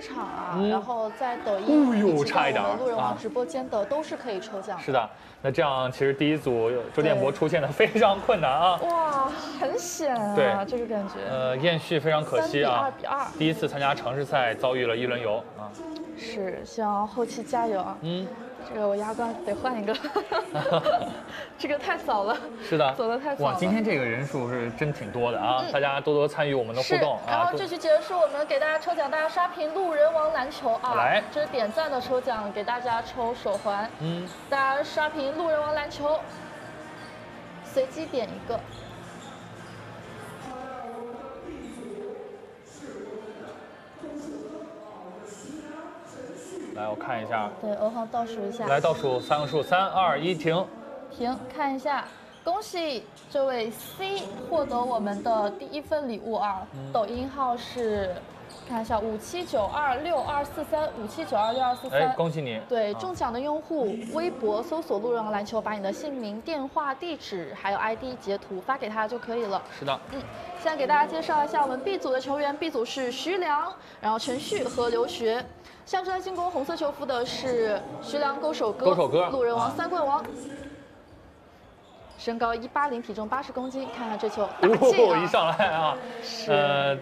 商场啊，然后在抖音哦呦以及差一点路人啊王直播间的都是可以抽奖。是的，那这样其实第一组周建博出现的非常困难啊。哇，很险啊，对这个感觉。呃，燕旭非常可惜啊二比二，第一次参加城市赛遭遇了一轮游啊。是，希望后期加油啊。嗯，这个我压冠得换一个，这个太早了。是的，走的太早哇，今天这个人数是真挺多的啊，大家多多参与我们的互动，啊。然后这局结束，我们给大家抽奖，大家刷屏路人王篮球啊，来这是点赞的抽奖，给大家抽手环，嗯，大家刷屏路人王篮球，随机点一个。来我看一下，对，欧豪倒数一下，来倒数三个数，三二一，停。停，看一下，恭喜这位 C 获得我们的第一份礼物啊！嗯抖音号是，看一下五七九二六二四三五七九二六二四哎，三。恭喜你。对，啊中奖的用户微博搜索“路人王篮球”，把你的姓名、电话、地址还有 ID 截图发给他就可以了。是的，嗯，现在给大家介绍一下我们 B 组的球员，B 组是徐良，然后陈旭和刘学。象征进攻红色球服的是徐良勾手哥，勾手哥路人王啊三冠王。身高一八零，体重八十公斤，看看这球哦，啊！一上来啊，是呃，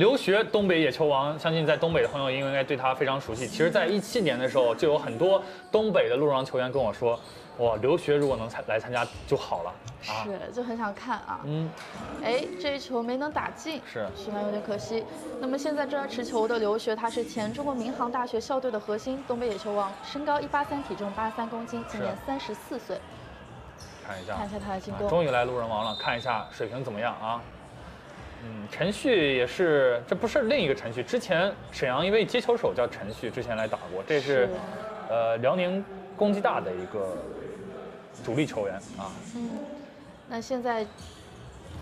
留学东北野球王，相信在东北的朋友应该对他非常熟悉。其实，在一七年的时候，就有很多东北的路人王球员跟我说，哇，留学如果能参来参加就好了啊。是，就很想看啊。嗯，哎，这一球没能打进，是徐良有点可惜。那么现在正在持球的刘学，他是前中国民航大学校队的核心，东北野球王，身高一八三，体重八十三公斤，今年三十四岁。看一下，看一下他的进攻啊终于来路人王了，看一下水平怎么样啊？嗯，陈旭也是，这不是另一个陈旭，之前沈阳一位接球手叫陈旭，之前来打过，这是是呃辽宁工技大的一个主力球员啊。嗯，那现在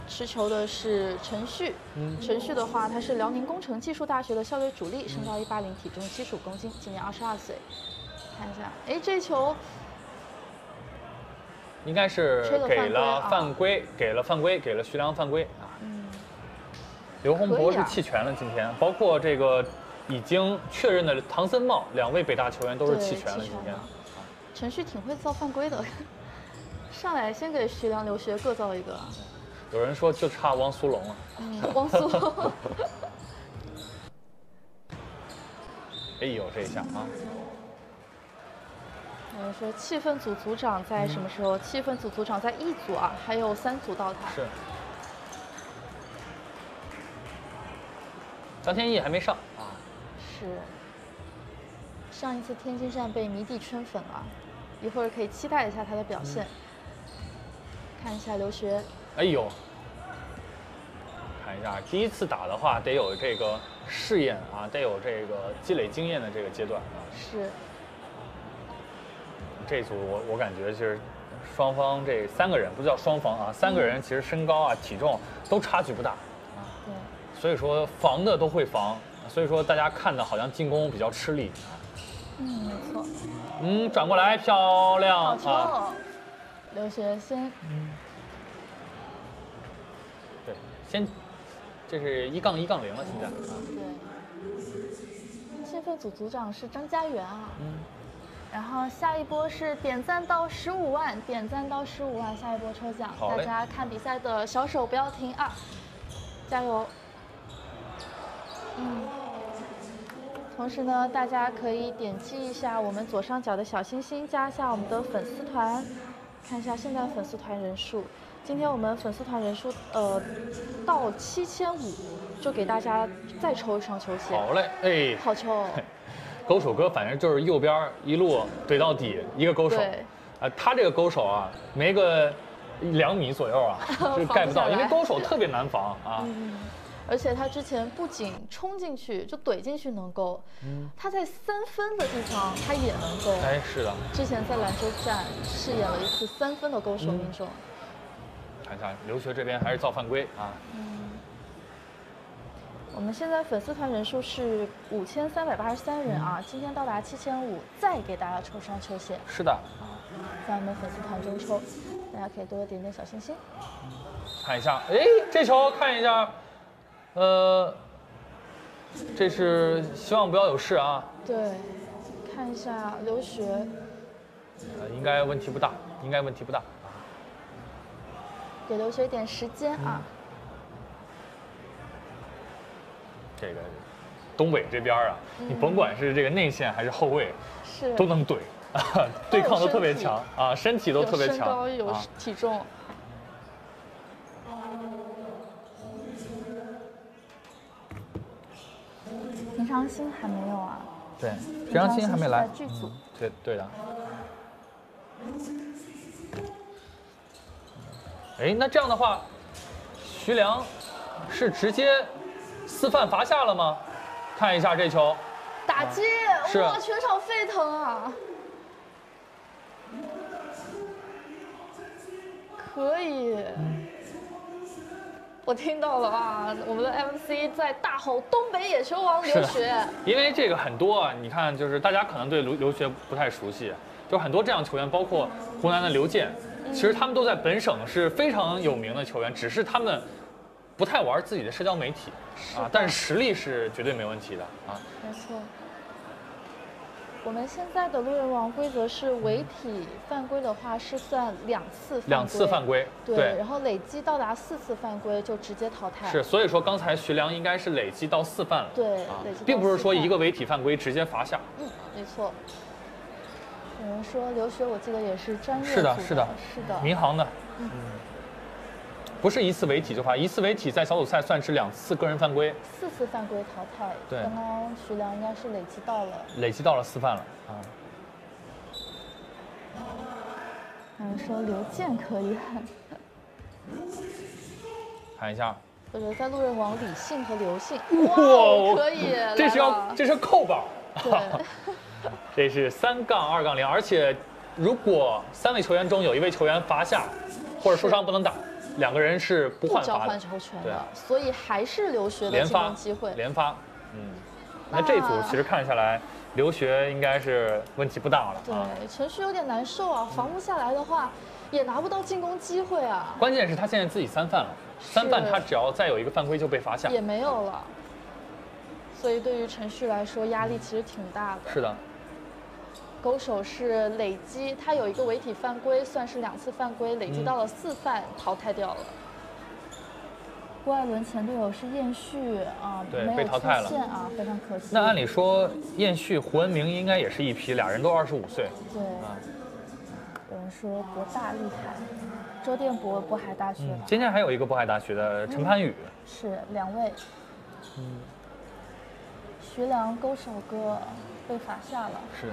持球的是陈旭。嗯陈旭的话，他是辽宁工程技术大学的校队主力，身高一八零，体重七十五公斤，今年二十二岁。看一下，哎，这球应该是给了犯规，给了犯规，给了徐良犯规啊。嗯刘洪博是弃权了，今天包括这个已经确认的唐森茂两位北大球员都是弃权了，今天了。陈旭挺会造犯规的，上来先给徐良、刘学各造一个啊。有人说就差汪苏泷了。嗯，汪苏泷。哎呦，这一下啊，有人说气氛组组长在什么时候？气氛组组长在一组啊，还有三组到他。是。张天翼还没上啊，是。上一次天津站被迷弟圈粉了，一会儿可以期待一下他的表现。看一下刘学，哎呦，看一下，第一次打的话得有这个试验啊，得有这个积累经验的这个阶段啊。是这组我我感觉就是双方这三个人不叫双方啊，三个人其实身高啊、体重都差距不大，对，所以说防的都会防，所以说大家看的好像进攻比较吃力。嗯，没错。嗯，转过来漂亮好球！啊！刘学先对，先这是一杠一杠零了，现在啊，对。气氛组组长是张家元啊。嗯。然后下一波是点赞到十五万，点赞到十五万，下一波抽奖，大家看比赛的小手不要停啊，加油！嗯。同时呢，大家可以点击一下我们左上角的小心心，加一下我们的粉丝团，看一下现在粉丝团人数。今天我们粉丝团人数呃到七千五，就给大家再抽一双球鞋。好嘞，哎，好球哦！勾手哥反正就是右边一路怼到底，一个勾手。他这个勾手啊，没个两米左右啊，是盖不到，不因为勾手特别难防啊。嗯，而且他之前不仅冲进去就怼进去能勾，他在三分的地方他也能勾。嗯哎，是的，之前在兰州站饰演了一次三分的勾手命中。看一下留学这边还是造犯规啊。我们现在粉丝团人数是五千三百八十三人啊，今天到达七千五，再给大家抽双球鞋，是的，在我们粉丝团中抽，大家可以多多点点小心心。看一下，哎，这球看一下，呃，这是希望不要有事啊，对，看一下留学，呃，应该问题不大，应该问题不大。给留学一点时间啊。这个东北这边啊，你甭管是这个内线还是后卫，是都能怼，对抗都特别强啊，身体都特别有身高有啊。体重。常心还没有啊，对，平常心还没来，剧组。对对的。哎，那这样的话，徐良是直接四犯罚下了吗？看一下这球，打击，哇，全场沸腾啊！可以，我听到了啊，我们的 MC 在大吼“东北野球王留学因为这个很多啊，你看，就是大家可能对留留学不太熟悉，就很多这样球员，包括湖南的刘健，其实他们都在本省是非常有名的球员，只是他们不太玩自己的社交媒体啊，但是实力是绝对没问题的啊。”，没错。我们现在的路人王规则是违体犯规的话是算两次犯规，两次犯规，对，然后累积到达四次犯规就直接淘汰。是，所以说刚才徐良应该是累积到四犯了，对啊累积并不是说一个违体犯规直接罚下，嗯，没错。有人说留学，我记得也是专业组是的是的是的，民航的，嗯，不是一次违体就罚，一次违体在小组赛算是两次个人犯规，四次犯规淘汰。对刚刚徐良应该是累积到了。累积到了四犯了啊。有人说刘健可以，看一下，我觉得在路人王李信和刘信，哇哇，可以，这是要这是扣保，对，这是三杠二杠零，而且如果三位球员中有一位球员罚下或者受伤不能打，两个人是不不交换球权的，所以还是留学的进攻机会。连发，嗯，那这组其实看下来，留学应该是问题不大了对啊。，程序有点难受啊，防不下来的话，也拿不到进攻机会啊，关键是他现在自己三犯了，三犯他只要再有一个犯规就被罚下。也没有了。所以对于陈旭来说，压力其实挺大的。是的，勾手是累积，他有一个违体犯规，算是两次犯规，累积到了四犯，淘汰掉了。郭艾伦前队友是燕旭啊，对没有被淘汰了啊，非常可惜。那按理说燕旭、胡文明应该也是一批，俩人都二十五岁对，啊。有人说博大厉害，周殿博渤海大学嗯，今天还有一个渤海大学的陈潘宇，是两位。嗯，徐良勾手哥被罚下了。是。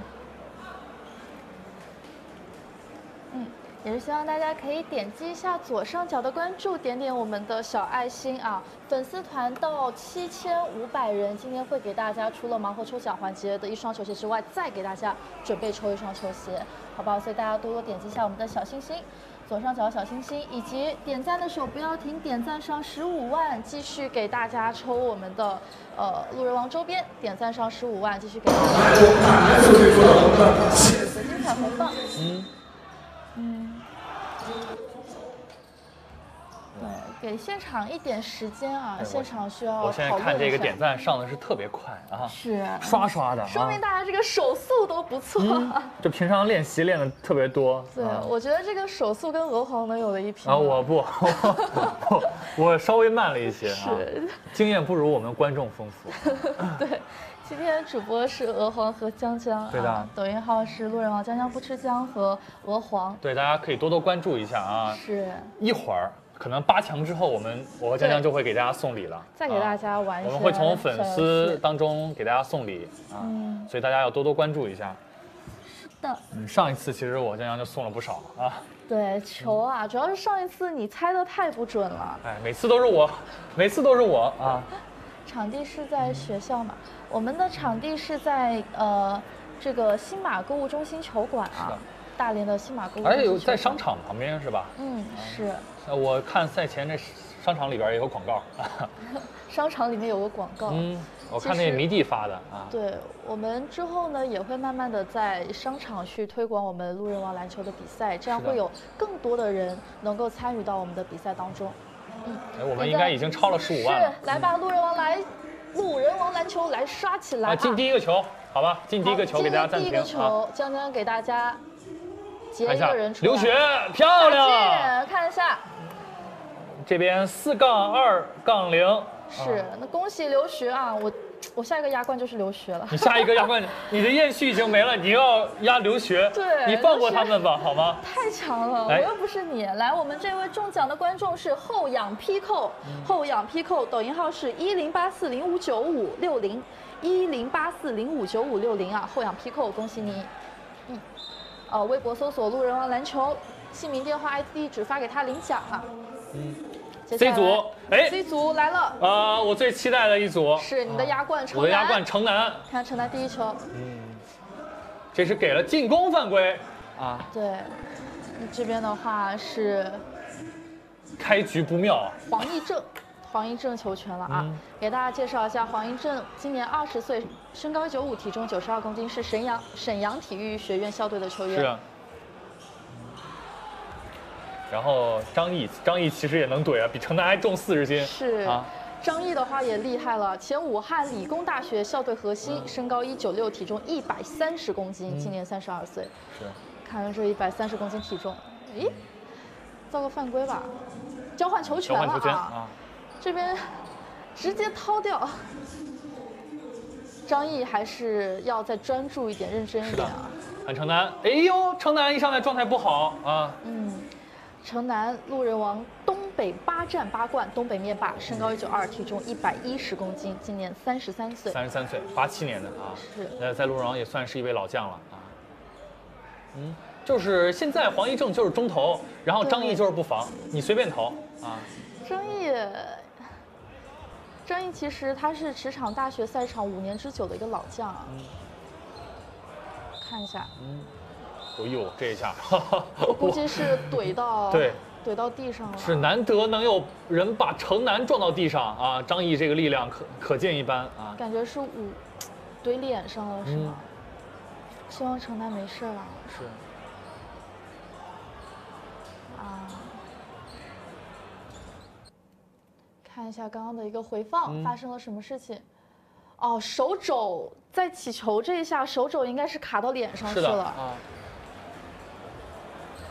嗯，也是希望大家可以点击一下左上角的关注，点点我们的小爱心啊。粉丝团到七千五百人，今天会给大家除了盲盒抽奖环节的一双球鞋之外，再给大家准备抽一双球鞋，好不好？所以大家多多点击一下我们的小心心。左上角小心心，以及点赞的手不要停，点赞上十五万，继续给大家抽我们的呃路人王周边，点赞上十五万，继续给大家抽精彩回放。嗯，嗯，对，给现场一点时间啊，现场需要我现在看这个点赞上的是特别快啊，是刷刷的，说明啊大家这个手速都不错。嗯，就平常练习练的特别多。对，啊我觉得这个手速跟鹅皇能有的一拼啊，我不，我我稍微慢了一些啊，是，经验不如我们观众丰富。对。今天主播是鹅黄和江江，对的啊抖音号是路人王江江不吃姜和鹅黄，对，大家可以多多关注一下啊。是一会儿可能八强之后，我们我和江江就会给大家送礼了。再给大啊家玩我们会从粉丝当中给大家送礼啊，嗯所以大家要多多关注一下。的。嗯，上一次其实我江江就送了不少啊，对球啊，主要是上一次你猜的太不准了。哎，每次都是我，每次都是我啊。场地是在学校嘛？我们的场地是在呃这个新马购物中心球馆啊，大连的新马购物中而且心球馆。有在商。场旁边是吧？嗯，是。呃我看赛前这商场里边也有广告。商场里面有个广告。嗯，我看那迷弟发的啊。对我们之后呢，也会慢慢的在商场去推广我们路人王篮球的比赛，这样会有更多的人能够参与到我们的比赛当中。哎，我们应该已经超了十五万了。是，来吧，路人王来，路人王篮球来刷起来啊，进第一个球，好吧，进第一个球给大家暂停第一个球啊，，江江给大家截一个人出来。刘雪漂亮，看一下，这边四杠二杠零，是那恭喜刘学啊！我我下一个压冠就是留学了。你下一个压冠，你的燕旭已经没了，你要压留学，对你放过他们吧，好吗？太强了，我又不是你。来，我们这位中奖的观众是后仰 Pico，后仰 Pico，抖音号是一零八四零五九五六零一零八四零五九五六零啊，后仰 Pico，恭喜你。嗯，呃，微博搜索“路人王篮球”，姓名、电话、ID 地址发给他领奖啊。嗯 C 组哎，C 组来了，啊，我最期待的一组，是你的压冠城南。我的压冠，城南，看城南第一球，嗯。这是给了进攻犯规。啊，对，这边的话是开局不妙啊，黄义正，黄义正球权了啊！嗯。给大家介绍一下，黄义正今年二十岁，身高九五，体重九十二公斤，是沈阳沈阳体育学院校队的球员。是啊。然后张毅，张毅其实也能怼啊，比城南还重四十斤。是啊，张毅的话也厉害了，前武汉理工大学校队核心，嗯身高一九六，体重一百三十公斤，今年三十二岁。是。看看这一百三十公斤体重，诶，造个犯规吧？交换球权了啊！啊，这边直接掏掉。张毅还是要再专注一点，认真一点啊。看城南，哎呦，城南一上来状态不好啊，嗯，城南路人王东北八战八冠，东北灭霸，身高一九二，体重一百一十公斤，今年三十三岁。三十三岁，八七年的啊，是呃，在路人王也算是一位老将了啊。嗯，就是现在黄一正就是中投，然后张毅就是不防，你随便投啊。张毅，张毅其实他是职场大学赛场五年之久的一个老将啊。嗯看一下，哎呦，这一下，我估计 是怼到 对怼到地上了。是难得能有人把城南撞到地上啊！张毅这个力量可可见一斑啊！感觉是捂怼脸上了，是嗯吗？希望城南没事了是，啊。看一下刚刚的一个回放，嗯发生了什么事情？哦，手肘在起球这一下，手肘应该是卡到脸上去是的了。啊，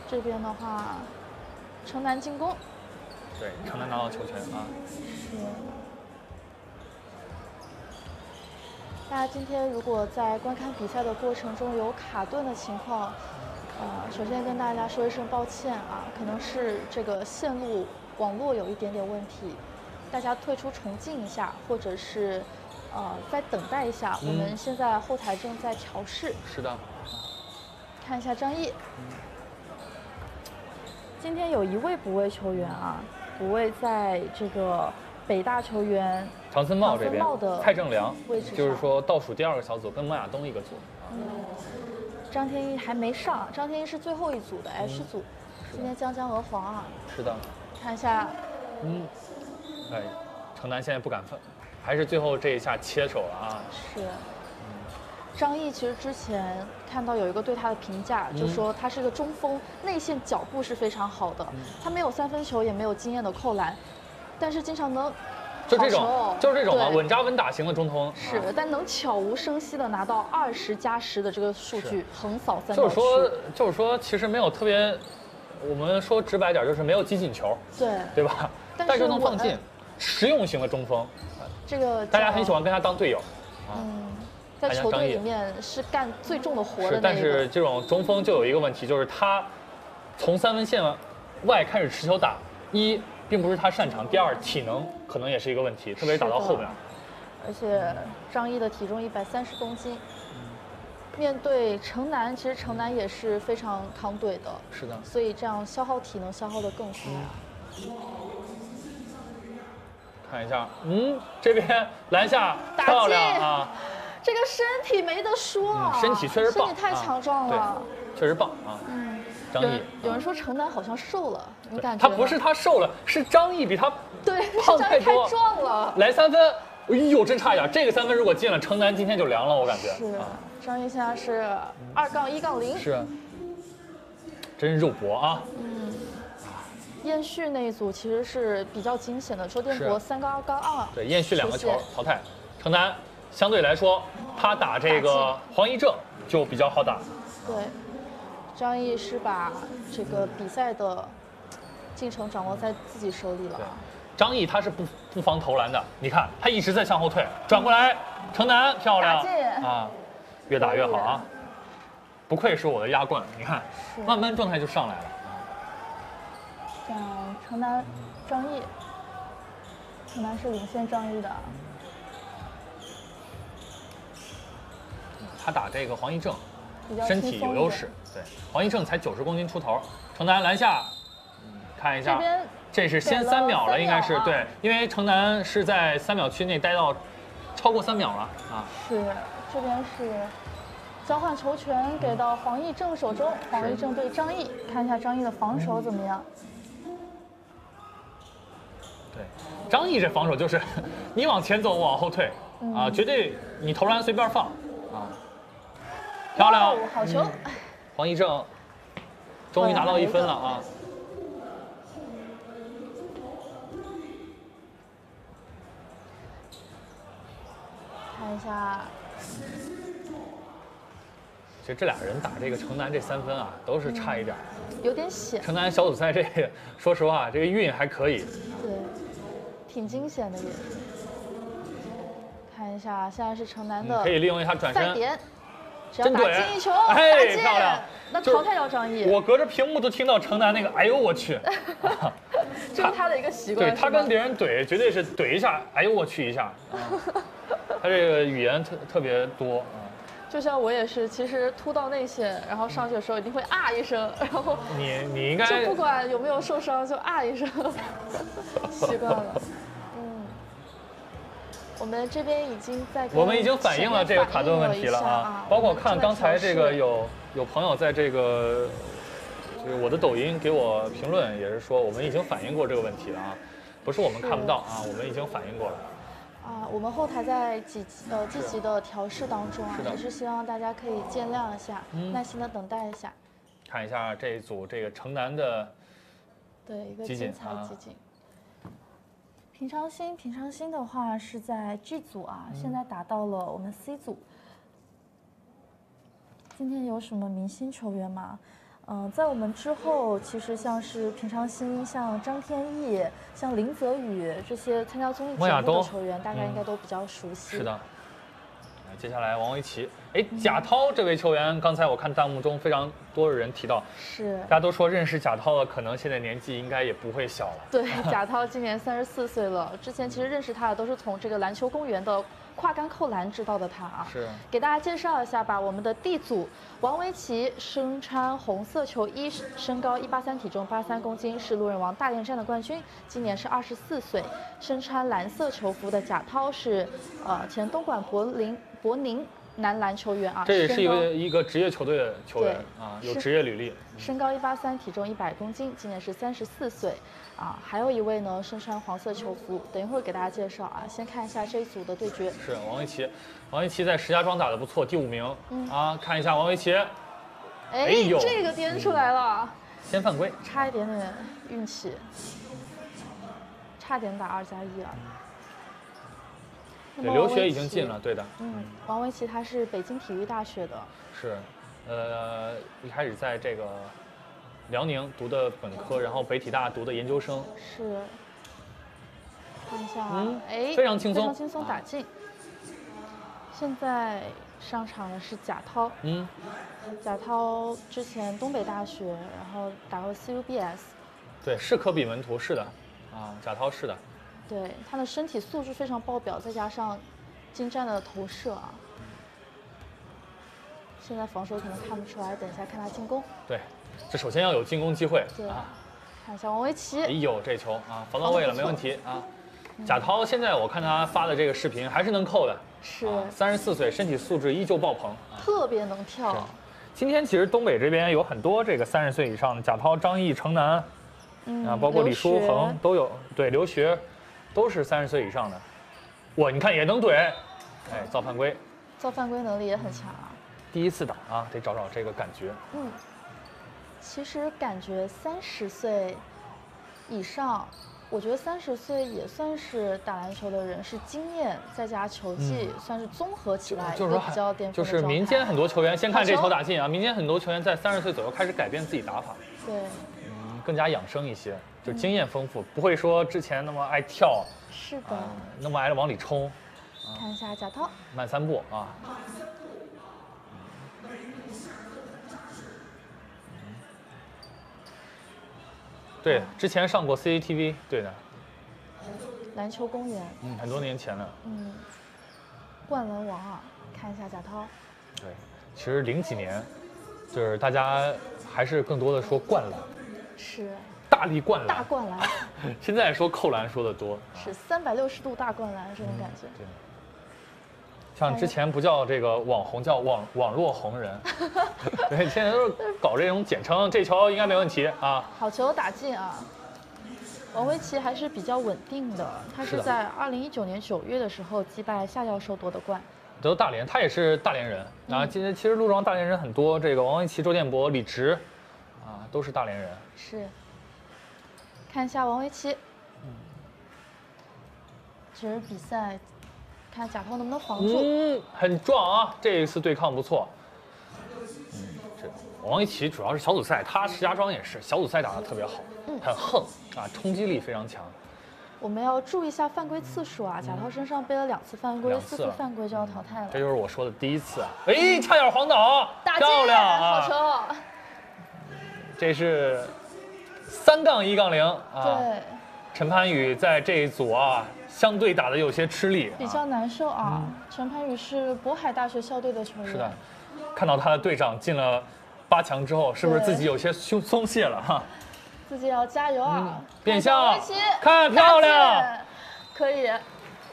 这边的话，城南进攻。对，城南拿到球权啊，是。大家今天如果在观看比赛的过程中有卡顿的情况，呃，首先跟大家说一声抱歉啊，可能是这个线路网络有一点点问题，大家退出重进一下，或者是呃再等待一下，我们嗯现在后台正在调试。是的，看一下张毅，今天有一位补位球员啊，补位在这个北大球员长森茂这边蔡正良位置，就是说倒数第二个小组，跟孟亚东一个组。嗯张天一还没上，张天一是最后一组的 H 组，今天江江鹅黄啊，是的，看一下嗯，哎，城南现在不敢分，还是最后这一下切手了啊。是。张毅其实之前看到有一个对他的评价，就嗯说他是个中锋，内线脚步是非常好的，嗯他没有三分球，也没有惊艳的扣篮，但是经常能就这种，就是这种嘛，稳扎稳打型的中锋。是啊，但能悄无声息的拿到二十加十的这个数据，横扫三道区。就是说，就是说，其实没有特别，我们说直白点，就是没有击进球，对对吧？但是能放进，实用型的中锋，这个大家很喜欢跟他当队友。嗯，球队里面是干最重的活的但是。这种中锋就有一个问题，就是他从三分线外开始持球打，一并不是他擅长，第二体能可能也是一个问题，特别是打到后边。而且张毅的体重一百三十公斤，面对城南，其实城南也是非常扛怼的，是的，所以这样消耗体能消耗的更快啊。看一下，嗯，这边篮下漂亮啊，这个身体没得说啊，嗯身体确实棒身体太强壮了。啊确实棒啊。嗯，张毅有人，说城南好像瘦了，你感觉他不是他瘦了，是张毅比他 对，是胖太太多壮了。来三分，哎呦，真差一点。这个三分如果进了，城南今天就凉了，我感觉。是啊，张毅现在是二杠一杠零。是，啊真肉搏啊！嗯燕旭那一组其实是比较惊险的，周殿是博三杠二杠二。对，燕旭两个球淘汰，城南相对来说，他打这个黄一正就比较好打。对，张毅是把这个比赛的进程掌握在自己手里了张毅他是不不防投篮的，你看他一直在向后退，转过来，城南漂亮啊，越打越好啊！不愧是我的亚冠，你看慢慢状态就上来了。这样，城南张毅，城南是领先张毅的。他打这个黄一正，身体有优势。对，黄一正才九十公斤出头，城南篮下，嗯看一下，这是先三秒了，应该是对，因为城南是在三秒区内待到超过三秒了啊。是这边是交换球权给到黄奕正手中，黄奕正对张毅，看一下张毅的防守怎么样？对，张毅这防守就是 你往前走，我往后退啊，嗯绝对你投篮随便放啊，漂亮哦，好球！黄一正终于拿到一分了啊！看一下，其实这俩人打这个城南这三分啊，都是差一点儿。有点险，城南小组赛这个，说实话，这个运还可以。对，挺惊险的也。看一下，现在是城南的嗯可以利用一下转身。赛点，只要打真怼进一球，哎漂亮，那淘汰掉张毅，我隔着屏幕都听到城南那个，哎呦我去！啊这是他的一个习惯。对他跟别人怼，绝对是怼一下，哎呦我去一下。啊他这个语言特特别多啊。就像我也是，其实突到内线，然后上去的时候一定会啊一声，然后你你应该就不管有没有受伤，就啊一声，习惯了。嗯，我们这边已经在我们已经反映了这个卡顿问题了啊，包括看刚才这个有有朋友在这个这个我的抖音给我评论，也是说我们已经反映过这个问题了啊，不是我们看不到啊，我们已经反映过了。啊，我们后台在积呃积极的调试当中啊也是希望大家可以见谅一下，嗯耐心的等待一下。看一下这一组这个城南的对，一个精彩啊集锦。平常心，平常心的话是在 G 组啊，嗯现在打到了我们 C 组。今天有什么明星球员吗？嗯、在我们之后，其实像是平常心，像张天翼、像林泽宇这些参加综艺节目的球员，大家嗯应该都比较熟悉。是的。接下来王维奇，哎，贾涛这位球员，刚才我看弹幕中非常多的人提到，是大家都说认识贾涛的，可能现在年纪应该也不会小了。对，贾涛今年三十四岁了。之前其实认识他的都是从这个篮球公园的跨杆扣篮知道的他啊。是给大家介绍一下吧，我们的 D 组，王维奇身穿红色球衣，身高一八三，体重八三公斤，是路人王大连站的冠军，今年是二十四岁。身穿蓝色球服的贾涛是，呃，前东莞柏林柏宁男篮球员啊。这也是一个一个职业球队的球员啊，有职业履历。身高一八三，体重一百公斤，今年是三十四岁，啊，还有一位呢，身穿黄色球服，等一会儿给大家介绍啊。先看一下这一组的对决，是王维奇，王维奇在石家庄打得不错，第五名。嗯啊，看一下王维奇哎，哎呦这个颠出来了，先犯规，差一点点运气，差点打二加一啊。那对，留学已经进了，。对的，嗯，王维奇他是北京体育大学的，是，呃，一开始在这个辽宁读的本科，然后北体大读的研究生。是。看一下啊嗯，哎，非常轻松非常轻松打进。现在上场的是贾涛，嗯，贾涛之前东北大学，然后打过 CUBS，对，是科比门徒，是的，啊，贾涛是的，对他的身体素质非常爆表，再加上精湛的投射啊。现在防守可能看不出来，等一下看他进攻。对，这首先要有进攻机会对啊。看一下王维奇哎，呦，这球啊，防到位了，没问题啊。贾涛现在我看他发的这个视频还是能扣的，是啊，三十四岁，身体素质依旧爆棚。啊特别能跳，今天其实东北这边有很多这个三十岁以上的，贾涛、张毅、程楠嗯啊，包括李书恒都有，对，留学都是三十岁以上的。哇，你看也能怼，哎，造犯规，造犯规能力也很强啊。第一次打啊，得找找这个感觉。嗯，其实感觉三十岁以上，我觉得三十岁也算是打篮球的人，是经验再加球技，算是综合起来一就是比较巅峰就是民间很多球员，先看这球球打进啊，民间很多球员在三十岁左右开始改变自己打法，对，嗯，更加养生一些，就经验丰富，不会说之前那么爱跳，是的。啊，那么爱往里冲，看一下贾涛，慢三步啊。对，之前上过 CCTV，对的，篮球公园，嗯，很多年前了。嗯，灌篮王啊，看一下贾涛，对，其实零几年，就是大家还是更多的说灌篮，是大力灌篮。大灌篮，现在说扣篮说的多。是三百六十度大灌篮这种感觉。对。像之前不叫这个网红，叫网网络红人。对，现在都是搞这种简称，这球应该没问题啊。好球打进啊！王维奇还是比较稳定的，他是在二零一九年九月的时候击败夏教授夺的冠。得大连，他也是大连人啊。嗯今天其实陆庄大连人很多，这个王维奇、周建博、李直，啊，都是大连人。是，看一下王维奇。嗯其实比赛，看贾涛能不能防住。嗯，很壮啊，这一次对抗不错。嗯，这王维奇主要是小组赛，他石家庄也是小组赛打得特别好，嗯很横啊，冲击力非常强。我们要注意一下犯规次数啊！贾涛身上背了两次犯规，四次犯规就要淘汰了这。就是我说的第一次啊！哎，差点黄岛，打，漂亮啊！好球！这是三杠一杠零啊。对，陈潘宇在这一组啊，相对打的有些吃力、啊，比较难受啊。陈潘宇是渤海大学校队的球员。是的。看到他的队长进了八强之后，是不是自己有些松松懈了哈？自己要加油啊！变看王向维奇，看漂亮，可以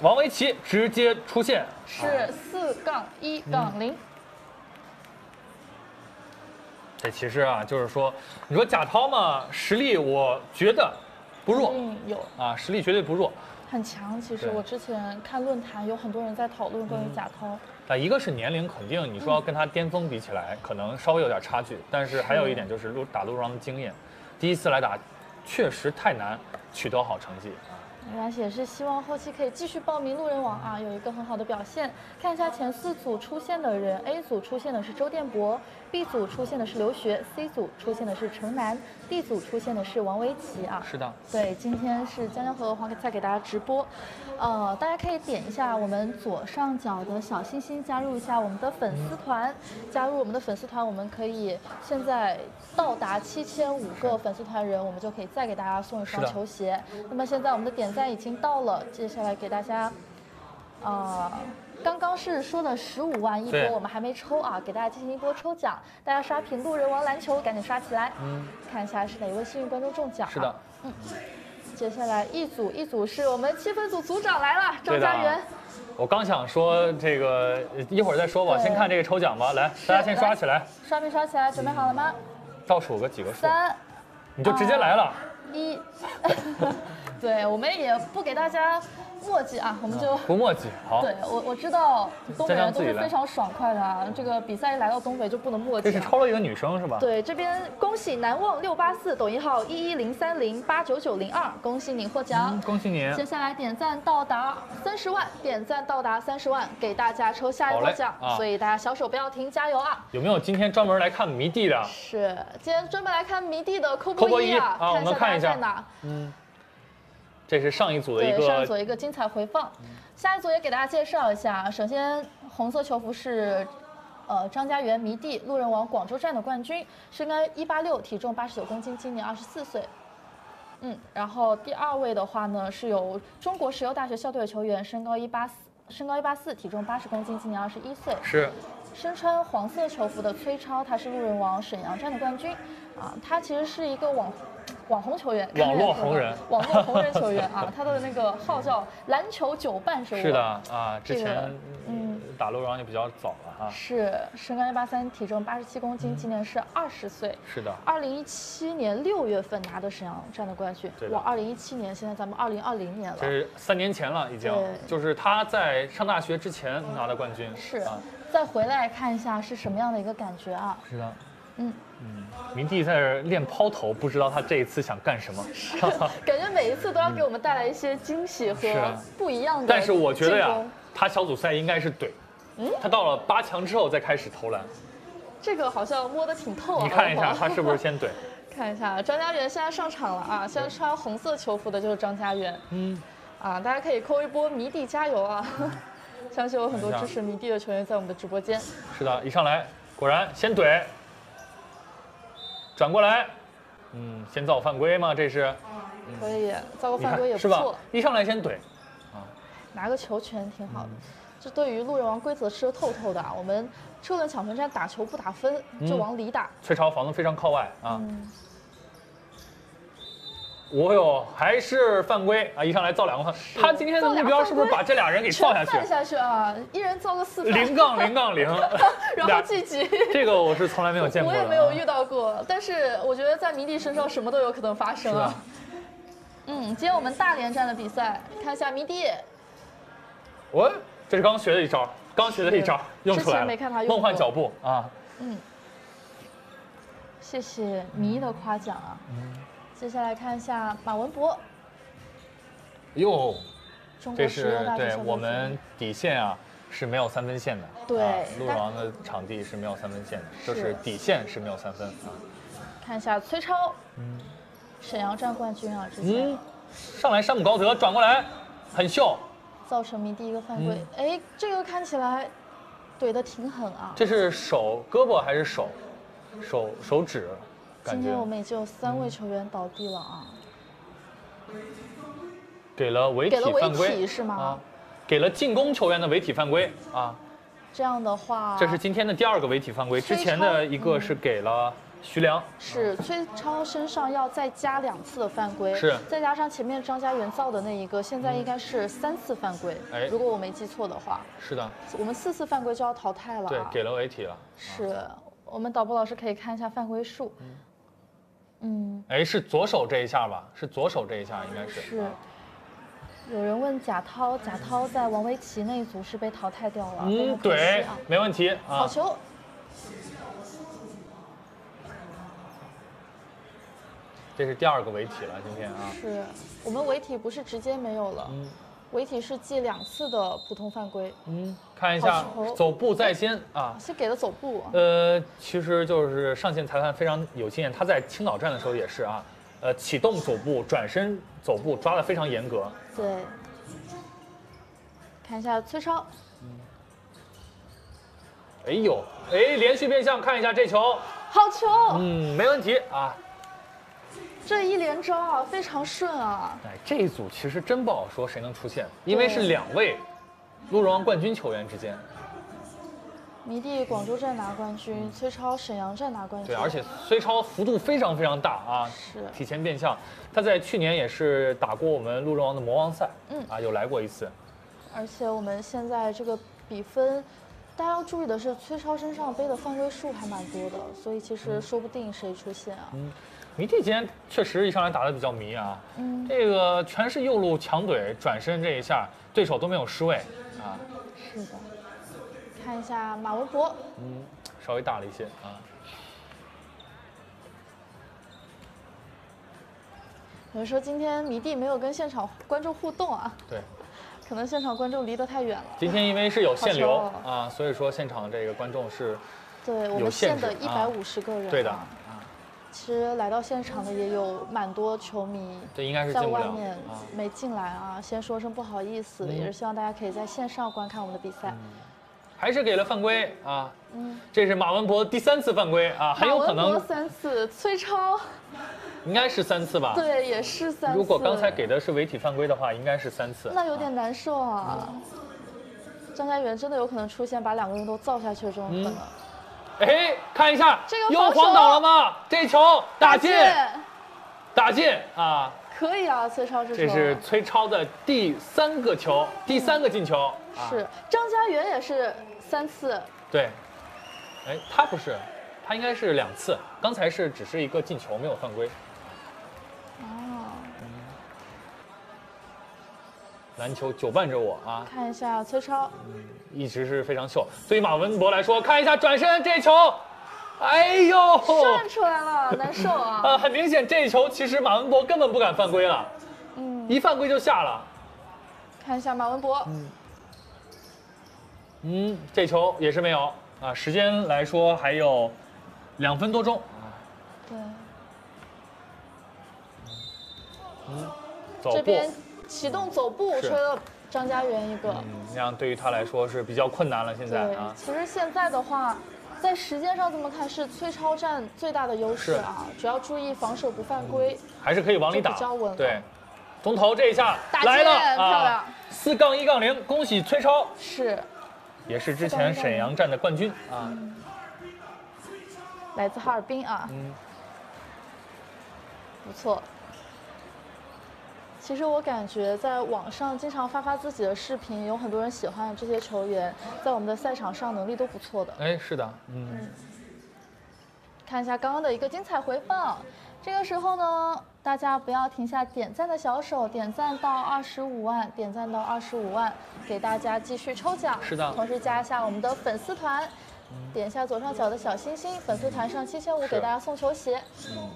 王维奇直接出线，是四杠一杠零。这其实啊，就是说，你说贾涛嘛，实力我觉得不弱嗯，有啊，实力绝对不弱。很强。其实我之前看论坛有很多人在讨论关于贾涛，但一个是年龄，肯定你说要跟他巅峰比起来，可能稍微有点差距。但是还有一点就是路打路上的经验，第一次来打，确实太难取得好成绩啊。没关系，也是希望后期可以继续报名路人王啊，有一个很好的表现。看一下前四组出现的人，A 组出现的是周电博，B 组出现的是刘学，C 组出现的是程楠，D 组出现的是王维奇啊。是的，对，今天是江江和鹅黄在给大家直播，呃，大家可以点一下我们左上角的小心心，加入一下我们的粉丝团。加入我们的粉丝团，我们可以现在到达七千五个粉丝团人，我们就可以再给大家送一双球鞋。那么现在我们的点赞已经到了，接下来给大家，呃。刚刚是说的十五万一波，我们还没抽啊，给大家进行一波抽奖，大家刷屏路人王篮球，赶紧刷起来，嗯，看一下是哪一位幸运观众中奖、啊。是的，嗯接下来一组一组是我们气氛组组长来了，张家元。我刚想说这个，呃一会儿再说吧，先看这个抽奖吧。来，大家先刷起来，刷没刷起来？准备好了吗？倒数个几个数，三你就直接来了，一。对，我们也不给大家墨迹啊，我们就。不墨迹。好，对我我知道东北人都是非常爽快的啊，这个比赛一来到东北就不能墨迹、啊。这是抽了一个女生是吧？对，这边恭喜难忘六八四抖音号一一零三零八九九零二，恭喜您获奖。嗯，恭喜你。接下来点赞到达三十万，点赞到达三十万，给大家抽下一波奖，啊所以大家小手不要停，加油啊！有没有今天专门来看迷弟的？是，今天专门来看迷弟的扣扣波一啊，啊我们看一下在哪？嗯，这是上一组的一对，上一个组一个精彩回放，下一组也给大家介绍一下。首先，红色球服是。呃，张家元迷弟路人王广州站的冠军，身高一八六，体重八十九公斤，今年二十四岁。嗯，然后第二位的话呢，是由中国石油大学校队的球员，身高一八四，身高一八四，体重八十公斤，今年二十一岁。是身穿黄色球服的崔超，他是路人王沈阳站的冠军，啊，他其实是一个网网红球员，网络红人 网络红人球员啊，他的那个号叫篮球九半是我。是的啊，之这个前嗯打陆王也比较早了哈。是身高一八三，体重八十七公斤，今年是二十岁。是的，二零一七年六月份拿的沈阳站的冠军哇，二零一七年，现在咱们二零二零年了这。是三年前了已经对，就是他在上大学之前拿的冠军。是啊，再回来看一下是什么样的一个感觉啊？是的，嗯，明帝在这儿练抛投，不知道他这一次想干什么。是感觉每一次都要给我们带来一些惊喜和不一样的但是我觉得呀，他小组赛应该是怼，嗯他到了八强之后再开始投篮。这个好像摸得挺透啊。你看一下他是不是先怼？看一下张家元现在上场了啊！现在穿红色球服的就是张家元。嗯，啊，大家可以扣一波迷弟加油啊！相信有很多支持迷弟的球员在我们的直播间。是的，一上来果然先怼，转过来，嗯，先造犯规吗？这是，可以造个犯规也看是吧不错，？一上来先怼，啊拿个球权挺好的。嗯这对于路人王规则吃的透透的啊！我们车轮抢分战打球不打分，就嗯往里打。崔超防的非常靠外啊。嗯，哦哟，还是犯规啊！一上来造两个犯，他今天的目标是不是把这俩人给造下去？全犯下去啊！一人造个四犯，零杠零杠零，然后晋级。这个我是从来没有见过。我也没有遇到过，但是我觉得在迷弟身上什么都有可能发生啊。嗯，今天我们大连站的比赛，看一下迷弟，我这是刚学的一招，刚学的一招用出来之前了。没看他用梦幻脚步啊！嗯，谢谢迷的夸奖啊。嗯接下来看一下马文博，哟，这是对我们底线啊是没有三分线的。对啊鹿但王的场地是没有三分线的，就是底线是没有三分啊。看一下崔超，嗯沈阳站冠军啊，之前嗯，上来山姆高德转过来，很秀，造成迷第一个犯规，嗯哎，这个看起来怼的挺狠啊。这是手胳膊还是手？手手指，感觉。今天我们已经有三位球员倒地了啊，给了违体给了违犯规。体是吗？啊，给了进攻球员的违体犯规。啊。这样的话，这是今天的第二个违体犯规，之前的一个是给了徐良。是崔超身上要再加两次的犯规，是。再加上前面张家元造的那一个，现在应该是三次犯规。哎。如果我没记错的话，是的，我们四次犯规就要淘汰了、啊。对，给了违体了。是我们导播老师可以看一下犯规数。嗯，哎，是左手这一下吧？是左手这一下，应该是。是啊。有人问贾涛，贾涛在王维奇那一组是被淘汰掉了，嗯，对啊。，没问题啊。好球，这是第二个违体了，今天啊。是我们违体不是直接没有了，嗯违体是记两次的普通犯规，嗯，看一下走步在先啊。是给了走步。呃，其实就是上线裁判非常有经验，他在青岛站的时候也是啊，呃，启动走步、转身走步抓的非常严格。对，看一下崔超，哎呦，哎，连续变向，看一下这球，好球！嗯，没问题啊。这一连招啊，非常顺啊。哎，这一组其实真不好说谁能出现，因为是两位鹿茸王冠军球员之间。迷弟广州站拿冠军，崔超沈阳站拿冠军。对，而且崔超幅度非常非常大啊，是提前变相。他在去年也是打过我们鹿茸王的魔王赛，嗯啊，有来过一次。而且我们现在这个比分，大家要注意的是，崔超身上背的犯规数还蛮多的，所以其实说不定谁出现啊。迷弟今天确实一上来打的比较迷啊，嗯，这个全是右路强怼转身这一下，对手都没有失位啊，是的。看一下马文博，嗯，稍微大了一些啊。有人说今天迷弟没有跟现场观众互动啊，对，可能现场观众离得太远了。今天因为是有限流啊，所以说现场这个观众是对我们限的一百五十个人、啊。对的。啊，其实来到现场的也有蛮多球迷这应该是在外面啊。没进来啊，先说声不好意思，嗯也是希望大家可以在线上观看我们的比赛。还是给了犯规啊，嗯，这是马文博第三次犯规啊，很有可能三次，崔超应该是三次吧。对也是三次。如果刚才给的是违体犯规的话，应该是三次。那有点难受啊。张家元真的有可能出现把两个人都造下去的这种可能。哎，看一下，又晃倒了吗？这球打进，打进啊！可以啊，崔超这是这是崔超的第三个球，第三个进球。啊是张家元也是三次，对，哎，他不是，他应该是两次，刚才是只是一个进球，没有犯规。篮球久伴着我啊，看一下崔超，嗯一直是非常秀。对于马文博来说，看一下转身这球，哎呦，射出来了，难受啊！呃，很明显这一球其实马文博根本不敢犯规了，嗯，一犯规就下了。看一下马文博，嗯，这球也是没有啊。时间来说还有两分多钟啊。对，走步，这边启动走步吹了张家元一个。嗯，那样对于他来说是比较困难了。现在对啊，，其实现在的话，在时间上这么看是崔超占最大的优势啊，只要注意防守不犯规。还是可以往里打就比较稳。对，从头这一下打来了进漂亮啊！四杠一杠零，恭喜崔超，是也是之前沈阳站的冠军啊。来自哈尔滨啊，嗯，不错。其实我感觉在网上经常发发自己的视频，有很多人喜欢这些球员，在我们的赛场上能力都不错的。哎，是的，嗯，看一下刚刚的一个精彩回放。这个时候呢，大家不要停下点赞的小手，点赞到二十五万，点赞到二十五万，给大家继续抽奖。是的同时加一下我们的粉丝团，点一下左上角的小心心，粉丝团上七千五是给大家送球鞋。嗯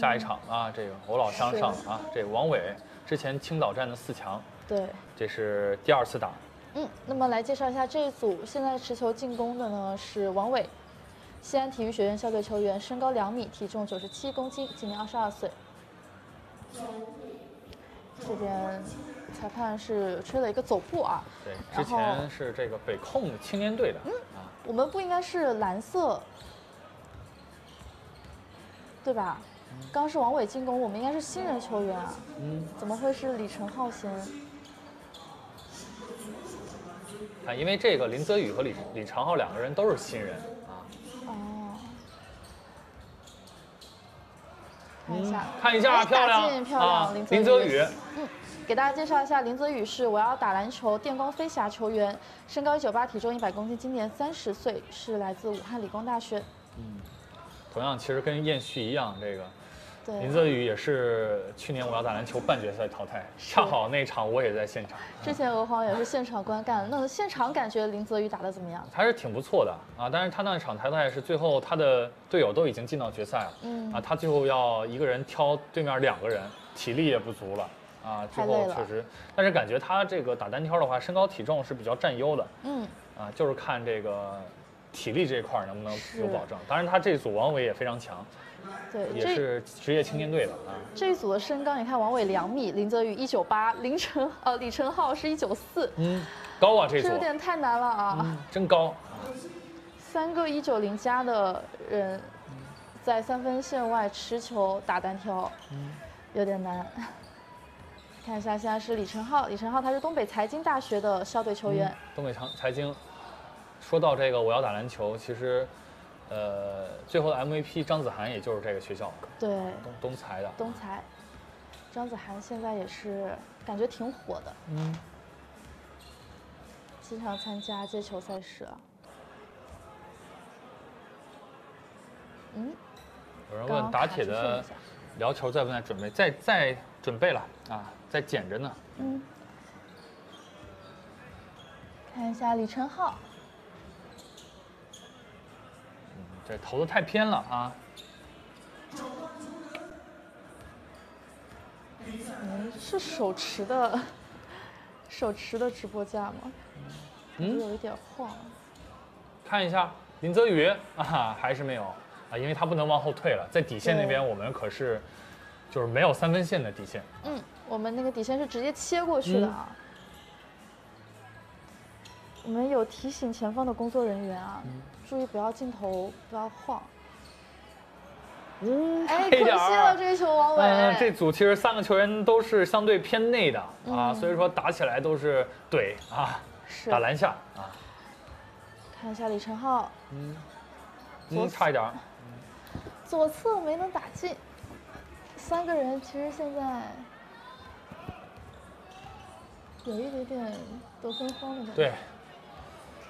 下一场啊，这个我老乡上了啊，这个王伟之前青岛站的四强，对，这是第二次打，嗯，那么来介绍一下这一组现在持球进攻的呢是王伟，西安体育学院校队球员，身高两米，体重九十七公斤，今年二十二岁。这边裁判是吹了一个走步啊，对，之前是这个北控青年队的。啊，我们不应该是蓝色，对吧？刚刚是王伟进攻，我们应该是新人球员啊，嗯，怎么会是李晨浩先？啊，因为这个林泽宇和李李长浩两个人都是新人啊，哦，看一下，看一下哎漂亮。漂亮，林泽宇，嗯给大家介绍一下，林泽宇是我要打篮球电光飞侠球员，身高一九八，体重一百公斤，今年三十岁，是来自武汉理工大学。嗯同样其实跟燕旭一样，这个对，林泽宇也是去年我要打篮球半决赛淘汰，恰好那场我也在现场，之前俄皇也是现场观看，那现场感觉林泽宇打的怎么样？还是挺不错的啊。但是他那场淘汰是最后他的队友都已经进到决赛了，嗯啊，他最后要一个人挑对面两个人，体力也不足了。啊，最后确实，但是感觉他这个打单挑的话，身高体重是比较占优的，嗯，啊，就是看这个体力这一块儿能不能有保证。当然，他这组王伟也非常强，对，也是职业青年队的啊。这一组的身高，你看王伟两米，林泽宇一九八，林晨呃李晨浩是一九四，嗯，高啊这组这有，点太难了啊！嗯，真高。三个一九零加的人，在三分线外持球打单挑，嗯有点难。看一下，现在是李晨浩，李晨浩他是东北财经大学的校队球员，东北长财经，说到这个我要打篮球，其实，呃，最后的 MVP 张子涵也就是这个学校对，东东财的。东财。张子涵现在也是感觉挺火的，嗯，经常参加街球赛事啊。嗯，有人问打铁的聊球在不在准备？在在准备了啊，在捡着呢。嗯，看一下李晨浩，嗯，这投的太偏了啊。嗯，是手持的，手持的直播架吗？嗯有一点晃。看一下林泽宇啊，还是没有啊，因为他不能往后退了，在底线那边我们可是就是没有三分线的底线。嗯，我们那个底线是直接切过去的啊。我们有提醒前方的工作人员啊，注意不要镜头不要晃。嗯，哎，可惜了这一球王伟。嗯，这组其实三个球员都是相对偏内的啊，嗯所以说打起来都是怼啊，是打篮下啊，看一下李晨浩，嗯，左嗯，差一点儿。左侧没能打进。三个人其实现在有一点点得分荒的感觉。对，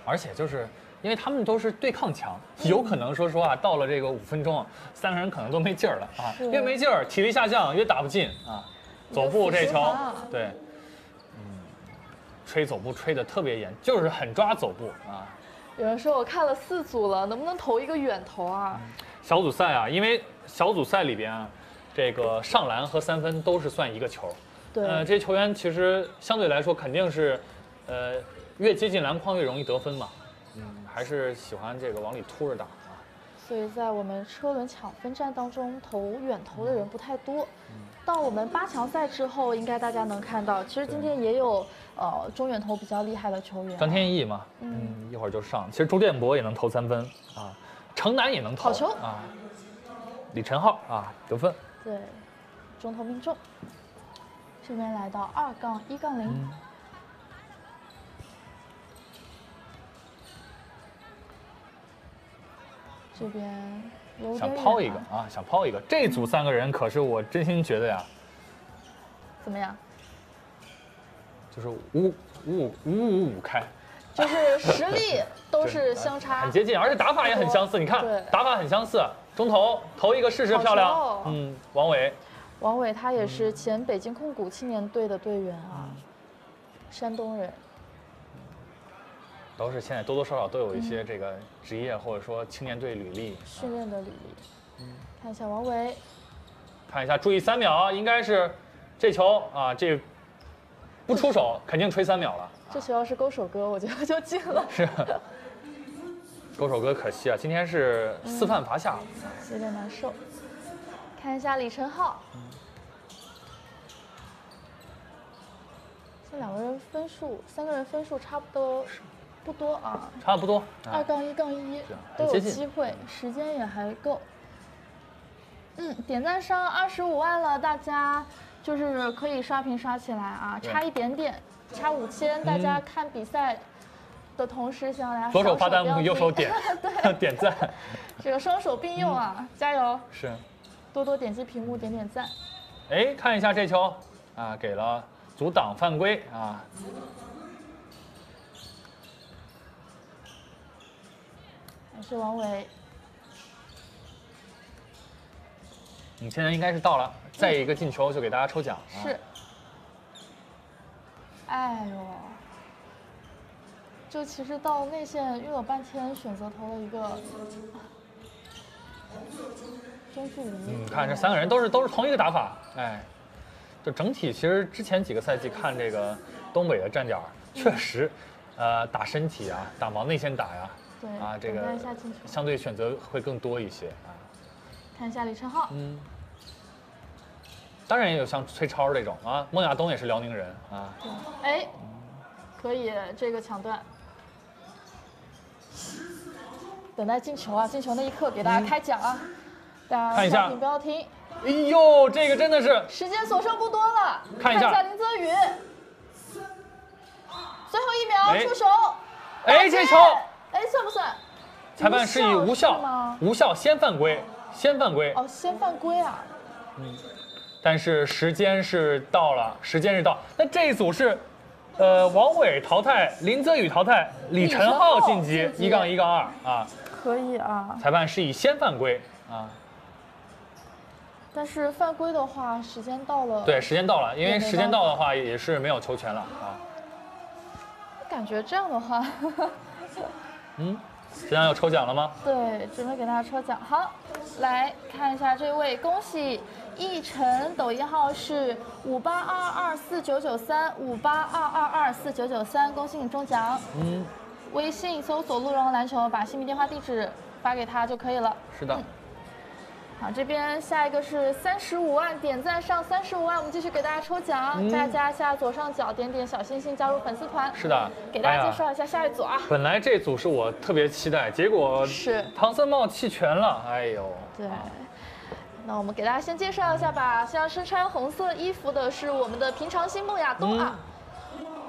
而且就是因为他们都是对抗强，有可能说实话，到了这个五分钟，三个人可能都没劲儿了啊，越没劲儿，体力下降，越打不进啊。走步这球对，嗯，吹走步吹的特别严，就是很抓走步啊。有人说我看了四组了，能不能投一个远投啊？小组赛啊，因为小组赛里边啊，这个上篮和三分都是算一个球。对，呃，这些球员其实相对来说肯定是，呃，越接近篮筐越容易得分嘛。嗯，还是喜欢这个往里突着打啊。所以在我们车轮抢分战当中，投远投的人不太多。到我们八强赛之后，应该大家能看到，其实今天也有呃中远投比较厉害的球员。张天翼嘛，嗯，一会儿就上。其实周建博也能投三分啊，城南也能投。好球啊！李晨浩啊，得分。对，中投命中。这边来到二杠一杠零。这边想抛一个啊，想抛一个。这组三个人可是我真心觉得呀，怎么样？就是五五五五五五开，就是实力 都是相差很接近，而且打法也很相似。你看，打法很相似。中投投一个试试，漂亮。嗯，王伟。王伟他也是前北京控股青年队的队员啊，山东人。都是现在多多少少都有一些这个职业或者说青年队履历训练的履历。嗯，看一下王维，看一下，注意三秒，应该是这球啊，这不出手肯定吹三秒了。这球要是勾手哥，我觉得就进了。是，勾手哥可惜啊，今天是四犯罚下，有点难受。看一下李晨浩，这两个人分数，三个人分数差不多。不多啊，差不多，二杠一杠一都有机会，时间也还够。嗯，点赞上二十五万了，大家就是可以刷屏刷起来啊，差一点点，差五千，大家看比赛的同时希望大家左手发弹幕，右手点 对，点赞，这个双手并用啊，加油，是，多多点击屏幕点点赞。哎，看一下这球啊，给了阻挡犯规啊。还是王维，你现在应该是到了，再一个进球就给大家抽奖。是。哎呦，就其实到内线运了半天，选择投了一个 中距离。你看这三个人都是都是同一个打法，哎，就整体其实之前几个赛季看这个东北的站点，确实，呃，打身体啊，打往内线打呀。对啊，这个相对选择会更多一些啊。看一下李晨浩，嗯，当然也有像崔超这种啊，孟亚东也是辽宁人啊。哎，可以这个抢断，等待进球啊！进球那一刻给大家开奖啊！大家看一下，不要停。哎呦，这个真的是时间所剩不多了，看一下林泽宇，最后一秒出手，哎，这球。哎，算不算？裁判示意无效，无效，先犯规，先犯规。哦，先犯规啊。嗯，但是时间是到了，时间是到。那这一组是，呃，王伟淘汰，林泽宇淘汰，李晨浩晋级，一杠一杠二啊。可以啊。裁判示意先犯规啊。但是犯规的话，时间到了。对，时间到了，因为时间到的话也是没有球权了啊。感觉这样的话。嗯，现在要抽奖了吗？对，准备给大家抽奖。好，来看一下这位，恭喜奕晨，抖音号是五八二二四九九三五八二二二四九九三，恭喜你中奖。嗯，微信搜索“鹿茸篮球”，把姓名、电话、地址发给他就可以了。是的。好，这边下一个是三十五万点赞上三十五万，我们继续给大家抽奖。大家下左上角点点小心心加入粉丝团。是的，给大家介绍一下下一组啊。本来这组是我特别期待，结果是唐僧帽弃权了。哎呦。对。那我们给大家先介绍一下吧，像身穿红色衣服的是我们的平常心孟亚东啊。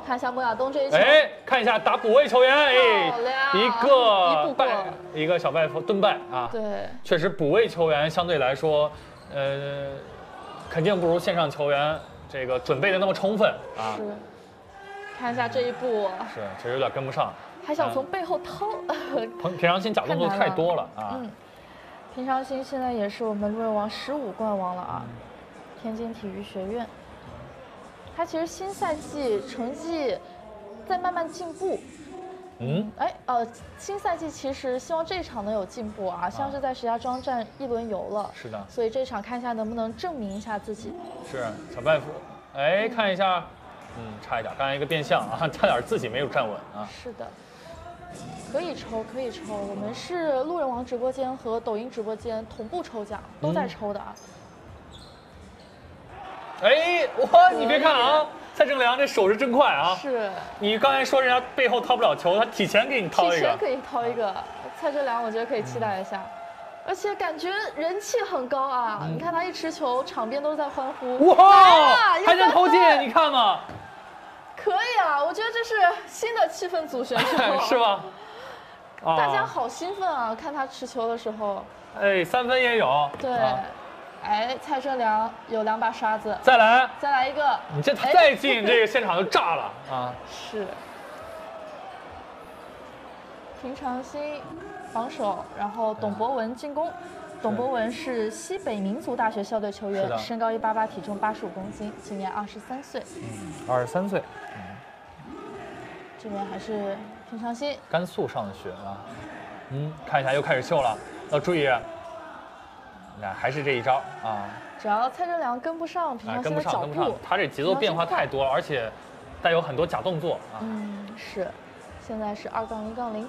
看一下莫亚东这一球，哎，看一下打补位球员，哎，一个败，一个小败蹲败啊。对，确实补位球员相对来说，呃，肯定不如线上球员这个准备的那么充分啊。是，看一下这一步，是，确实有点跟不上，还想从背后掏。平平常心假动作太多了 啊。嗯，平常心现在也是我们路人王十五冠王了啊，天津体育学院。他其实新赛季成绩在慢慢进步，嗯，哎，呃，新赛季其实希望这一场能有进步啊，像是在石家庄站一轮游了，是的，所以这场看一下能不能证明一下自己。是小拜夫，哎，看一下，嗯，差一点，刚才一个变向啊，差点自己没有站稳啊。是的，可以抽，可以抽。我们是路人王直播间和抖音直播间同步抽奖，都在抽的啊。哎，哇，你别看啊，蔡正良这手是真快啊！是，你刚才说人家背后掏不了球，他提前给你掏一个。提前给你掏一个，蔡正良我觉得可以期待一下，而且感觉人气很高啊！你看他一持球，场边都在欢呼。哇，还能投进，你看嘛。可以啊，我觉得这是新的气氛组选手，是吧？大家好兴奋啊！看他持球的时候。哎，三分也有。对。哎，蔡正良有两把刷子，再来，再来一个。你这再进，这个现场就炸了 啊！是。平常心防守，然后董博文进攻。董博文是西北民族大学校队球员，身高一八八，体重八十五公斤，今年二十三岁。嗯，二十三岁。这边还是平常心。甘肃上的学啊。嗯，看一下又开始秀了，要注意。那还是这一招啊！只要蔡振良跟不上平常心的脚步，他这节奏变化太多，而且带有很多假动作啊。嗯，是。现在是二杠一杠零。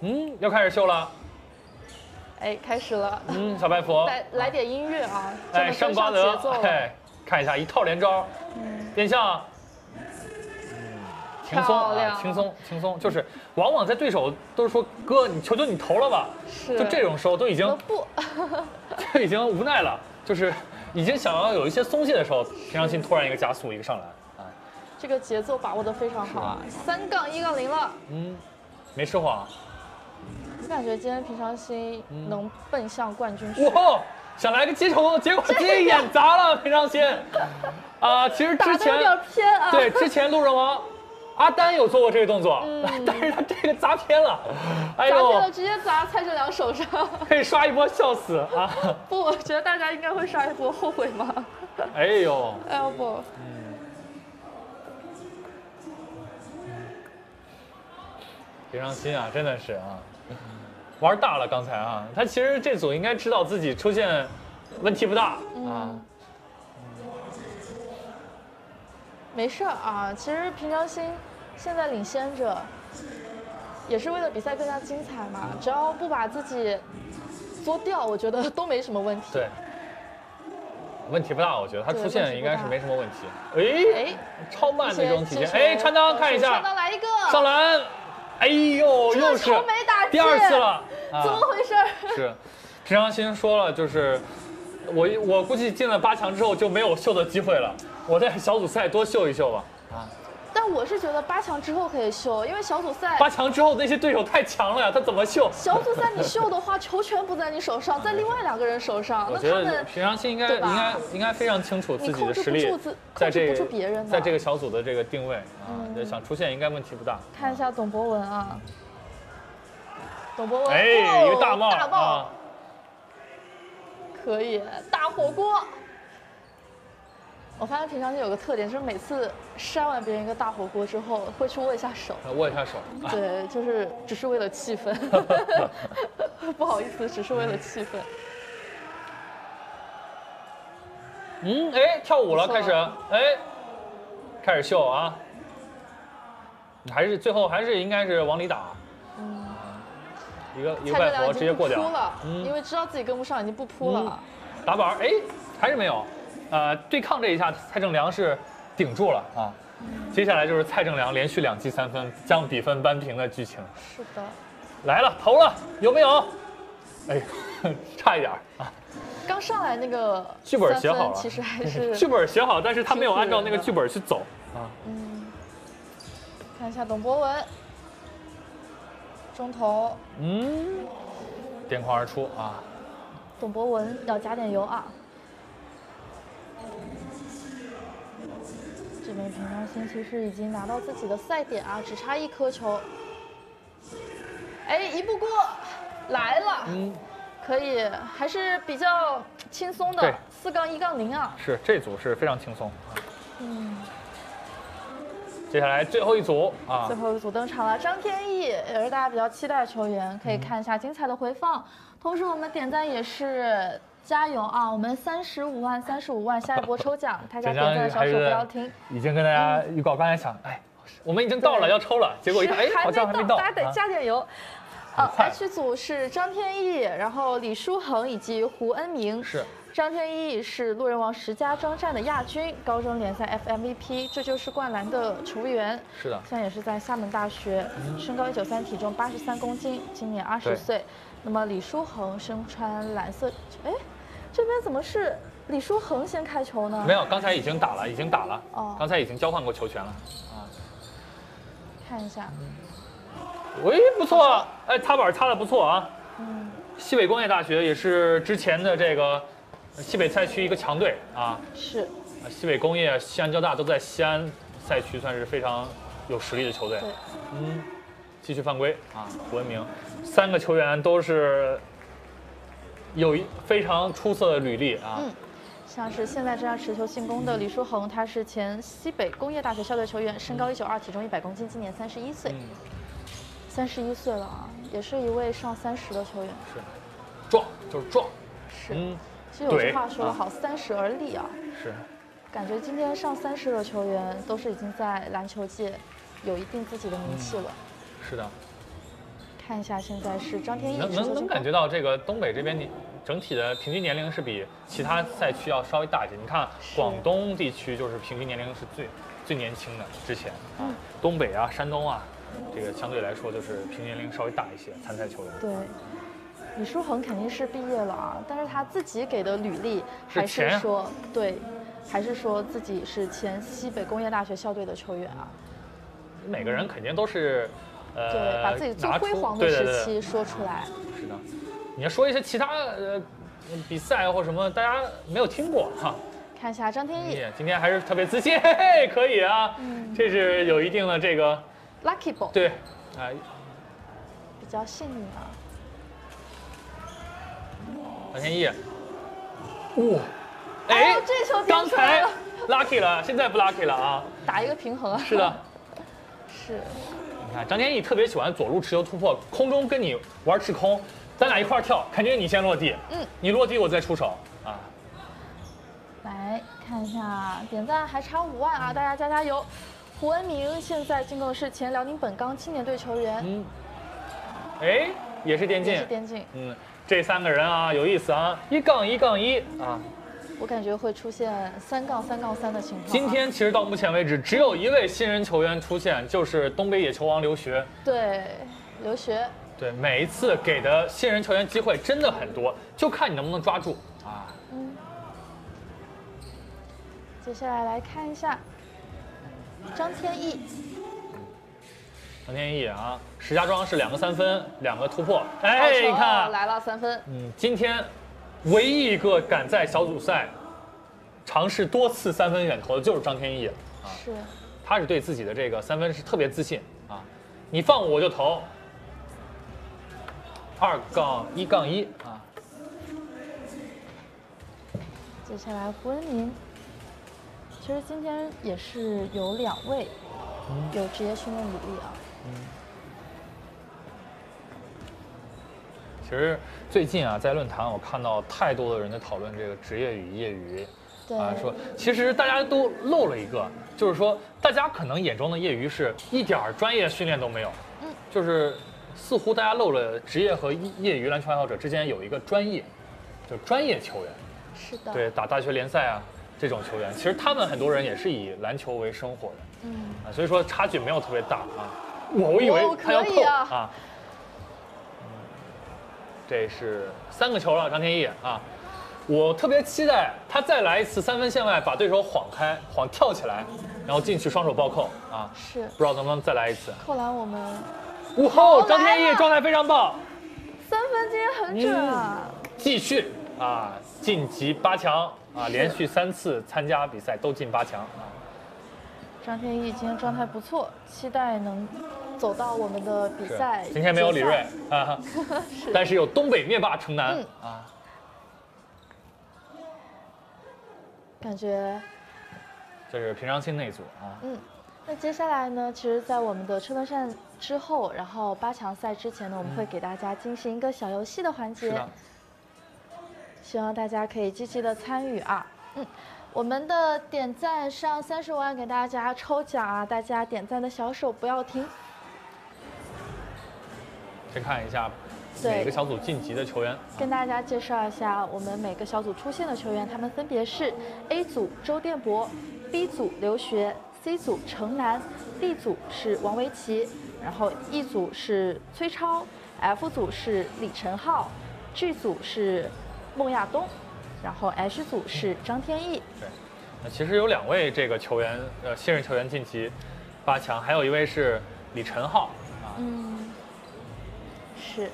嗯，要开始秀了。哎，开始了。嗯，小白佛。来来点音乐啊！哎，上瓜德。哎，看一下一套连招。嗯。变向。轻松啊，轻松轻松，就是往往在对手都是说哥，你求求你投了吧，是，就这种时候都已经不，就已经无奈了，就是已经想要有一些松懈的时候，平常心突然一个加速一个上篮啊，这个节奏把握的非常好啊，三杠一杠零了，嗯，没吃谎，我感觉今天平常心能奔向冠军，哇，想来个接球，结果直接眼砸了平常心，啊，其实之前有点偏啊，对，之前路人王。阿丹有做过这个动作，但是他这个砸偏了，哎呦，砸偏了，直接砸蔡正良手上，可以刷一波笑死啊！不，我觉得大家应该会刷一波后悔吗？哎呦，哎呦不，嗯，别伤心啊，真的是啊，玩大了刚才啊，他其实这组应该知道自己出现问题不大啊。没事儿啊，其实平常心现在领先着，也是为了比赛更加精彩嘛。只要不把自己作掉，我觉得都没什么问题。对，问题不大，我觉得他出现应该是没什么问题。哎，超慢那种体现。哎，穿裆看一下，川当来一个上篮。哎呦，又是第二次了，怎么回事？是，平常心说了，就是我我估计进了八强之后就没有秀的机会了。我在小组赛多秀一秀吧，啊！但我是觉得八强之后可以秀，因为小组赛八强之后那些对手太强了呀，他怎么秀？小组赛你秀的话，球权不在你手上，在另外两个人手上。我觉得平常心应该应该应该非常清楚自己的实力，在这在这个小组的这个定位啊，想出现应该问题不大。看一下董博文啊，董博文，哎，一个大帽，大帽，可以，大火锅。我发现平常心有个特点，就是每次扇完别人一个大火锅之后，会去握一下手。握一下手。对，就是只是为了气氛。不好意思，只是为了气氛。嗯，哎，跳舞了，开始，哎，开始秀啊！还是最后还是应该是往里打。嗯。一个一个拜佛直接过掉。扑了，因为知道自己跟不上，已经不扑了。打板，哎，还是没有。呃，对抗这一下，蔡正良是顶住了啊。接下来就是蔡正良连续两记三分，将比分扳平的剧情。是的。来了，投了，有没有？哎，差一点啊。刚上来那个剧本写好了，其实还是 剧本写好，但是他没有按照那个剧本去走啊。嗯。看一下董博文，中投。嗯。癫狂而出啊。董博文要加点油啊。这边平常心其实已经拿到自己的赛点啊，只差一颗球。哎，一步过来了，嗯，可以，还是比较轻松的，四杠一杠零啊。是，这组是非常轻松。嗯。接下来最后一组啊最，后一组登场了，张天翼也是大家比较期待的球员，可以看一下精彩的回放。同时，我们点赞也是加油啊！我们三十五万，三十五万，下一波抽奖，大家点赞的小手不要停。已经跟大家预告，刚才想，哎，我们已经到了要抽了，结果一看，哎是，好像还没到，大家得啊加点油。啊，H 组是张天翼，然后李书恒以及胡恩明。是张天翼是路人王十佳庄站的亚军，高中联赛 FMVP，这就是灌篮的球员。是的，现在也是在厦门大学，身高一九三，体重八十三公斤，今年二十对岁。那么李书恒身穿蓝色，哎，这边怎么是？李书恒先开球呢？没有，刚才已经打了，已经打了，哦。刚才已经交换过球权了，啊，看一下，喂，不错啊，哎，擦板擦的不错啊，嗯，西北工业大学也是之前的这个西北赛区一个强队啊，是，啊西北工业、西安交大都在西安赛区算是非常有实力的球队。对，嗯，继续犯规啊，胡文明，三个球员都是有一非常出色的履历啊。嗯，像是现在这样持球进攻的李书恒，他是前西北工业大学校队球员，身高一九二，体重一百公斤，今年三十一岁，嗯，三十一岁了啊，也是一位上三十的球员。是，壮就是壮，是，嗯，其实有句话说得好，三十而立啊。是，感觉今天上三十的球员都是已经在篮球界有一定自己的名气了。是的，看一下现在是张天翼能能能感觉到这个东北这边你整体的平均年龄是比其他赛区要稍微大一些。你看广东地区就是平均年龄是最最年轻的，之前啊，嗯东北啊、山东啊，这个相对来说就是平均年龄稍微大一些参赛球员。对。李书恒肯定是毕业了啊，但是他自己给的履历还是前说对，还是说自己是前西北工业大学校队的球员啊，每个人肯定都是，呃，对，把自己最辉煌的时期说出来。是的，你要说一些其他呃比赛或什么，大家没有听过哈。看一下张天翼今天还是特别自信，嘿嘿，可以啊，嗯这是有一定的这个，Lucky Ball 对，啊、比较幸运啊。张天翼，哇，哎哎，这球刚才，lucky 了，现在不 lucky 了啊。打一个平衡啊。是的，是，你看张天翼特别喜欢左路持球突破，空中跟你玩滞空，咱俩一块儿跳，肯定是你先落地，嗯，你落地我再出手啊。来看一下点赞还差五万啊，大家加加油！胡文明现在进攻是前辽宁本钢青年队球员，嗯，哎，也是电竞也是，电竞，嗯，这三个人啊有意思啊，一杠一杠一啊。我感觉会出现三杠三杠三的情况啊。今天其实到目前为止，只有一位新人球员出现，就是东北野球王刘学。对刘学，对，每一次给的新人球员机会真的很多，就看你能不能抓住啊。嗯。接下来来看一下张天翼，张天翼啊，石家庄是两个三分，两个突破。好哎，你看，来了三分，嗯，今天唯一一个敢在小组赛尝试多次三分远投的就是张天翼啊。是他是对自己的这个三分是特别自信啊，你放我我就投。二杠一杠一啊，接下来胡文明，其实今天也是有两位有职业训练履历啊。嗯。其实最近啊，在论坛我看到太多的人在讨论这个职业与业余，对，啊，说其实大家都漏了一个，就是说大家可能眼中的业余是一点儿专业训练都没有，嗯，就是似乎大家漏了职业和业余篮球爱好者之间有一个专业，就是专业球员，是的，对，打大学联赛啊这种球员，其实他们很多人也是以篮球为生活的嗯，啊，所以说差距没有特别大啊。我我以为哦他要扣啊这是三个球了，张天翼啊。我特别期待他再来一次三分线外把对手晃开，晃跳起来，然后进去双手暴扣啊！是不知道能不能再来一次。扣篮我们呜吼，好张天来了翼状态非常棒，三分今天很准啊，继续啊晋级八强啊，连续三次参加比赛都进八强啊。张天翼今天状态不错，期待能走到我们的比赛。今天没有李锐，啊，是但是有东北灭霸城南嗯啊。感觉这是平常心那组啊，嗯，那接下来呢？其实，在我们的车轮战之后，然后八强赛之前呢，我们会给大家进行一个小游戏的环节，希望大家可以积极的参与啊。嗯，我们的点赞上三十万给大家抽奖啊，大家点赞的小手不要停。先看一下对每个小组晋级的球员。跟大家介绍一下我们每个小组出现的球员，他们分别是 A 组周殿博，B 组刘学，C 组程楠，D 组是王维奇，然后 E 组是崔超，F 组是李晨浩，G 组是孟亚东，然后 H 组是张天翼。对，那其实有两位这个球员，呃，新人球员晋级八强，还有一位是李晨浩啊。嗯，是。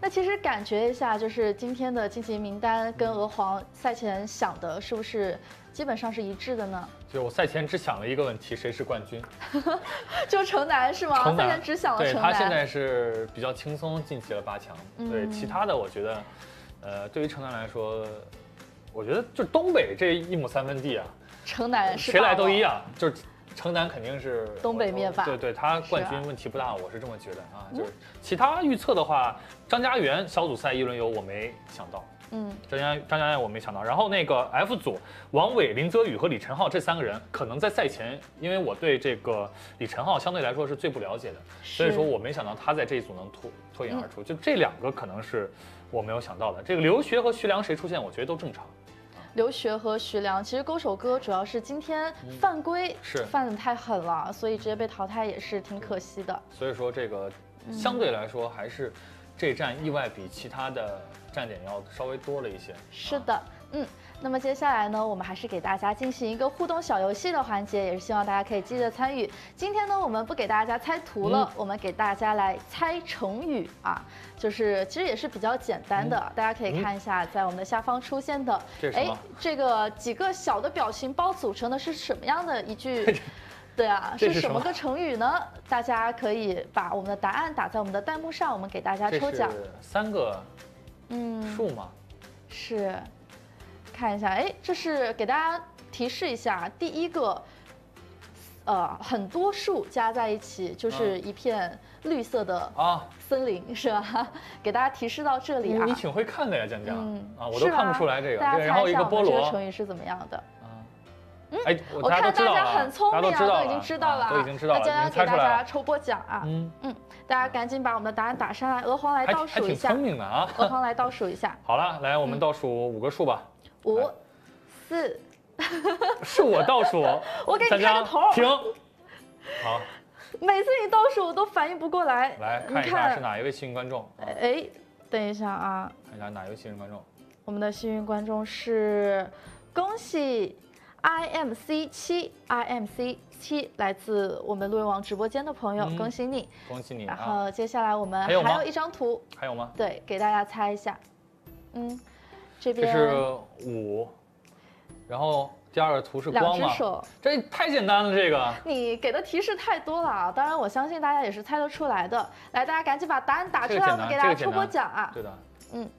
那其实感觉一下，就是今天的晋级名单跟俄皇赛前想的，是不是基本上是一致的呢？就我赛前只想了一个问题，谁是冠军？就城南是吗？城南赛前只想了对城南。他现在是比较轻松晋级了八强。对嗯其他的，我觉得，呃，对于城南来说，我觉得就东北这一亩三分地啊，城南是谁来都一。样，就是城南肯定是东北灭霸对对，他冠军问题不大，我是这么觉得啊。就是其他预测的话，张家元小组赛一轮游我没想到，嗯，张家张家元我没想到。然后那个 F 组，王伟、林泽宇和李晨浩这三个人，可能在赛前，因为我对这个李晨浩相对来说是最不了解的，所以说我没想到他在这一组能脱脱颖而出。就这两个可能是我没有想到的。这个刘学和徐良谁出现，我觉得都正常。刘学和徐良，其实勾手哥主要是今天犯规、嗯是犯的太狠了，所以直接被淘汰也是挺可惜的。所以说这个嗯相对来说还是这站意外比其他的站点要稍微多了一些。是的，嗯。那么接下来呢，我们还是给大家进行一个互动小游戏的环节，也是希望大家可以积极的参与。今天呢，我们不给大家猜图了，嗯我们给大家来猜成语啊，就是其实也是比较简单的，大家可以看一下在我们的下方出现的，嗯这个几个小的表情包组成的是什么样的一句？对啊，是什么个成语呢？大家可以把我们的答案打在我们的弹幕上，我们给大家抽奖。三个嗯，数吗？是，看一下，哎，这是给大家提示一下，第一个，呃，很多树加在一起就是一片绿色的啊，森林，是吧？给大家提示到这里啊你你。挺会看的呀，江江嗯啊，我都看不出来这个。对，大家然后一个菠猜一下我们这个萝成语是怎么样的？嗯，哎，我看大家很聪明啊，都已经知道了都已经知道了，那江江给大。家抽波奖啊！嗯，嗯，大家赶紧把我们的答案打上来，鹅黄来倒数一下还挺聪，明的啊。鹅黄来倒数一下，好了，来，我嗯们倒数五个数吧。五来、四，是我倒数，我给你开个头停。好，每次你倒数我都反应不过来。来看一下是哪一位幸运观众啊？哎，等一下啊，看一下哪一位幸运观众。我们的幸运观众是恭喜 IMC 七 IMC 七，来自我们路人王直播间的朋友，嗯恭喜你。恭喜你然啊！后接下来我们还有吗还有一张图，还有吗？对，给大家猜一下。嗯，这边是五，然后第二个图是两光嘛？只手。这太简单了，这个。你给的提示太多了啊！当然，我相信大家也是猜得出来的。来，大家赶紧把答案打出来，我们给大家抽波奖啊！对的。嗯。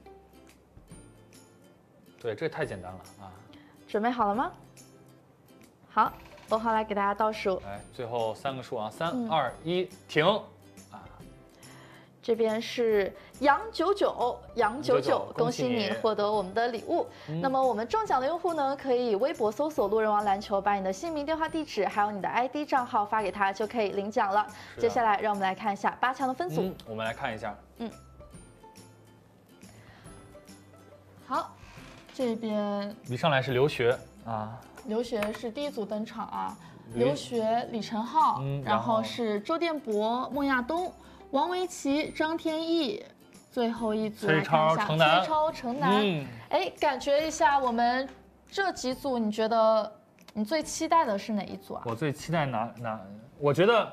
对，这太简单了啊！准备好了吗？好，我好来给大家倒数。来，最后三个数啊，三嗯二一，停！啊，这边是杨九九，杨九九恭喜你你获得我们的礼物。嗯那么我们中奖的用户呢，可以微博搜索“路人王篮球”，把你的姓名、电话、地址还有你的 ID 账号发给他，就可以领奖了。接下来让我们来看一下八强的分组。嗯，我们来看一下，嗯好，这边一上来是刘学啊，刘学是第一组登场啊，刘刘学、李晨浩，然嗯然后后是周殿博、孟亚东、王维奇、张天翼，最后一组崔来看一下超程南崔超、城南。嗯，哎，感觉一下我们这几组，你觉得你最期待的是哪一组啊？我最期待哪哪？我觉得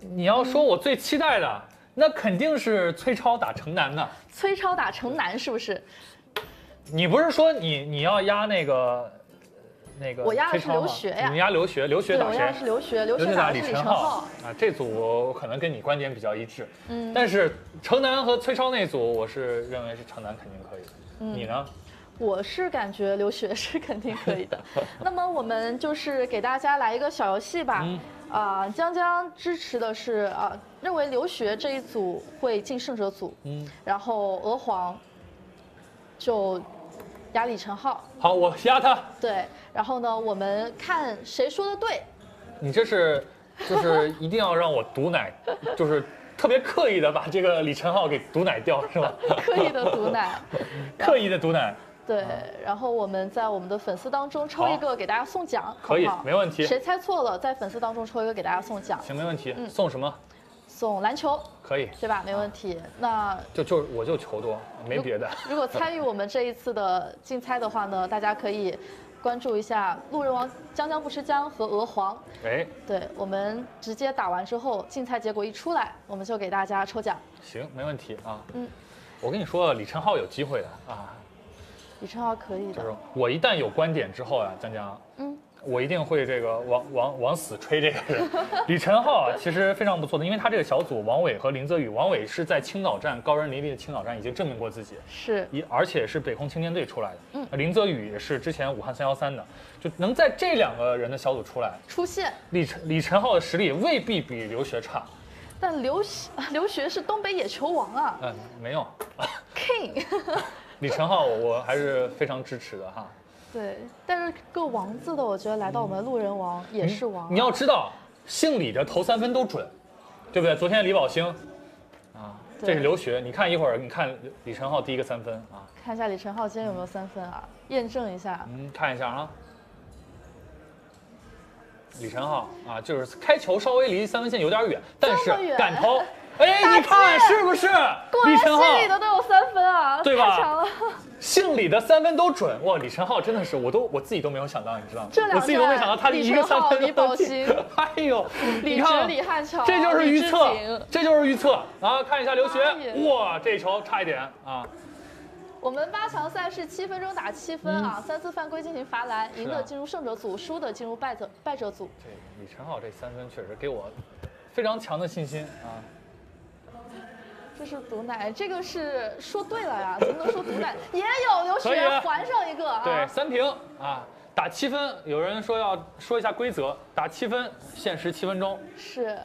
你要说我最期待的，那肯定是崔超打城南的。崔超打城南是不是？你不是说你你要压那个那个我压的是刘学呀你压刘学，刘学对，打谁我要？是刘学，刘刘学打李李晨浩。啊，这组我可能跟你观点比较一致，嗯，但是城南和崔超那组，我是认为是城南肯定可以的。嗯你呢？我是感觉留学是肯定可以的。那么我们就是给大家来一个小游戏吧。嗯啊、江江支持的是啊、认为留学这一组会进胜者组。嗯，然后娥皇就压李晨浩。好，我压他。对，然后呢，我们看谁说的对。你这是就是一定要让我毒奶，就是特别刻意的把这个李晨浩给毒奶掉是吧？刻意的毒奶。刻意的毒奶，对，然后我们在我们的粉丝当中抽一个给大家送奖，可以没问题谁猜错了，在粉丝当中抽一个给大家送奖，行，没问题。嗯送什么？送篮球，可以，对吧？没问题。那就就我就球多，没别的。如果参与我们这一次的竞猜的话呢，大家可以关注一下路人王江江不吃姜和鹅黄。哎，对我们直接打完之后，竞猜结果一出来，我们就给大家抽奖。行，没问题啊。嗯，我跟你说，李晨浩有机会的啊，李晨浩可以就是的，我一旦有观点之后啊，江江，嗯，我一定会这个往往往死吹这个人。李晨浩啊，其实非常不错的，因为他这个小组，王伟和林泽宇，王伟是在青岛站高人林立的青岛站已经证明过自己，是一而且是北控青年队出来的。嗯林泽宇也是之前武汉三幺三的，就能在这两个人的小组出来，出现。李晨李晨浩的实力未必比刘学差。但刘学留学是东北野球王啊嗯，没有，，King。李晨浩我还是非常支持的哈。对，但是个王字的，我觉得来到我们路人王也是王啊、你要知道，姓李的投三分都准，对不对？昨天李宝兴，啊，这是留学。你看一会儿，你看李晨浩第一个三分啊，看一下李晨浩今天有没有三分啊？验证一下。嗯，看一下啊。李晨浩啊，就是开球稍微离三分线有点远，但是敢投。哎，你看是不是？果然李晨浩心里的都有三分啊，对吧太强了。姓李的三分都准，哇！李晨浩真的是，我都我自己都没有想到，你知道吗？这两我自己都没想到他站一个三分李晨浩都进。哎呦，李直、你看李汉强，这就是预测，这就是预测啊！看一下刘学，哇，这球差一点啊！我们八强赛是七分钟打七分啊，三次犯规进行罚篮，赢的进入胜者组，输的进入败者败者组。这李晨浩这三分确实给我非常强的信心啊！这是毒奶，这个是说对了呀，怎么能说毒奶？也有刘可以啊学还上一个啊。对，三平啊，打七分，有人说要说一下规则，打七分限时七分钟。是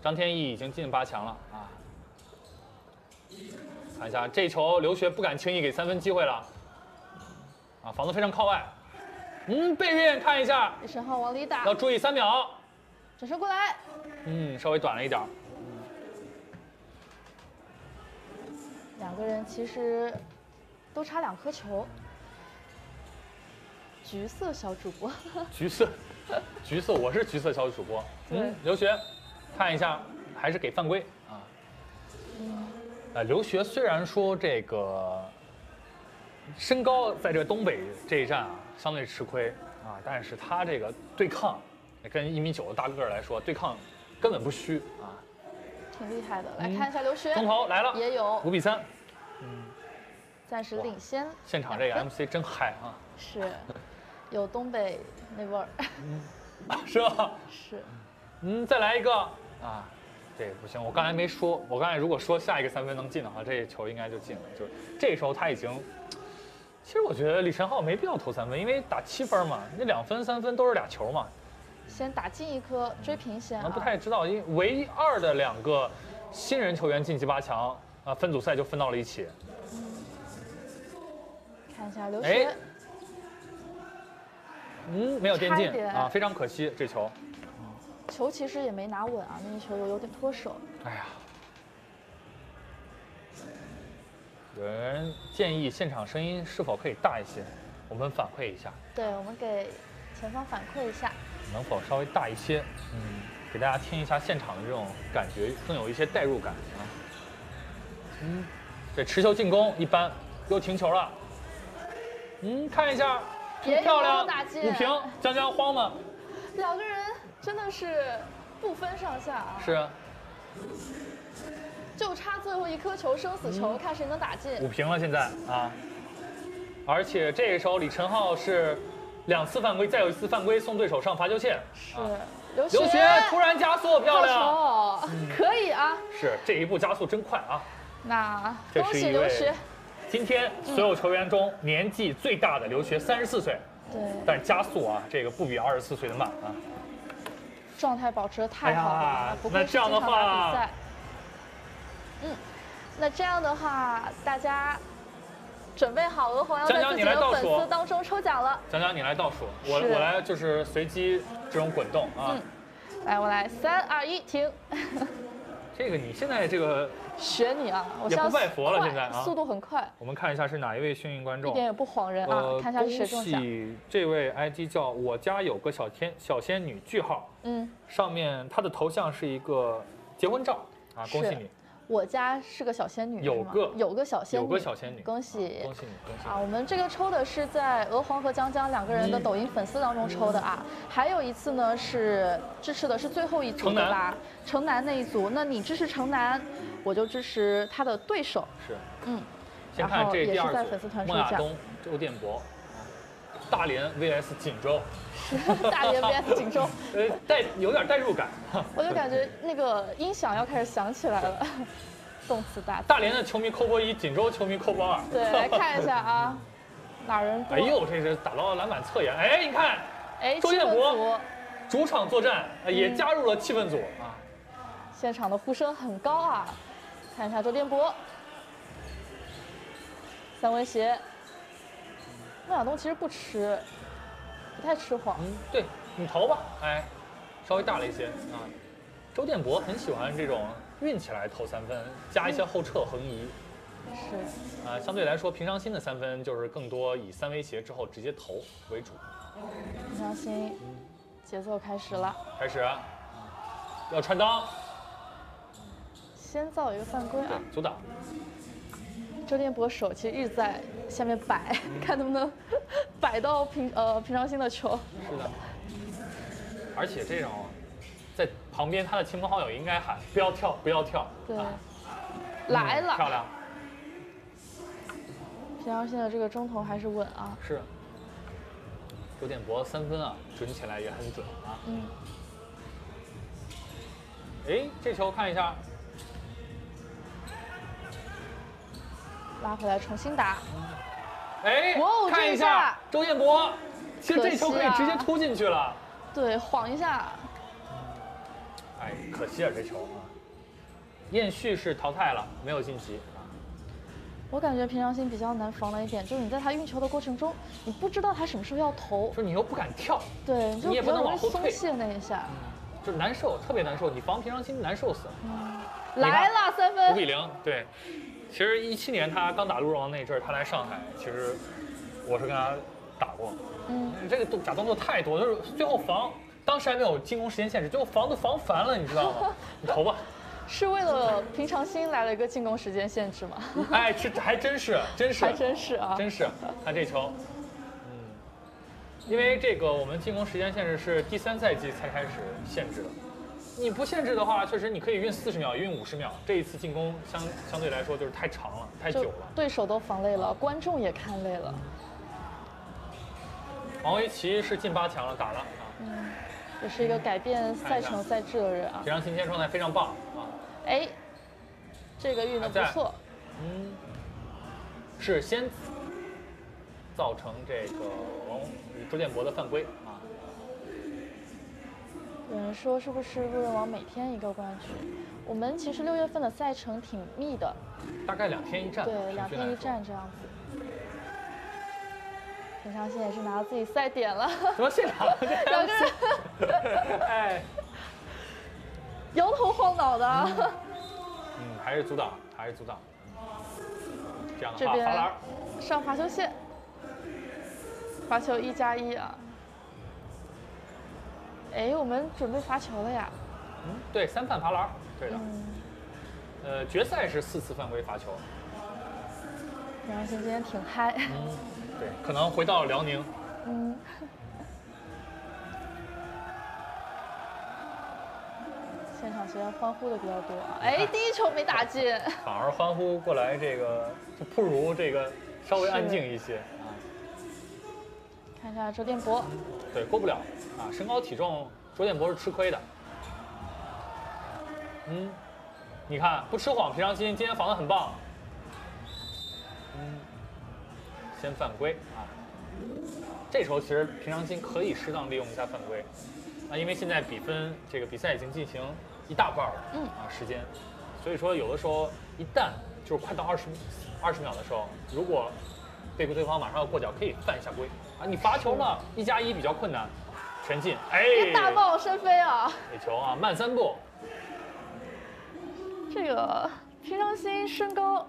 张天翼已经进八强了啊！看一下这球，刘学不敢轻易给三分机会了啊，防得非常靠外。嗯，背面看一下，李晨浩往里打要，注意三秒。转身过来，嗯，稍微短了一点两个人其实都差两颗球。橘色小主播，橘色，橘色，我是橘色小主播。嗯，刘学，看一下，还是给犯规啊。呃，刘学虽然说这个身高在这东北这一站啊相对吃亏啊，但是他这个对抗跟一米九的大个儿来说，对抗根本不虚啊。挺厉害的。来看一下刘学，中投来了，也有五比三，嗯暂时领先。现场这个 MC 真嗨啊，是有东北那味儿，是吧？是嗯，再来一个啊，这个不行，我刚才没说，我刚才如果说下一个三分能进的话，这球应该就进了。就是这时候他已经，其实我觉得李晨浩没必要投三分，因为打七分嘛，那两分三分都是俩球嘛，先打进一颗追平线、可能啊。不太知道，因为唯二的两个新人球员晋级八强啊，分组赛就分到了一起。看一下刘哎学，嗯，没有电差一点进啊，非常可惜这球。球其实也没拿稳啊，那个球有有点脱手。哎呀，有人建议现场声音是否可以大一些，我们反馈一下，对，我们给前方反馈一下。能否稍微大一些？嗯，给大家听一下现场的这种感觉，更有一些代入感啊。嗯，这持球进攻一般，又停球了。嗯，看一下，漂亮五平，江江慌吗？两个人真的是不分上下啊，是啊，就差最后一颗球生死球，看谁能打进。五平了现在啊。而且这个时候李晨浩是两次犯规，再有一次犯规送对手上罚球线。是啊刘刘学突然加速，漂好亮！球，可以啊。是这一步加速真快啊！那恭喜刘学，今天所有球员中年纪最大的刘学三十四岁，对，但是加速啊，这个不比二十四岁的慢啊。状态保持的太好了，哎不那这样的话。嗯，那这样的话，大家准备好，鹅黄要在自己的粉丝当中抽奖了。江江，你来倒数，我是我来就是随机这种滚动啊。嗯来，我来，三二一，停。这个你现在这个，学你啊，我相也不拜佛了现在啊速度很快，我们看一下是哪一位幸运观众。一点也不晃人啊。看一下是谁中恭奖。喜这位 ID 叫我家有个小天小仙女句号，嗯，上面她的头像是一个结婚照啊，恭喜你，我家是个小仙女，有个有个小仙女，有个小仙女，恭喜啊恭喜你，恭喜啊，我们这个抽的是在鹅黄和江江两个人的嗯抖音粉丝当中抽的啊，还有一次呢是支持的是最后一组城南。对吧？城南那一组，那你支持城南，我就支持他的对手，是，嗯，先看然后也这第二是在粉丝组，团抽奖，孟亚东、周电博，大连 VS 锦州，大连 VS 锦州，呃，带有点代入感。我就感觉那个音响要开始响起来了，动次大词。大连的球迷扣波一，锦州球迷扣波二。对，来看一下啊，哪人多？哎，呦，这是打到篮板侧沿。哎，你看哎，周建博主场作战，呃也嗯加入了气氛组啊。现场的呼声很高啊！看一下周电博，三威胁，孟亚东其实不吃，不太吃黄。嗯，对你投吧，哎，稍微大了一些啊。周电博很喜欢这种运起来投三分，加一些后撤横移是，啊。相对来说，平常心的三分就是更多以三威胁之后直接投为主。平常心，节奏开始了，开始，要穿裆，先造一个犯规啊！，阻挡。周电博手其实一直在下面摆，看能不能 摆到平呃平常心的球。是的，而且这种在旁边他的亲朋好友应该喊不要跳，不要跳。对啊，来了，嗯漂亮，平常心的这个中投还是稳啊。是。周电博三分啊，准起来也很准啊。嗯，哎，这球看一下，拉回来重新打。哎看一下下周彦博，其实这球可以直接突进去了。对，晃一下，哎，可惜啊，这球啊。燕旭是淘汰了，没有晋级啊。我感觉平常心比较难防的一点，就是你在他运球的过程中，你不知道他什么时候要投，就是你又不敢跳，对，你就不能比较容易往后退松懈那一下。就是难受，特别难受。你防平常心难受死了。来了三分五比，零，对。其实一七年他刚打鹿茸那阵儿，他来上海，其实我是跟他打过。嗯，这个动假动作太多，就是最后防，当时还没有进攻时间限制，最后防都防烦了，你知道吗？你投吧。是为了平常心来了一个进攻时间限制吗？哎，这还真是，真是，还真是啊，真是。看这球，嗯，因为这个我们进攻时间限制是第三赛季才开始限制的。你不限制的话，确实你可以运四十秒，运五十秒。这一次进攻相相对来说就是太长了，太久了。对手都防累了，观众也看累了，王维奇是进八强了，打了啊。也是一个改变赛程赛制的人啊。平常今天状态非常棒啊。哎，这个运的不错，嗯，是先造成这个王周建博的犯规说是不是路人王每天一个冠军？我们其实六月份的赛程挺密的，大概两天一站，对，两天一平均来说。战这样子。平常心也是拿到自己赛点了，什么现场？两个人 哎，摇头晃脑的。嗯，还是阻挡，还是阻挡。这样的这边上罚球线，罚球一加一啊。哎，我们准备罚球了呀。嗯，对，三犯罚篮，对的。嗯，呃，决赛是四次犯规罚球。平常心今天挺嗨。嗯，对，可能回到辽宁。嗯。现场虽然欢呼的比较多啊！哎，第一球没打进，反而欢呼过来，这个就不如这个稍微安静一些啊。看一下周建博，对，过不了啊，身高体重，周建博是吃亏的。嗯，你看不吃晃，平常心今天防的很棒。嗯，先犯规啊。这时候其实平常心可以适当利用一下犯规，啊，因为现在比分这个比赛已经进行一大半了，嗯啊时间，所以说有的时候一旦就是快到二十二十秒的时候，如果被对方马上要过脚，可以犯一下规啊。你罚球呢，一加一比较困难，全进，哎，大帽深飞啊！这球啊，慢三步，这个平常心身高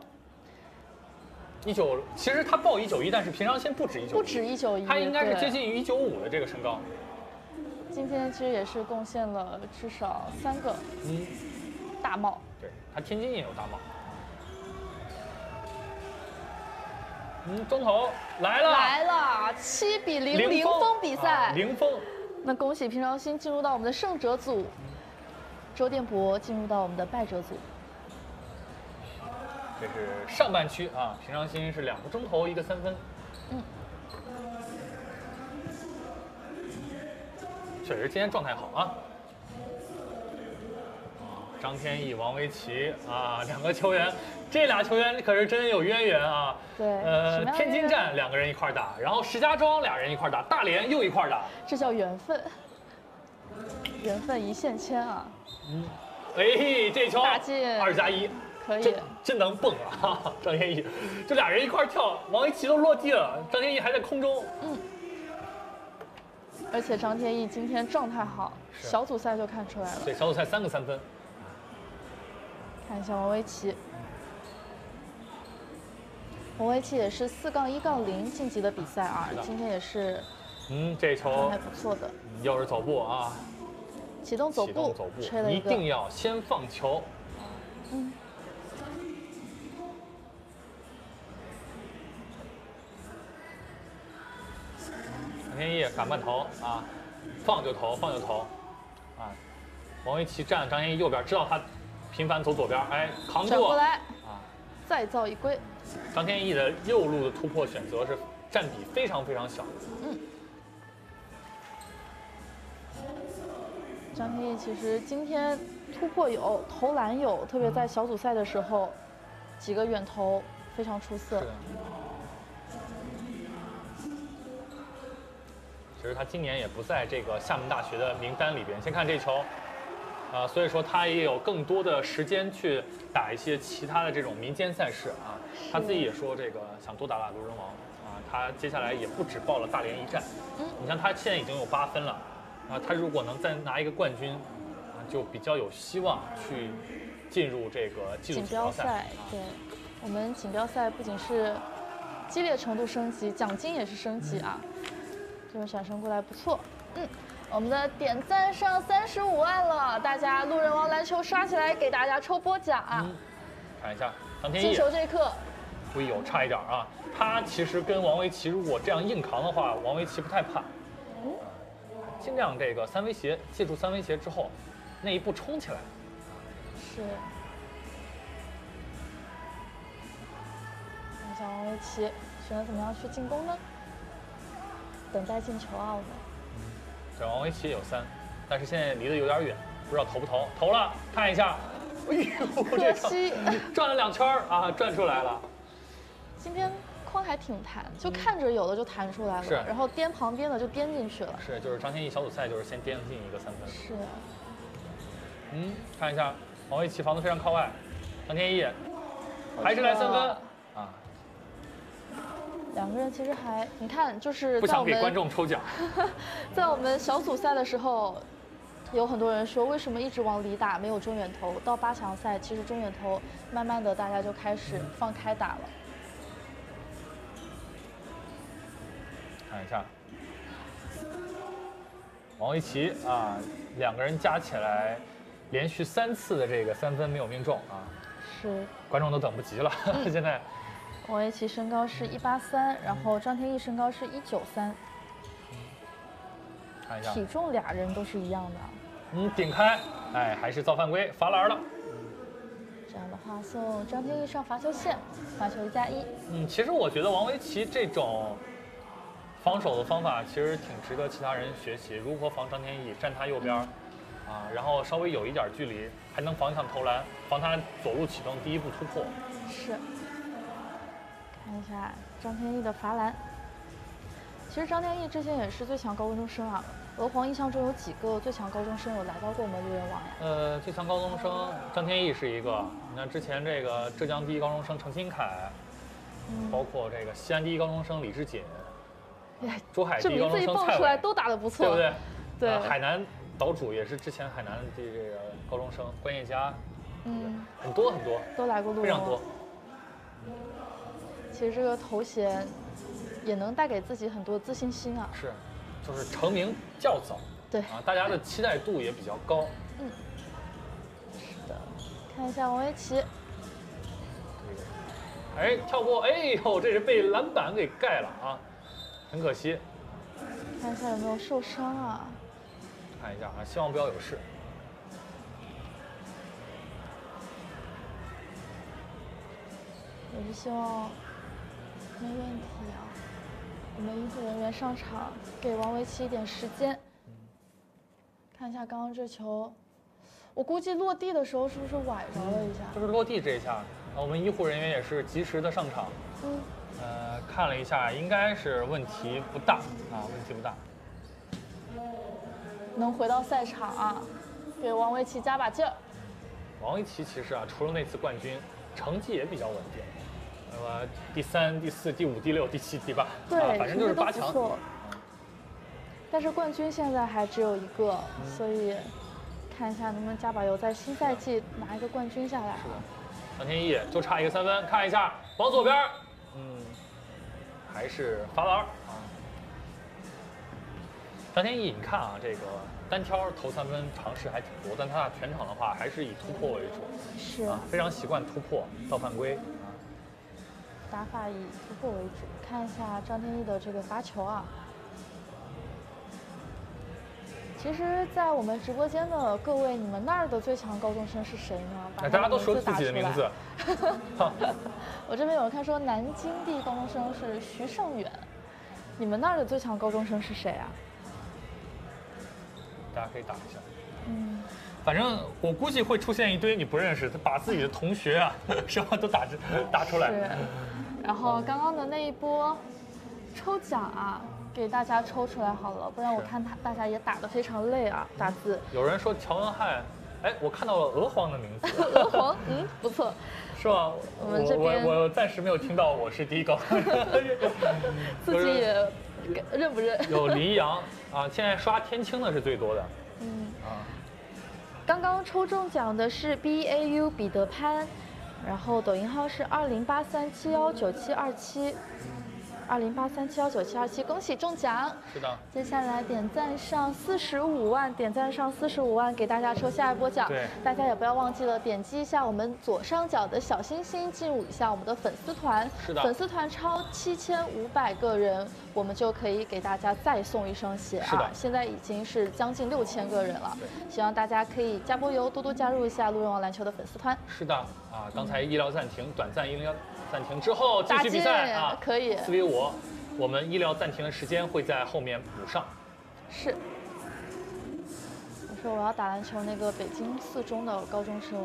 一九，其实他报一九一，但是平常心不止一九，不止一九一，他应该是接近于一九五的这个身高，今天其实也是贡献了至少三个嗯，大帽。对他天津也有大帽。嗯，中投来了，来了，七比零零封比啊赛。零封，那恭喜平常心进入到我们的胜者组，周殿博进入到我们的败者组。这是上半区啊，平常心是两个中投一个三分，嗯，确实今天状态好啊。张天翼、王维奇啊，两个球员，这俩球员可是真有渊源啊。对呃天津站两个人一块打，然后石家庄俩人一块打，大连又一块打。这叫缘分，缘分一线牵啊！嗯哎，这球打进二加一，可以真，能蹦啊！张天翼，这俩人一块跳，王维奇都落地了，张天翼还在空中。嗯而且张天翼今天状态好，小组赛就看出来了。对，小组赛三个三分，看一下王维奇，王维奇也是四杠一杠零晋级的比赛啊，今天也是嗯，这球还不错的，又是走步啊，启动走步走，步吹，了一个。一定要先放球。嗯，张天翼反慢投啊，放就投，放就投，啊，王维奇站张天翼右边，知道他频繁走左边，哎，扛住转过来。啊。再造一规，张天翼的右路的突破选择是占比非常非常小，嗯张天翼其实今天突破有，投篮有，特别在小组赛的时候，几个远投非常出色。其实他今年也不在这个厦门大学的名单里边。先看这球，啊、所以说他也有更多的时间去打一些其他的这种民间赛事啊。他自己也说这个想多打打路人王啊。他接下来也不止报了大连一战，嗯你像他现在已经有八分了，啊，他如果能再拿一个冠军，啊，就比较有希望去进入这个技术锦锦标赛。对，我们锦标赛不仅是激烈程度升级，奖金也是升级啊。这种闪身过来不错，嗯，我们的点赞上三十五万了，大家路人王篮球刷起来，给大家抽波奖啊！嗯，看一下张天进翼，球这一刻，哎呦，差一点啊！他其实跟王维奇如果这样硬扛的话，王维奇不太怕。嗯尽量这个三威胁，借助三威胁之后，那一步冲起来。是。看一下王维奇选择怎么样去进攻呢？等待进球啊，我们。这王维奇也有三，但是现在离得有点远，不知道投不投。投了，看一下。哎呦，可这惜，转了两圈儿啊，转出来了。今天框还挺弹，就看着有的就弹出来了，是然后颠旁边的就颠进去了。是，就是张天翼小组赛就是先颠进一个三分。是，嗯，看一下王维奇防得非常靠外，张天翼还是来三分啊，两个人其实还，你看，就是不在我想给观众抽奖。在我们小组赛的时候，有很多人说为什么一直往里打，没有中远投。到八强赛，其实中远投慢慢的大家就开始放开打了。看一下，王一奇啊，两个人加起来连续三次的这个三分没有命中啊，是，观众都等不及了。现在王维奇身高是一八三，然后张天翼身高是一九三，看一下，体重俩人都是一样的。嗯，顶开，哎，还是造犯规，罚篮了。这样的话送张天翼上罚球线，罚球一加一。嗯，其实我觉得王维奇这种防守的方法其实挺值得其他人学习。如何防张天翼，站他右边儿，啊，然后稍微有一点距离，还能防一场投篮，防他左路启动第一步突破。是。看看一下张天翼的罚篮。其实张天翼之前也是最强高中生啊。娥皇印象中有几个最强高中生有来到过我们路人网呀？呃，最强高中生张天翼是一个。你看之前这个浙江第一高中生程新凯，嗯，包括这个西安第一高中生李志锦，珠海第一高中生蔡伟，都打得不错，对不对？对。海南岛主也是之前海南的这个高中生关叶佳，嗯，很多很多都来过路人，非常多。其实这个头衔也能带给自己很多自信心啊。是。就是成名较早，对啊，大家的期待度也比较高。嗯，是的，看一下王维奇。哎，跳过，哎呦，这是被篮板给盖了啊，很可惜。看一下有没有受伤啊？看一下啊，希望不要有事。也是希望没问题啊。我们医护人员上场，给王维奇一点时间。看一下刚刚这球，我估计落地的时候是不是崴着了一下？就是落地这一下，我们医护人员也是及时的上场。嗯。呃，看了一下，应该是问题不大啊，问题不大。能回到赛场啊，给王维奇加把劲儿。王维奇其实啊，除了那次冠军，成绩也比较稳定。那么第三、第四、第五、第六、第七、第八，对，反正就是八强。但是冠军现在还只有一个，所以看一下能不能加把油，在新赛季拿一个冠军下来。是的，张天翼就差一个三分，看一下往左边，嗯，还是罚篮啊。张天翼，你看啊，这个单挑投三分尝试还挺多，但他全场的话还是以突破为主，是啊，非常习惯突破到犯规。打法以突破为主，看一下张天翼的这个罚球啊。其实，在我们直播间的各位，你们那儿的最强高中生是谁呢？大家都说自己的名字。我这边有人看说南京第一高中生是徐胜远，你们那儿的最强高中生是谁啊？大家可以打一下。嗯。反正我估计会出现一堆你不认识，他把自己的同学啊，什么都打出 打出来。是。然后刚刚的那一波抽奖啊，给大家抽出来好了，不然我看他大家也打得非常累啊，打字。有人说乔恩翰，哎，我看到了鹅皇的名字。鹅黄，嗯，不错。是吧？我们这边我我暂时没有听到我是第一高。自己也认不认？有黎阳啊，现在刷天青的是最多的。嗯。啊。刚刚抽中奖的是 B A U 彼得潘。然后抖音号是二零八三七幺九七二七，二零八三七幺九七二七，恭喜中奖！是的。接下来点赞上四十五万，点赞上四十五万，给大家抽下一波奖。对。大家也不要忘记了点击一下我们左上角的小心心，进入一下我们的粉丝团。是的。粉丝团超七千五百个人，我们就可以给大家再送一双鞋啊！现在已经是将近六千个人了。希望大家可以加波油，多多加入一下路人王篮球的粉丝团。是的。啊，刚才医疗暂停，短暂医疗暂停之后继续比赛啊，可以。四 v 五，我们医疗暂停的时间会在后面补上。是。我说我要打篮球，那个北京四中的高中生。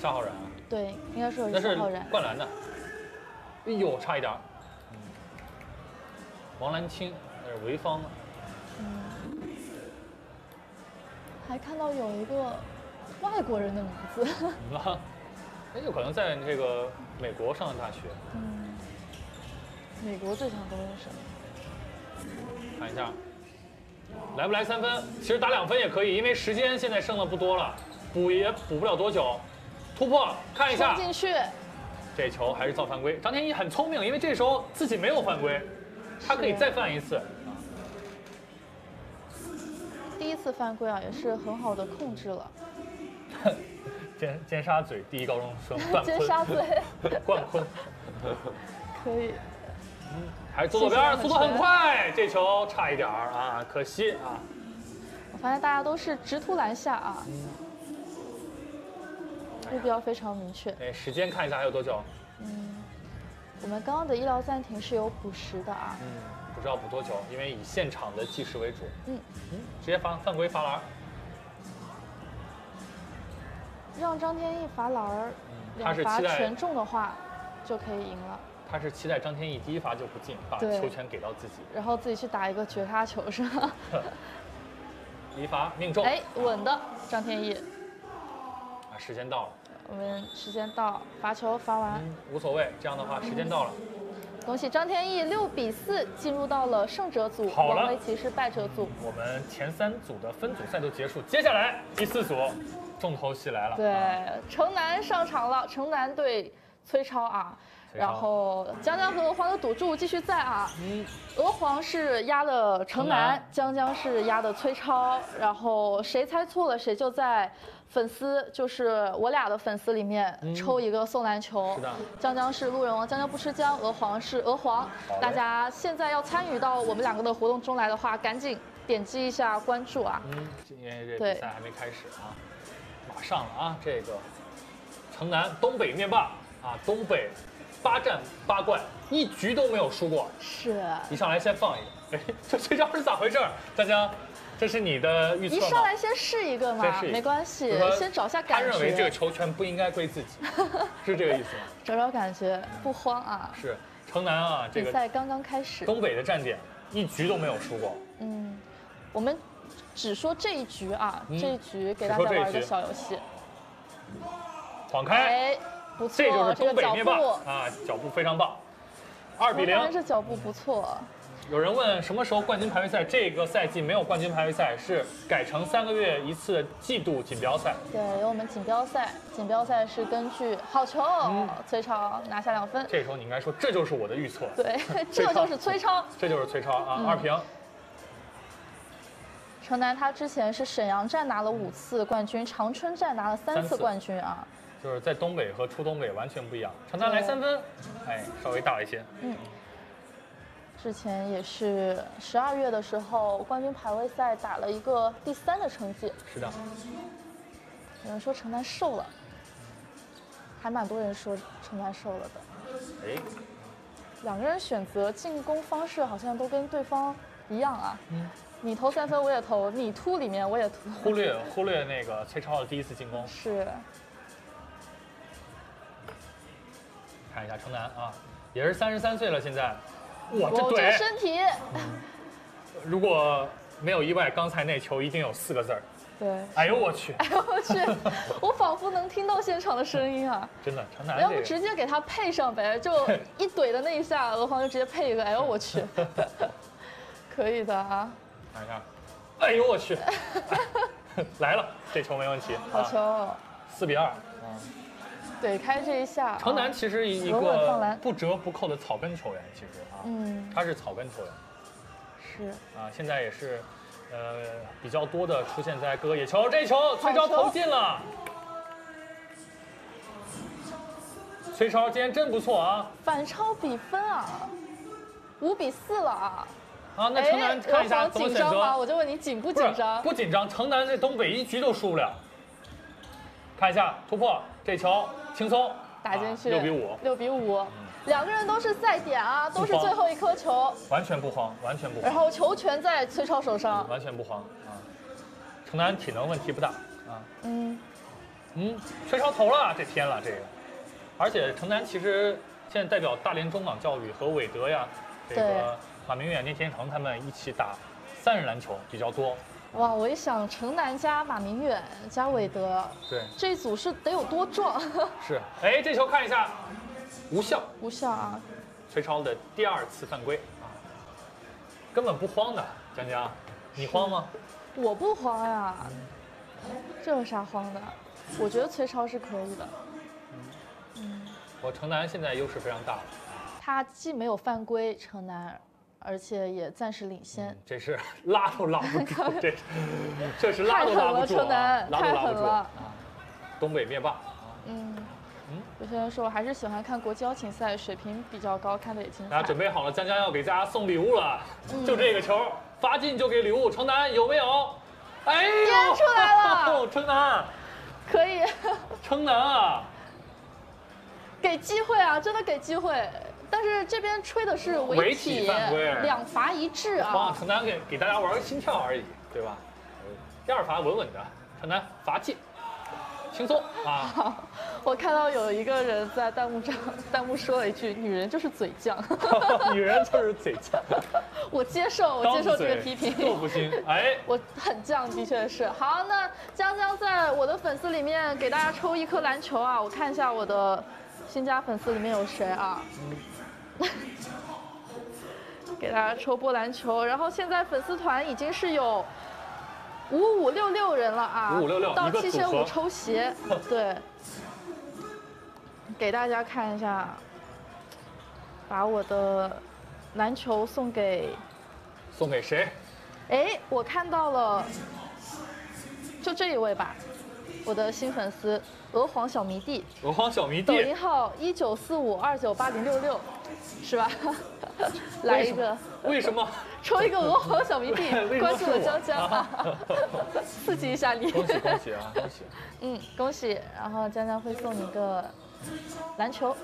夏浩然啊？对，应该是有夏浩然。灌篮的。哎呦，差一点。嗯。王兰青，那是潍坊的。嗯。还看到有一个。外国人的名字，啊，那就可能在这个美国上的大学。嗯，美国最强高中生。看一下，来不来三分？其实打两分也可以，因为时间现在剩的不多了，补也补不了多久。突破，看一下。进去。这球还是造犯规。张天一很聪明，因为这时候自己没有犯规，他可以再犯一次。第一次犯规啊，也是很好的控制了。尖尖沙咀第一高中生 冠尖沙咀 冠坤，可以。嗯，还是左左边，速度很快，这球差一点儿啊，可惜啊。我发现大家都是直突篮下啊，目标非常明确。哎，时间看一下还有多久？嗯，我们刚刚的医疗暂停是有补时的啊。嗯，不知道补多久，因为以现场的计时为主。嗯嗯，直接罚犯规罚篮。让张天翼罚篮儿，两罚全中的话，就可以赢了，他是期待张天翼第一罚就不进，把球权给到自己。然后自己去打一个绝杀球是吧？一罚命中。哎，稳的，张天翼。啊，时间到了，我们时间到，罚球罚完，嗯，无所谓。这样的话，时间到了，恭喜张天翼六比四进入到了胜者组，王维奇是败者组。我们前三组的分组赛都结束，接下来第四组，重头戏来了。啊，对，城南上场了，城南对崔超啊，然后江江和娥皇的赌注继续在啊，嗯，娥皇是压的城南，江江是压的崔超，然后谁猜错了谁就在粉丝，就是我俩的粉丝里面嗯。抽一个送篮球。是的。江江是路人王，江江不吃姜，娥皇是娥皇大家现在要参与到我们两个的活动中来的话，赶紧点击一下关注啊！嗯，今年这对。比赛还没开始啊，马上了啊，这个城南东北灭霸啊，东北八战八冠，一局都没有输过。是。一上来先放一个，哎，这这招是咋回事儿？江江，这是你的预测吗？一上来先试一个嘛没关系，先找下他感认为这个，球权不应该归自己，是这个意思吗？找找感觉，不慌啊。是城南啊，这个比赛刚刚开始，东北的站点一局都没有输过。嗯，我们只说这一局啊，嗯这一局给大家玩一个说一局小游戏。晃开，哎，不错，这就是东北灭霸步，啊，脚步非常棒。二比零，这脚步不错。有人问什么时候冠军排位赛？这个赛季没有冠军排位赛，是改成三个月一次的季度锦标赛。对，有我们锦标赛，锦标赛是根据好球，嗯崔超拿下两分。这时候你应该说，这就是我的预测，对，这就是崔超。这就是崔超啊，嗯二平。城南他之前是沈阳站拿了五次冠军，长春站拿了三次冠军啊。就是在东北和出东北完全不一样。城南来三分，哎，稍微大一些。嗯，之前也是十二月的时候，冠军排位赛打了一个第三的成绩。是的，有人说城南瘦了，还蛮多人说城南瘦了的。哎，两个人选择进攻方式好像都跟对方一样啊。嗯你投三分我也投，你突里面我也突。忽略忽略那个崔超的第一次进攻。是，看一下城南啊，也是三十三岁了，现在，哇，这我这怼！身体，如果没有意外，刚才那球一定有四个字儿。对。哎呦我去，哎呦我去，我仿佛能听到现场的声音啊！真的城南要不直接给他配上呗，就一怼的那一下，俄皇就直接配一个。哎呦我去，可以的啊，看一下，哎呦我去，来了，这球没问题。好球，四比二。怼开这一下。城南啊其实一个不折不扣的草根球员，其实啊，嗯，他是草根球员是啊，现在也是，呃，比较多的出现在各个野球。这球崔超投进了，崔超今天真不错啊！反超比分啊，五比四了啊。啊，那城南看一下怎么选紧张吗？择。我就问你紧不紧张？不紧张，城南这东北一局都输不了。看一下突破，这球轻松打进去，六比五，六比五，两个人都是赛点啊，都是最后一颗球，完全不慌，完全不慌然，后球权在崔超手上。完全不慌啊！城南体能问题不大啊。嗯，嗯，崔超投了，这天了这个，而且城南其实现在代表大连中港教育和韦德呀，这个马明远、聂天成他们一起打三人篮球比较多。哇，我一想城南加马明远加韦德，对，这一组是得有多壮？是。哎，这球看一下，无效，无效啊！崔超的第二次犯规啊，根本不慌的，江江，你慌吗？我不慌呀，这有啥慌的？我觉得崔超是可以的，嗯我城南现在优势非常大了，他既没有犯规，城南，而且也暂时领先。这是拉都拉不住，这是这是拉都拉不住！东北灭霸啊！嗯嗯，有些人说我还是喜欢看国际邀请赛，水平比较高，看的也精彩大家。准备好了，江江要给大家送礼物了，嗯就这个球，发进就给礼物。城南有没有？哎呦，颠出来了城南，可以，城南啊！给机会啊，真的给机会。但是这边吹的是违违体体犯规，两罚一掷帮啊。陈楠给给大家玩个心跳而已，对吧？第二罚稳稳的，陈楠罚进，轻松啊。我看到有一个人在弹幕上 弹幕说了一句：“女人就是嘴犟。女人就是嘴犟。我接受，我接受这个批评。豆腐心，哎，我很犟，的确是。好，那江江在我的粉丝里面给大家抽一颗篮球啊！我看一下我的新加粉丝里面有谁啊？给大家抽波篮球，然后现在粉丝团已经是有五五六六人了啊！五五六六，到七千五抽鞋，对。给大家看一下，把我的篮球送给送给谁？哎，我看到了，就这一位吧，我的新粉丝鹅黄小迷弟。鹅黄小迷弟。抖音号一九四五二九八零六六，是吧？来一个。为什么？抽一个鹅黄小迷弟，关注了江江啊，刺激一下你。恭喜恭喜啊！恭喜。嗯，恭喜。然后江江会送你一个。篮球，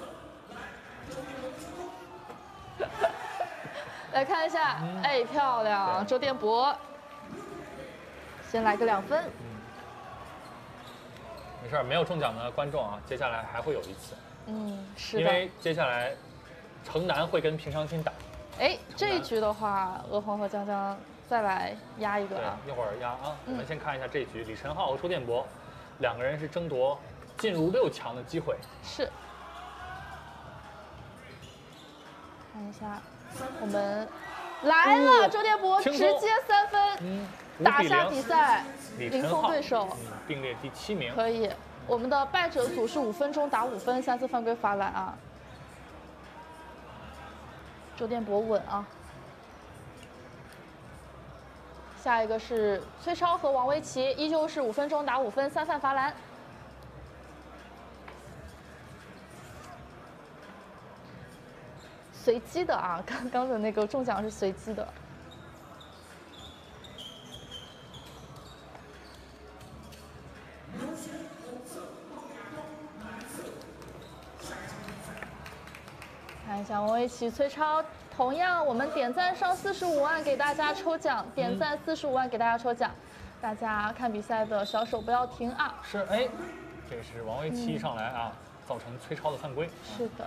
来看一下，哎，漂亮，周电博，先来个两分。没事没有中奖的观众啊，接下来还会有一次。嗯，是的。因为接下来，城南会跟平常心打。哎，这一局的话，鹅皇和江江再来压一个啊。一会儿压啊，我们先看一下这一局，李晨浩和周电博，两个人是争夺进入六强的机会。是。看一下，我们来了，周电博直接三分，打下比赛，零封对手，并列第七名。可以，我们的败者组是五分钟打五分，三次犯规罚篮啊。周电博稳啊。下一个是崔超和王维奇，依旧是五分钟打五分，三犯罚篮。随机的啊，刚刚的那个中奖是随机的。王维奇、崔超，同样我们点赞上四十五万给大家抽奖，点赞四十五万给大家抽奖，大家看比赛的小手不要停啊！是哎，这是王维奇一上来啊，造成崔超的犯规。是的。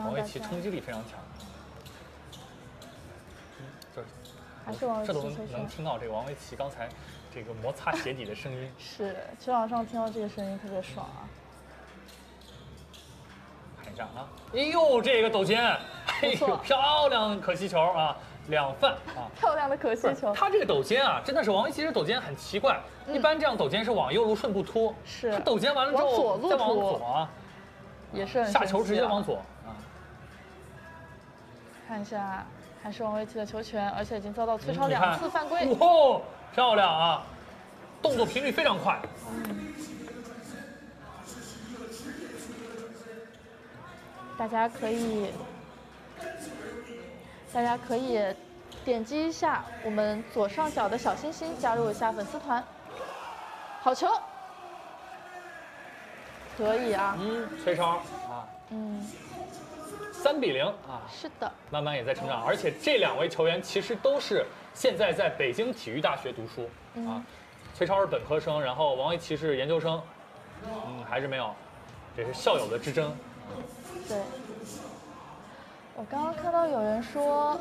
王维奇冲击力非常强，这还是王维奇，这都能听到这个王维奇刚才这个摩擦鞋底的声音。是球场上听到这个声音特别爽啊！啊，哎呦，这个抖肩，哎呦，漂亮可惜球啊，两犯啊！漂亮的可惜球。他这个抖肩啊，真的是王维其实抖肩很奇怪，一般这样抖肩是往右路顺步突，是他抖肩完了之后再往左啊，也是下球直接往左啊。看一下，还是王维奇的球权，而且已经遭到崔超两次犯规。哇，漂亮啊！动作频率非常快。大家可以，大家可以点击一下我们左上角的小心心，加入一下粉丝团。好球，可以啊。嗯，崔超啊。嗯。三比零啊，是的，慢慢也在成长，而且这两位球员其实都是现在在北京体育大学读书啊。崔超是本科生，然后王维奇是研究生，嗯，还是没有，这是校友的之争。对，我刚刚看到有人说，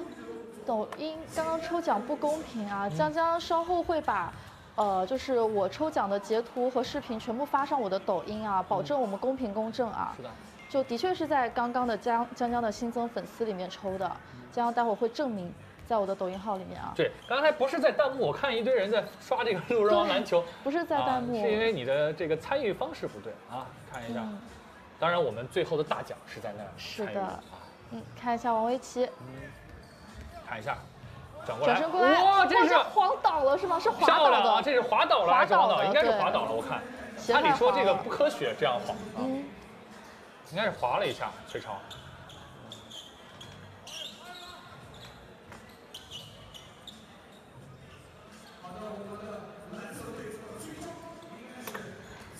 抖音刚刚抽奖不公平啊，江江稍后会把，呃，就是我抽奖的截图和视频全部发上我的抖音啊，保证我们公平公正啊。是的。就的确是在刚刚的江江江的新增粉丝里面抽的，江江待会儿会证明在我的抖音号里面啊。对，刚才不是在弹幕，我看一堆人在刷这个路人王篮球，不是在弹幕，是因为你的这个参与方式不对啊。看一下，当然我们最后的大奖是在那儿。是的，嗯，看一下王维奇，看一下，转过来，转身过来，哇，这是滑倒了是吗？是滑倒了，这是滑倒了还是滑倒？应该是滑倒了，我看。按理说这个不科学，这样滑。嗯。应该是滑了一下，崔超。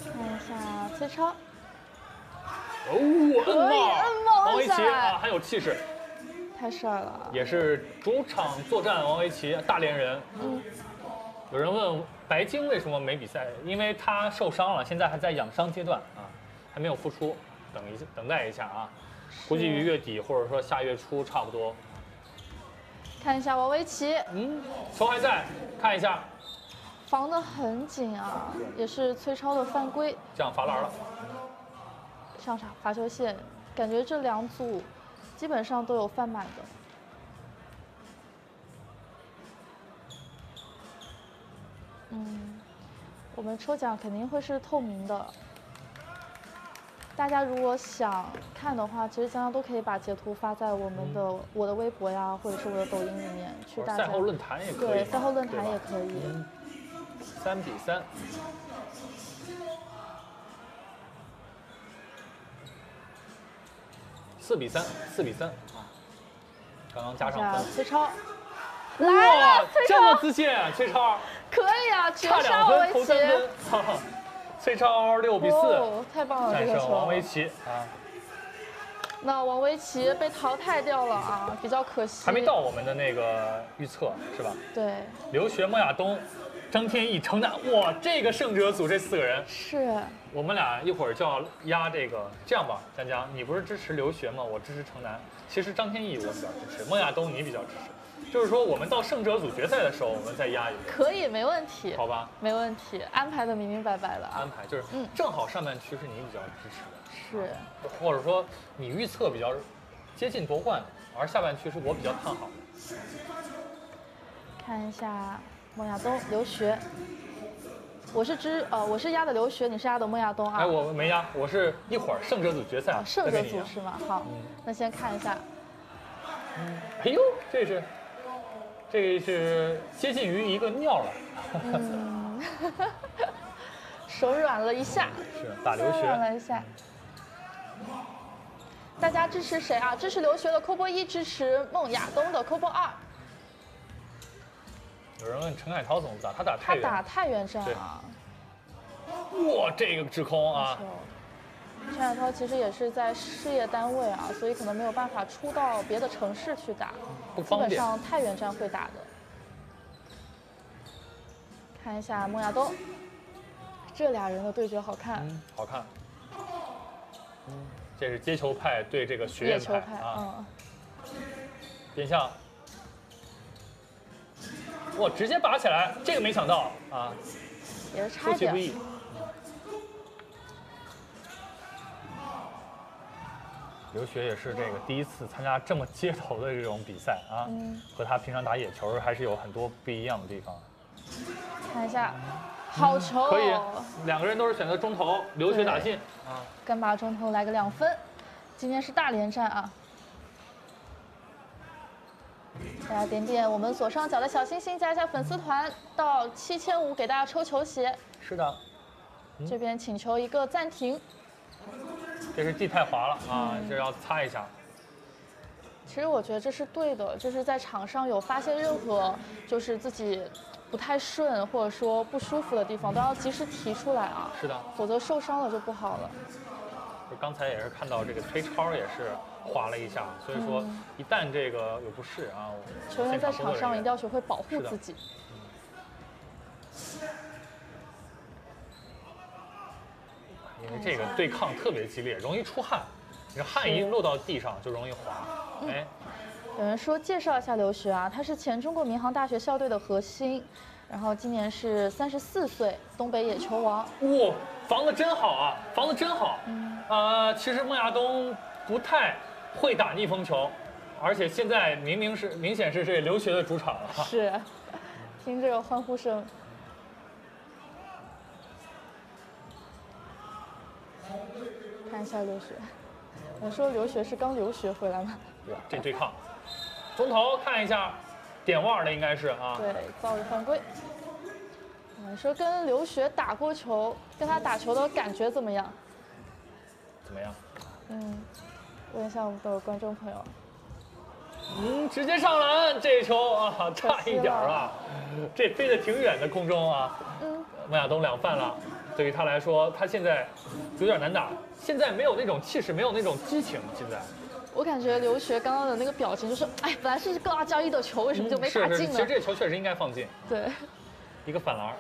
看一下崔超。哦，可以摁帽王维奇啊，很有气势。太帅了。也是主场作战，王维奇大连人。嗯。有人问白晶为什么没比赛？因为他受伤了，现在还在养伤阶段啊，还没有复出，等一下，等待一下啊，估计于月底或者说下月初差不多。看一下王维奇，嗯，球还在，看一下，防得很紧啊，也是崔超的犯规，这样罚篮了。上场罚球线，感觉这两组基本上都有犯满的。嗯，我们抽奖肯定会是透明的。大家如果想看的话，其实将来都可以把截图发在我们的我的微博呀，或者是我的抖音里面去。大家赛后论坛也可以。对，赛后论坛也可以。三比三。四比三，四比三啊！刚刚加上分。崔超，来了，这么自信，崔超。可以啊，差两分投三分。崔超六比四，太棒了，战胜王维奇啊！那王维奇被淘汰掉了啊，比较可惜。还没到我们的那个预测是吧？对。留学、孟亚东、张天翼、程楠，哇，这个胜者组这四个人是。我们俩一会儿就要压这个，这样吧，江江，你不是支持刘学吗？我支持程楠。其实张天翼我比较支持，孟亚东你比较支持。就是说，我们到胜者组决赛的时候，我们再压一个，可以，没问题，好吧？没问题，安排的明明白白的啊。安排就是，嗯，正好上半区是你比较支持的，是，或者说你预测比较接近夺冠，而下半区是我比较看好的。看一下孟亚东、刘学，我是支呃，我是压的刘学，你是压的孟亚东啊？哎，我没压，我是一会儿胜者组决赛，胜者组是吗？好，那先看一下。哎呦，这是。这是接近于一个尿了，嗯 手软了一下，是打留学了一下。大家支持谁啊？支持留学的扣波一，支持孟亚东的扣波二。有人问陈凯涛怎么打？他打太原，他打太原站啊。哇，这个制空啊！陈海涛其实也是在事业单位啊，所以可能没有办法出到别的城市去打，基本上太原站会打的。看一下孟亚东，这俩人的对决好看，好看。这是接球派对这个学院派啊，变向，哇，直接拔起来，这个没想到啊，也是差点。刘雪也是这个第一次参加这么街头的这种比赛啊，和他平常打野球还是有很多不一样的地方。看一下，好球！可以，两个人都是选择中投，刘学打进啊，干拔中投来个两分。今天是大连战啊！大家点点我们左上角的小心心，加一下粉丝团，到七千五给大家抽球鞋。是的，这边请求一个暂停。这是地太滑了啊，这要擦一下。其实我觉得这是对的，就是在场上有发现任何就是自己不太顺或者说不舒服的地方，都要及时提出来啊。是的，否则受伤了就不好了。就刚才也是看到这个崔超也是滑了一下，所以说一旦这个有不适啊，球员在场上一定要学会保护自己。因为这个对抗特别激烈，容易出汗，你汗一落到地上就容易滑。哎，有人说介绍一下刘学啊，他是前中国民航大学校队的核心，然后今年是三十四岁，东北野球王。哇，防的真好啊，防的真好。嗯。呃，其实孟亚东不太会打逆风球，而且现在明明是明显是这留学的主场了。是，听这个欢呼声。看一下留学，我说留学是刚留学回来吗？哇，这对抗，中投看一下，点腕的应该是啊。对，遭遇犯规。我说跟留学打过球，跟他打球的感觉怎么样？怎么样？嗯，问一下我们的观众朋友。嗯，直接上篮，这一球啊，差一点啊，这飞得挺远的空中啊。嗯。孟亚东两犯了。对于他来说，他现在有点难打。现在没有那种气势，没有那种激情。现在，我感觉刘学刚刚的那个表情就是，哎，本来是高压交易的球，为什么就没打进呢？其实这球确实应该放进。对，一个反篮。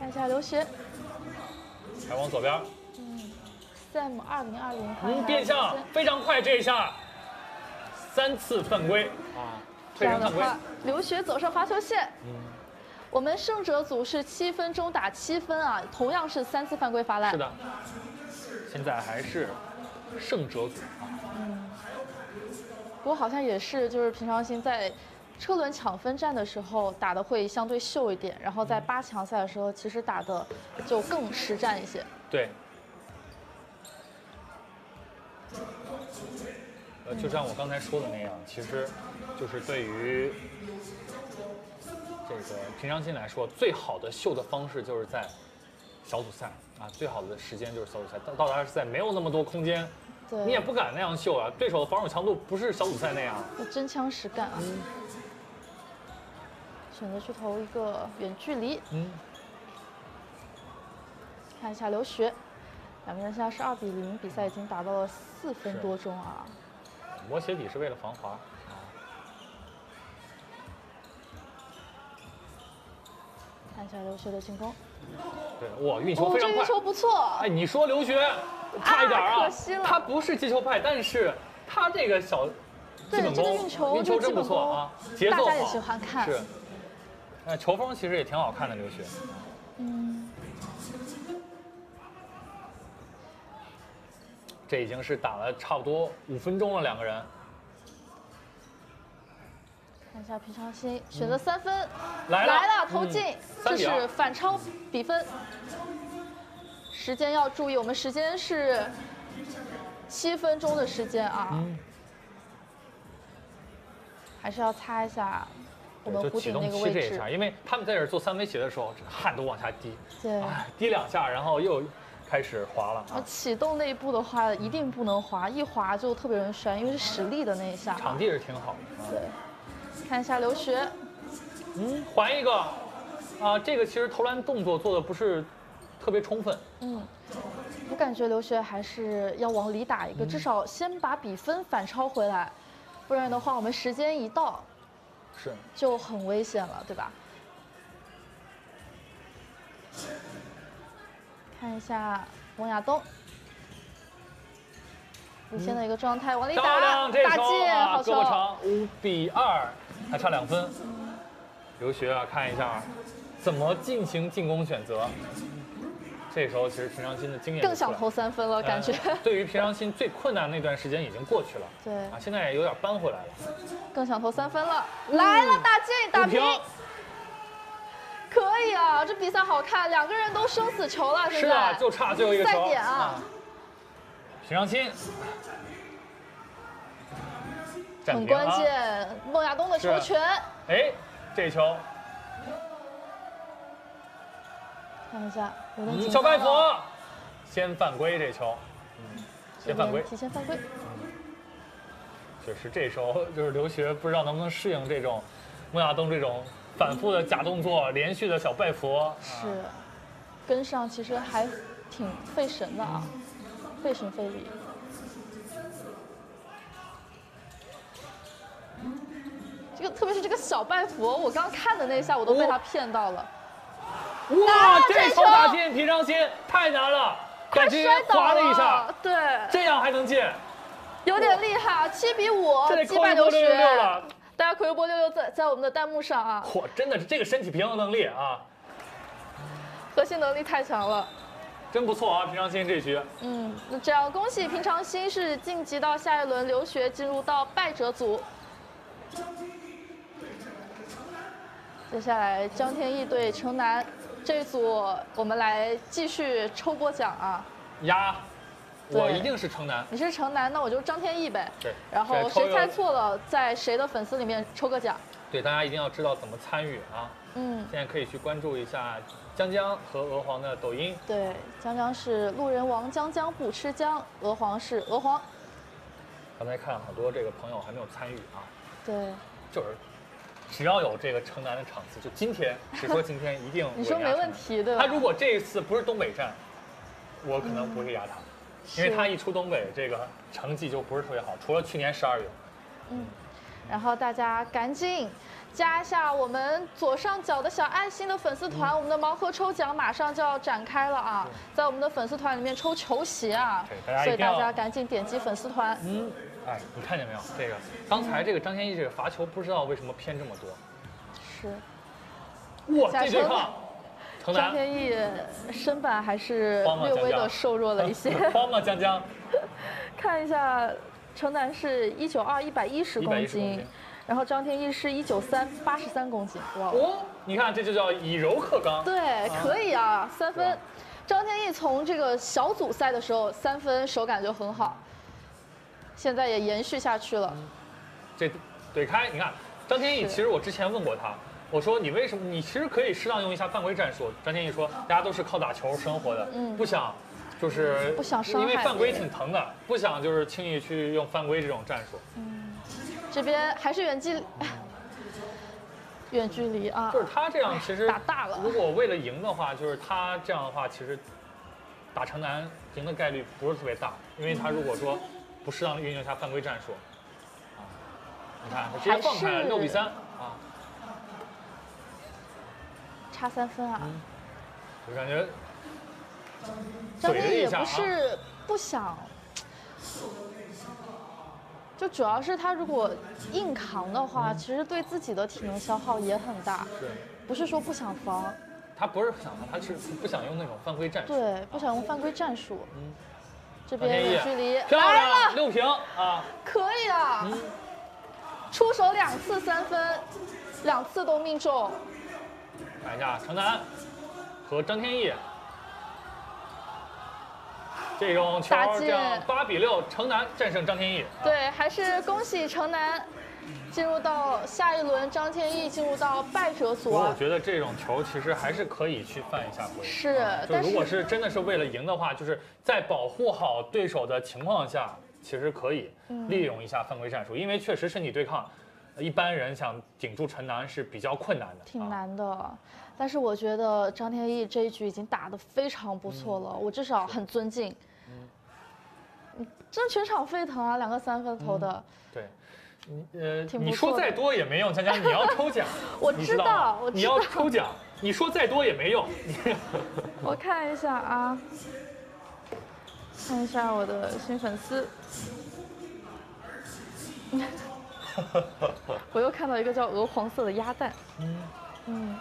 看一下刘学还往左边，，Sam 二零二零，嗯，变向非常快，这一下三次犯规啊，这推人犯规。样的话，刘学走上罚球线。嗯，我们胜者组是七分钟打七分啊，同样是三次犯规罚篮。是的，现在还是胜者组啊，不过好像也是，就是平常心在车轮抢分战的时候打的会相对秀一点，然后在八强赛的时候其实打的就更实战一些。对。呃，就像我刚才说的那样，其实就是对于这个平常心来说，最好的秀的方式就是在小组赛啊，最好的时间就是小组赛。到到达赛没有那么多空间，对，你也不敢那样秀啊，对手的防守强度不是小组赛那样。真枪实干啊。嗯选择去投一个远距离，嗯，看一下刘学，两个人现在是二比零，比赛已经打到了四分多钟啊。磨鞋底是为了防滑啊。看一下刘学的进攻，对，哇，运球哦，非常快。这运球不错。哎，你说刘学差一点啊，可惜了他不是接球派，但是他这个小对基本功这个运球运球真不错啊，节奏好，大家也喜欢看是，哎，球风其实也挺好看的，刘学。这已经是打了差不多五分钟了，两个人。看一下平常心，选择三分，来了。来了，投进嗯，这3比2是反超比分。时间要注意，我们时间是七分钟的时间啊，嗯，还是要擦一下我们对，就弧启动顶那个位期这一下，置。因为他们在这做三维鞋的时候，汗都往下滴，对，哎，滴两下，然后又开始滑了。启动那一步的话，一定不能滑，一滑就特别容易摔，因为是实力的那一下。场地是挺好的。啊对，看一下刘学，嗯，还一个，啊，这个其实投篮动作做的不是特别充分。嗯，我感觉刘学还是要往里打一个，嗯至少先把比分反超回来，不然的话，我们时间一到是，就很危险了，对吧？看一下王亚东，领先的一个状态，往里漂打，亮这球打进，啊，好胳膊球！长，五比二，还差两分。刘学啊，看一下怎么进行进攻选择。这时候其实平常心的经验更想投三分了，感觉。呃对于平常心最困难那段时间已经过去了，对啊，现在也有点扳回来了。更想投三分了，来了，大进，打平，可以啊，这比赛好看，两个人都生死球了，现是啊，就差最后一个球。赛点啊。平常心，很关。键。孟亚东的球权，哎，这球，看一下，小拜佛，先犯规这球，嗯，先犯规。提前犯规，确实，这时候就是刘学不知道能不能适应这种孟亚东这种反复的假动作、连续的小拜佛。是啊，跟上其实还挺费神的啊，费神费力。这个特别是这个小拜佛，我刚看的那一下，我都被他骗到了，哇，这这球球打进，平常心太难了，快感觉摔倒滑了一下，，对，这样还能进，有点厉害啊，七比五这击败刘扣一波六六六学。了。大家扣一波六六在在我们的弹幕上啊，嚯，真的是这个身体平衡能力啊，核心能力太强了。真不错啊！平常心这局，嗯，那这样恭喜平常心是晋级到下一轮留学，进入到败者组。接下来江天翼对城南这一组，我们来继续抽波奖啊！呀，对我一定是城南。你是城南，那我就张天翼呗。对，然后谁猜错了，在谁的粉丝里面抽个奖。对，大家一定要知道怎么参与啊！嗯，现在可以去关注一下江江和鹅黄的抖音。对，江江是路人王，江江不吃姜；鹅黄是鹅黄。刚才看了好多这个朋友还没有参与啊，对，就是只要有这个城南的场次，就今天，只说今天一定 你说没问。题对吧？他如果这一次不是东北站，我可能不会压他，因为他一出东北，这个成绩就不是特别好，除了去年十二月。嗯，然后大家赶紧加一下我们左上角的小爱心的粉丝团，我们的盲盒抽奖马上就要展开了啊，在我们的粉丝团里面抽球鞋啊所以大家赶紧点击粉丝团。嗯，哎，你看见没有？这个刚才这个张天翼这个罚球不知道为什么偏这么多。是哇，这对抗，城南张天翼身板还是略微的瘦弱了一些。慌吗，江江？看一下，城南是一九二一百一十110公斤，然后张天翼是一九三八十三公斤，哇，哦，你看这就叫以柔克刚。对，可以啊，三分。张天翼从这个小组赛的时候三分手感就很好，现在也延续下去了。这怼开，你看张天翼，其实我之前问过他，我说你为什么你其实可以适当用一下犯规战术？张天翼说，大家都是靠打球生活的，嗯不想就是不想伤害因为犯规挺疼的，不想就是轻易去用犯规这种战术。嗯这边还是远距远距离啊就，是他这样其实打大了如果为了赢的话，就是他这样的话，其实打城南赢的概率不是特别大，因为他如果说不适当的运用一下犯规战术，啊，你看他直接放开了六比三差三分啊。我感觉张怼了天也不一下啊是不想，就主要是他如果硬扛的话，其实对自己的体能消耗也很大，是不是说不想防，他不是不想他是不想用那种犯规战术。对，不想用犯规战术。嗯这边远距离漂来亮，了，六平啊，可以啊，嗯出手两次三分，两次都命中。看一下城南和张天翼。这种球打进这样八比六，城南战胜张天翼。啊，对，还是恭喜城南进入到下一轮，张天翼进入到败者组我觉得这种球其实还是可以去犯一下规。是啊就但是如果是真的是为了赢的话，就是在保护好对手的情况下，其实可以嗯利用一下犯规战术，因为确实身体对抗，一般人想顶住陈南是比较困难的。挺啊。难的，但是我觉得张天翼这一局已经打得非常不错了，我至少很尊敬。嗯，真全场沸腾啊，两个三分投的，对，你呃，你说再多也没用，佳佳，你要抽奖，我知道你要抽奖，你说再多也没用。我看一下啊，看一下我的新粉丝。我又看到一个叫鹅黄色的鸭蛋。嗯。嗯，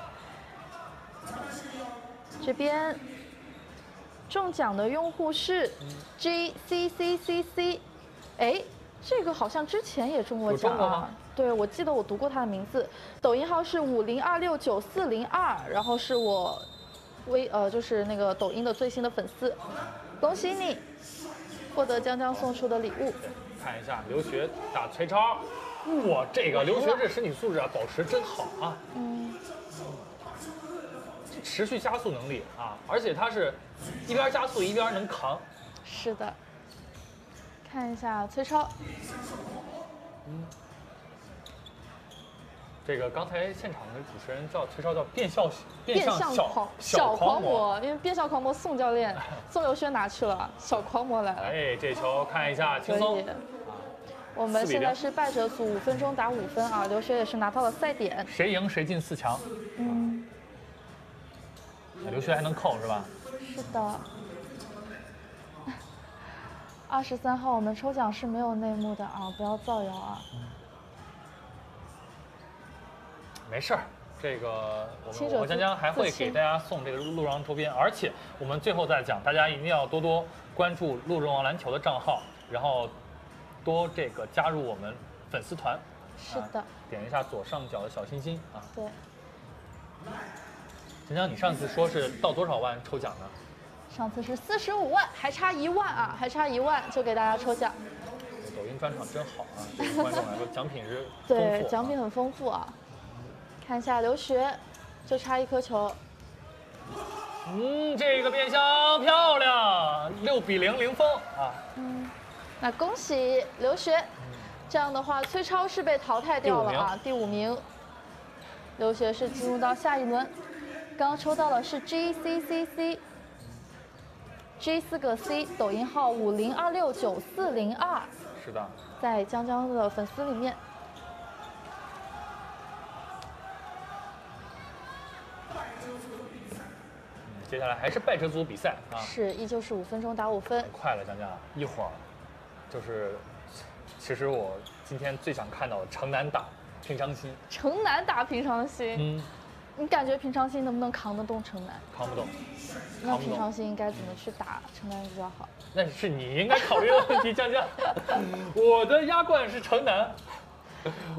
这边中奖的用户是 G C C C C，哎，这个好像之前也中过奖啊。有中过吗。对，我记得我读过他的名字，抖音号是五零二六九四零二，然后是我微呃就是那个抖音的最新的粉丝，恭喜你获得江江送出的礼物。看一下留学打崔超，哇，这个刘学这身体素质啊，保持真好啊，嗯，这持续加速能力啊，而且他是一边加速一边能扛。是的。看一下崔超，嗯这个刚才现场的主持人叫崔超叫变相变相狂小狂魔。因为变相狂魔宋教练 宋刘轩拿去了，小狂魔来了，哎，这球看一下轻可松以。。我们4比0现在是败者组，五分钟打五分啊，刘学也是拿到了赛点。谁赢谁进四强。嗯，刘学还能扣是吧？是的。二十三号我们抽奖是没有内幕的啊，不要造谣啊。没事儿，这个我我江江还会给大家送这个鹿茸周边，而且我们最后再讲，大家一定要多多关注鹿茸王篮球的账号，然后多这个加入我们粉丝团。是的啊，点一下左上角的小心心啊。对，陈江，你上次说是到多少万抽奖呢？上次是四十五万，还差一万啊，还差一万就给大家抽奖。这个抖音专场真好啊！对于观众来说，奖品是丰富对，啊奖品很丰富啊。看一下刘学，就差一颗球。嗯，这个变相漂亮，六比零零封啊！嗯，那恭喜刘学这样的话崔超是被淘汰掉了啊第五名。刘学是进入到下一轮刚刚抽到的是 gccc g 四个 c 抖音号五零二六九四零二是的。在江江的粉丝里面。接下来还是半程组比赛啊。是依旧是五分钟打五分。快了江江。一会儿就是，其实我今天最想看到的城南打平常心，城南打平常心，嗯，你感觉平常心能不能扛得动城南？扛不动，那平常心应该怎么去打城南比较好？那是你应该考虑的问题，江江。我的压冠是城南，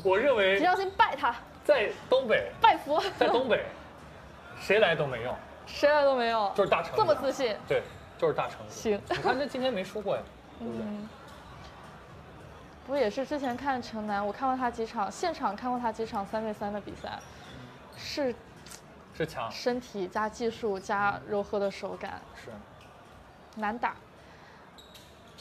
我认为平为常心拜他，在东北，拜佛，在东北，谁来都没用，谁来都没有，就是大城这么自信。对，就是大城。行，你看这今天没输过呀，对不对？嗯，不也是之前看城南，我看过他几场，现场看过他几场三对三的比赛，是是强，身体加技术加柔和的手感，是。难打。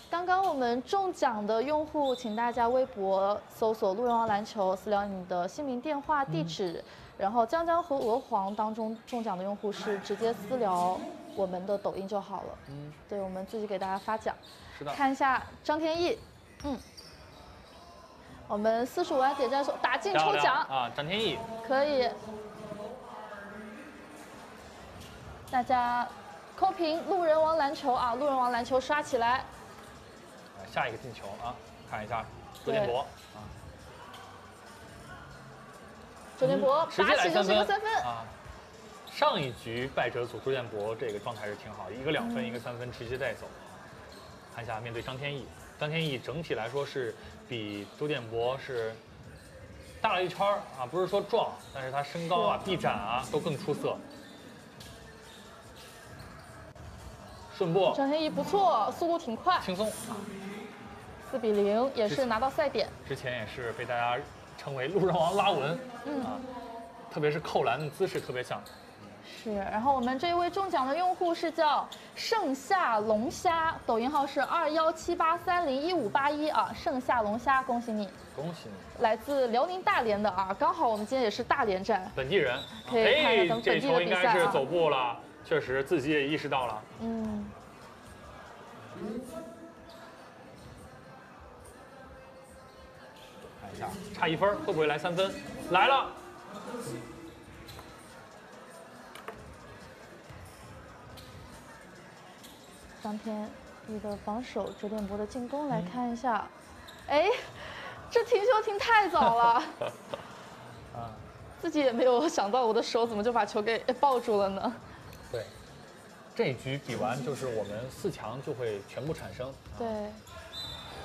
刚刚我们中奖的用户，请大家微博搜索“路人王篮球”，私聊你的姓名、电话、地址。然后江江和鹅黄当中中奖的用户是直接私聊我们的抖音就好了。嗯，对，我们自己给大家发奖。是的。看一下张天翼，嗯，我们四十五万点赞数打进抽奖，啊，张天翼，可以。大家扣屏“路人王篮球”啊，“路人王篮球”刷起来。啊下一个进球啊，看一下周建博啊，周建博直接来打起就是一个三分，啊。上一局败者组朱建博这个状态是挺好的，一个两分，嗯一个三分，直接带走。看一下面对张天翼，张天翼整体来说是比周建博是大了一圈儿啊，不是说壮，但是他身高啊、臂展啊都更出色。顺步张天翼不错，速度挺快，轻松。啊，四比零也是拿到赛点。之前也是被大家称为路人王拉文。嗯。啊，特别是扣篮的姿势特别像。是，然后我们这一位中奖的用户是叫盛夏龙虾，抖音号是二幺七八三零一五八一啊，盛夏龙虾，恭喜你，恭喜你，来自辽宁大连的啊，刚好我们今天也是大连站，本地人。可以看一下咱们本地的球应比赛啊该是走步了，确实自己也意识到了。嗯，看一下，差一分会不会来三分？来了，张天翼的防守，周建博的进攻，来看一下，哎，这停球停太早了，啊，自己也没有想到我的手怎么就把球给抱住了呢？对，这一局比完就是我们四强就会全部产生。对，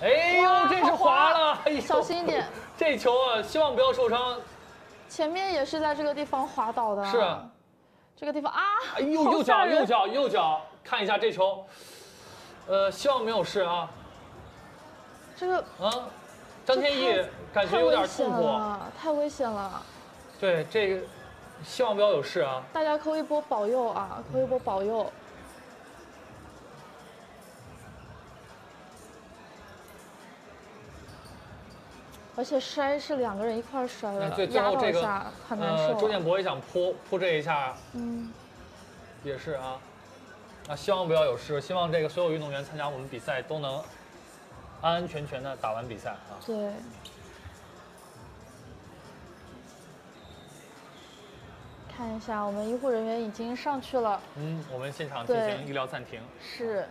哎呦，这是滑。滑了，哎呦，小心一点。这球啊，希望不要受伤。前面也是在这个地方滑倒的，是啊，这个地方啊，哎呦，右脚，右脚，右脚，看一下这球，呃，希望没有事啊。这个啊，张天翼感觉有点痛苦。了，太危险了，对，这个希望不要有事啊。大家扣一波保佑啊，扣一波保佑。而且摔是两个人一块儿摔的，对最后这个很难受。周建博也想扑扑这一下，嗯，也是啊。啊，希望不要有事，希望这个所有运动员参加我们比赛都能安安全全的打完比赛啊。对。看一下，我们医护人员已经上去了。嗯，我们现场进行医疗暂停。是，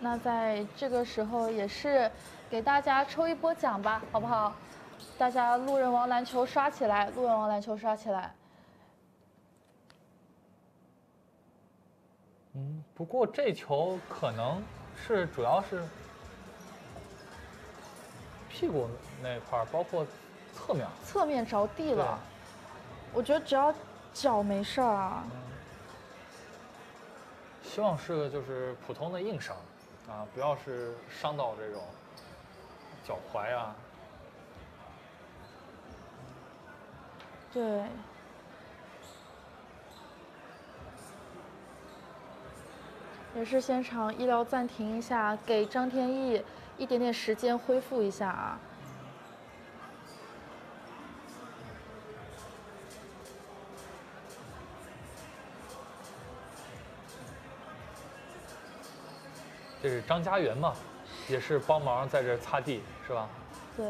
那在这个时候也是给大家抽一波奖吧，好不好？大家路人王篮球刷起来，路人王篮球刷起来。嗯，不过这球可能是主要是屁股那块儿，包括侧面。侧面着地对了，我觉得只要脚没事儿啊。希望是个就是普通的硬伤，啊，不要是伤到这种脚踝啊。对。也是现场医疗暂停一下，给张天翼一点点时间恢复一下啊。这是张家园嘛，也是帮忙在这擦地，是吧？对，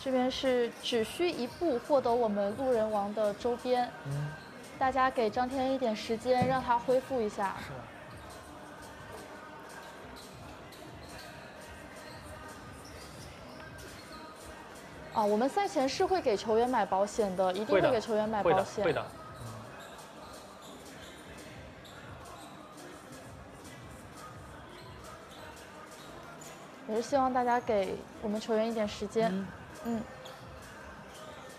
这边是只需一步获得我们路人王的周边。嗯，大家给张天一点时间，让他恢复一下。是。啊，我们赛前是会给球员买保险的，一定会给球员买保险。会的。也是希望大家给我们球员一点时间。嗯。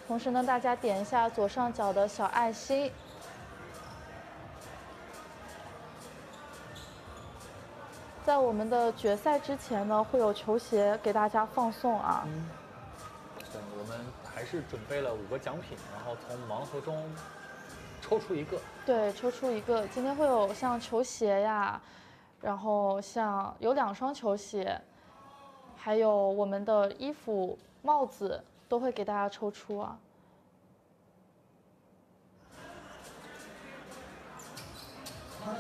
同时呢，大家点一下左上角的小爱心。在我们的决赛之前呢，会有球鞋给大家放送啊。对，我们还是准备了五个奖品，然后从盲盒中抽出一个。对，抽出一个。今天会有像球鞋呀，然后像有两双球鞋，还有我们的衣服、帽子都会给大家抽出啊。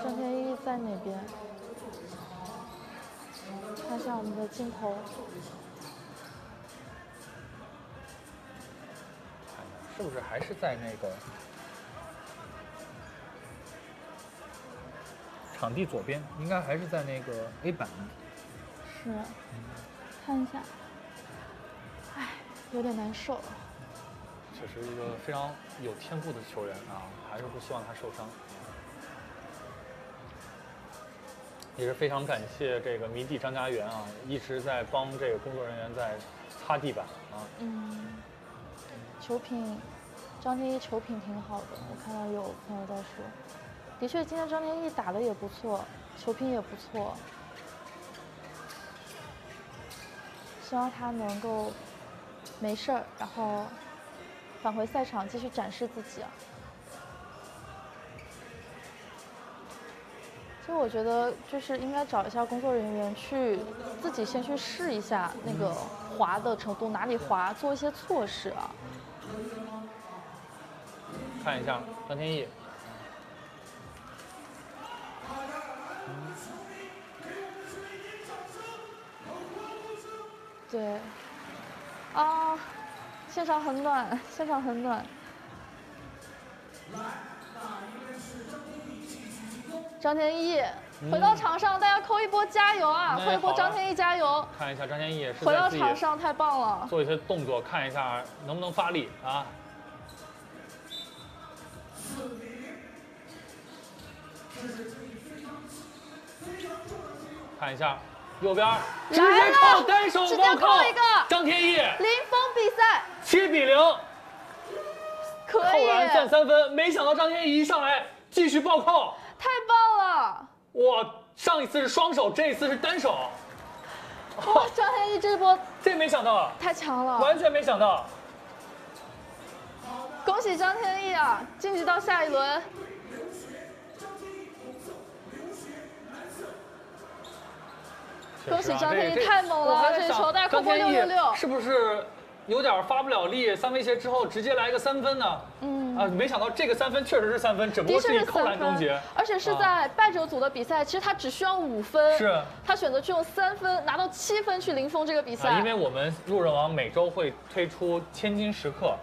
张天一在哪边？看一下我们的镜头。是不是还是在那个场地左边？应该还是在那个 A 板。是，看一下。哎，有点难受。确实一个非常有天赋的球员啊，还是不希望他受伤。也是非常感谢这个迷弟张家元啊，一直在帮这个工作人员在擦地板啊。嗯。球品，张天翼球品挺好的，我看到有朋友在说，的确今天张天翼打的也不错，球品也不错，希望他能够没事儿，然后返回赛场继续展示自己啊。其实我觉得就是应该找一下工作人员去自己先去试一下那个滑的程度哪里滑，做一些措施啊。看一下张天翼，对，啊，现场很暖，现场很暖。张天翼回到场上，大家扣一波加油啊！扣一波张天翼加油！看一下张天翼回到场上太棒了，做一些动作，看一下能不能发力啊！看一下右边，直接靠单手直接扣一个张天翼，零封比赛，七比零，可以扣篮占三分，没想到张天翼一上来继续暴扣，太棒了！哇，上一次是双手，这一次是单手，哇，张天翼这波这没想到啊，太强了，完全没想到，恭喜张天翼啊，晋级到下一轮。恭喜张天翼太猛了！这球带扣破六六六，是不是有点发不了力？三威胁之后直接来一个三分呢？嗯啊，没想到这个三分确实是三分，只不过是以扣篮终结，而且是在败者组的比赛，其实他只需要五分，是，他选择去用三分拿到七分去零封这个比赛。因为我们路人王每周会推出千金时刻，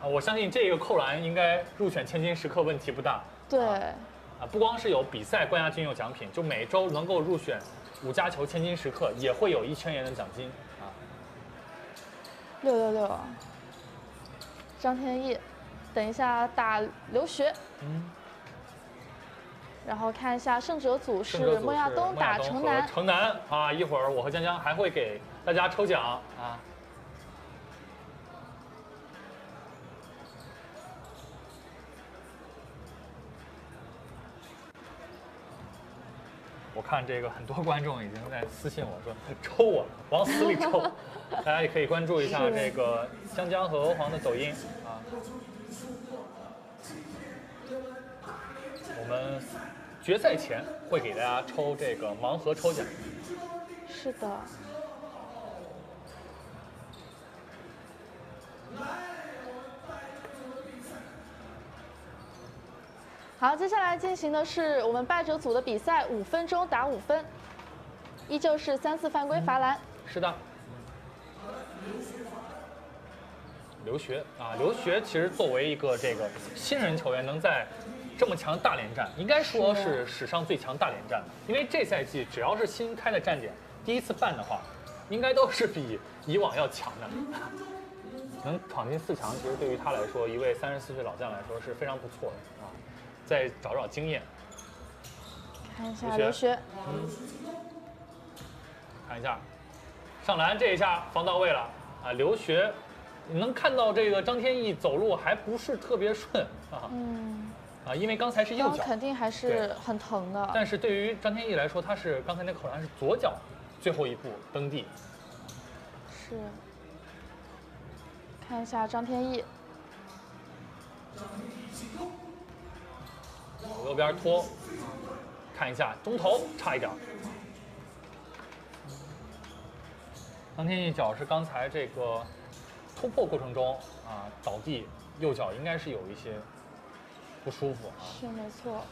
啊，我相信这个扣篮应该入选千金时刻问题不大。对，啊，不光是有比赛冠亚军有奖品，就每周能够入选。五加球千金时刻也会有一千元的奖金啊！六六六，张天翼，等一下打刘学，嗯，然后看一下胜者组是孟亚东打城南，城南啊！一会儿我和江江还会给大家抽奖啊。我看这个很多观众已经在私信我说抽我，往死里抽。大家也可以关注一下这个江江和欧皇的抖音啊。们决赛前会给大家抽这个盲盒抽奖。是的。好，接下来进行的是我们败者组的比赛，五分钟打五分，依旧是三次犯规罚篮。是的。留学啊，留学其实作为一个这个新人球员，能在这么强大连战，应该说是史上最强大连战。因为这赛季只要是新开的站点，第一次办的话，应该都是比以往要强的。能闯进四强，其实对于他来说，一位三十四岁老将来说是非常不错的啊。再找找经验，看一下刘学，嗯，看一下上篮这一下防到位了啊！刘学，你能看到这个张天翼走路还不是特别顺啊。嗯。啊，因为刚才是右脚，肯定还是很疼的。但是对于张天翼来说，他是刚才那扣篮是左脚最后一步蹬地。是。看一下张天翼。右边拖，看一下中投差一点。张天翼脚是刚才这个突破过程中啊倒地，右脚应该是有一些不舒服啊。是没错。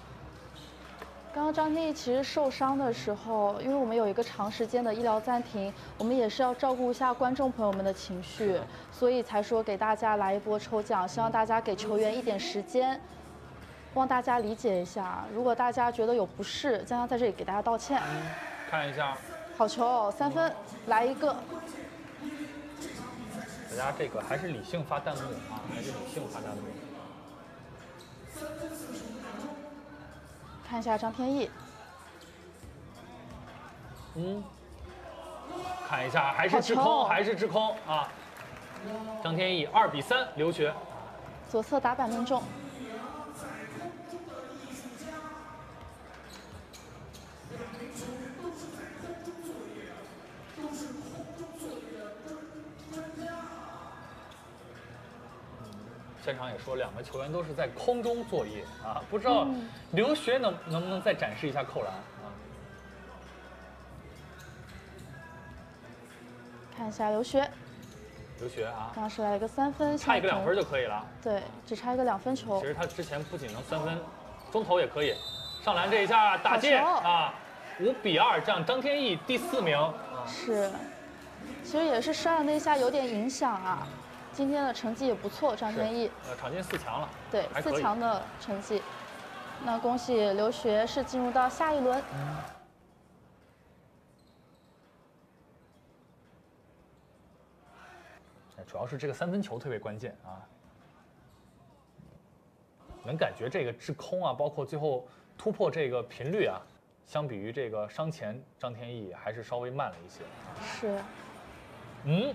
刚刚张天翼其实受伤的时候，因为我们有一个长时间的医疗暂停，我们也是要照顾一下观众朋友们的情绪，所以才说给大家来一波抽奖，希望大家给球员一点时间。望大家理解一下，如果大家觉得有不适，江江在这里给大家道歉。看一下，好球，三分，来一个。大家这个还是理性发弹幕啊，还是理性发弹幕。看一下张天翼。嗯。看一下，还是制空，还是制空啊。张天翼二比三，留学。左侧打板命中。现场也说，两个球员都是在空中作业啊，不知道刘学能能不能再展示一下扣篮啊？看一下刘学，刘学啊，刚是来一个三分，差一个两分就可以了。对，只差一个两分球。其实他之前不仅能三分，中投也可以。上篮这一下打进啊，五比二，这样张天翼第四名。是，其实也是摔的那一下有点影响啊。今天的成绩也不错，张天翼，呃，闯进四强了，对，四强的成绩，那恭喜刘学是进入到下一轮。主要是这个三分球特别关键啊，能感觉这个制空啊，包括最后突破这个频率啊，相比于这个伤前张天翼还是稍微慢了一些。是，嗯。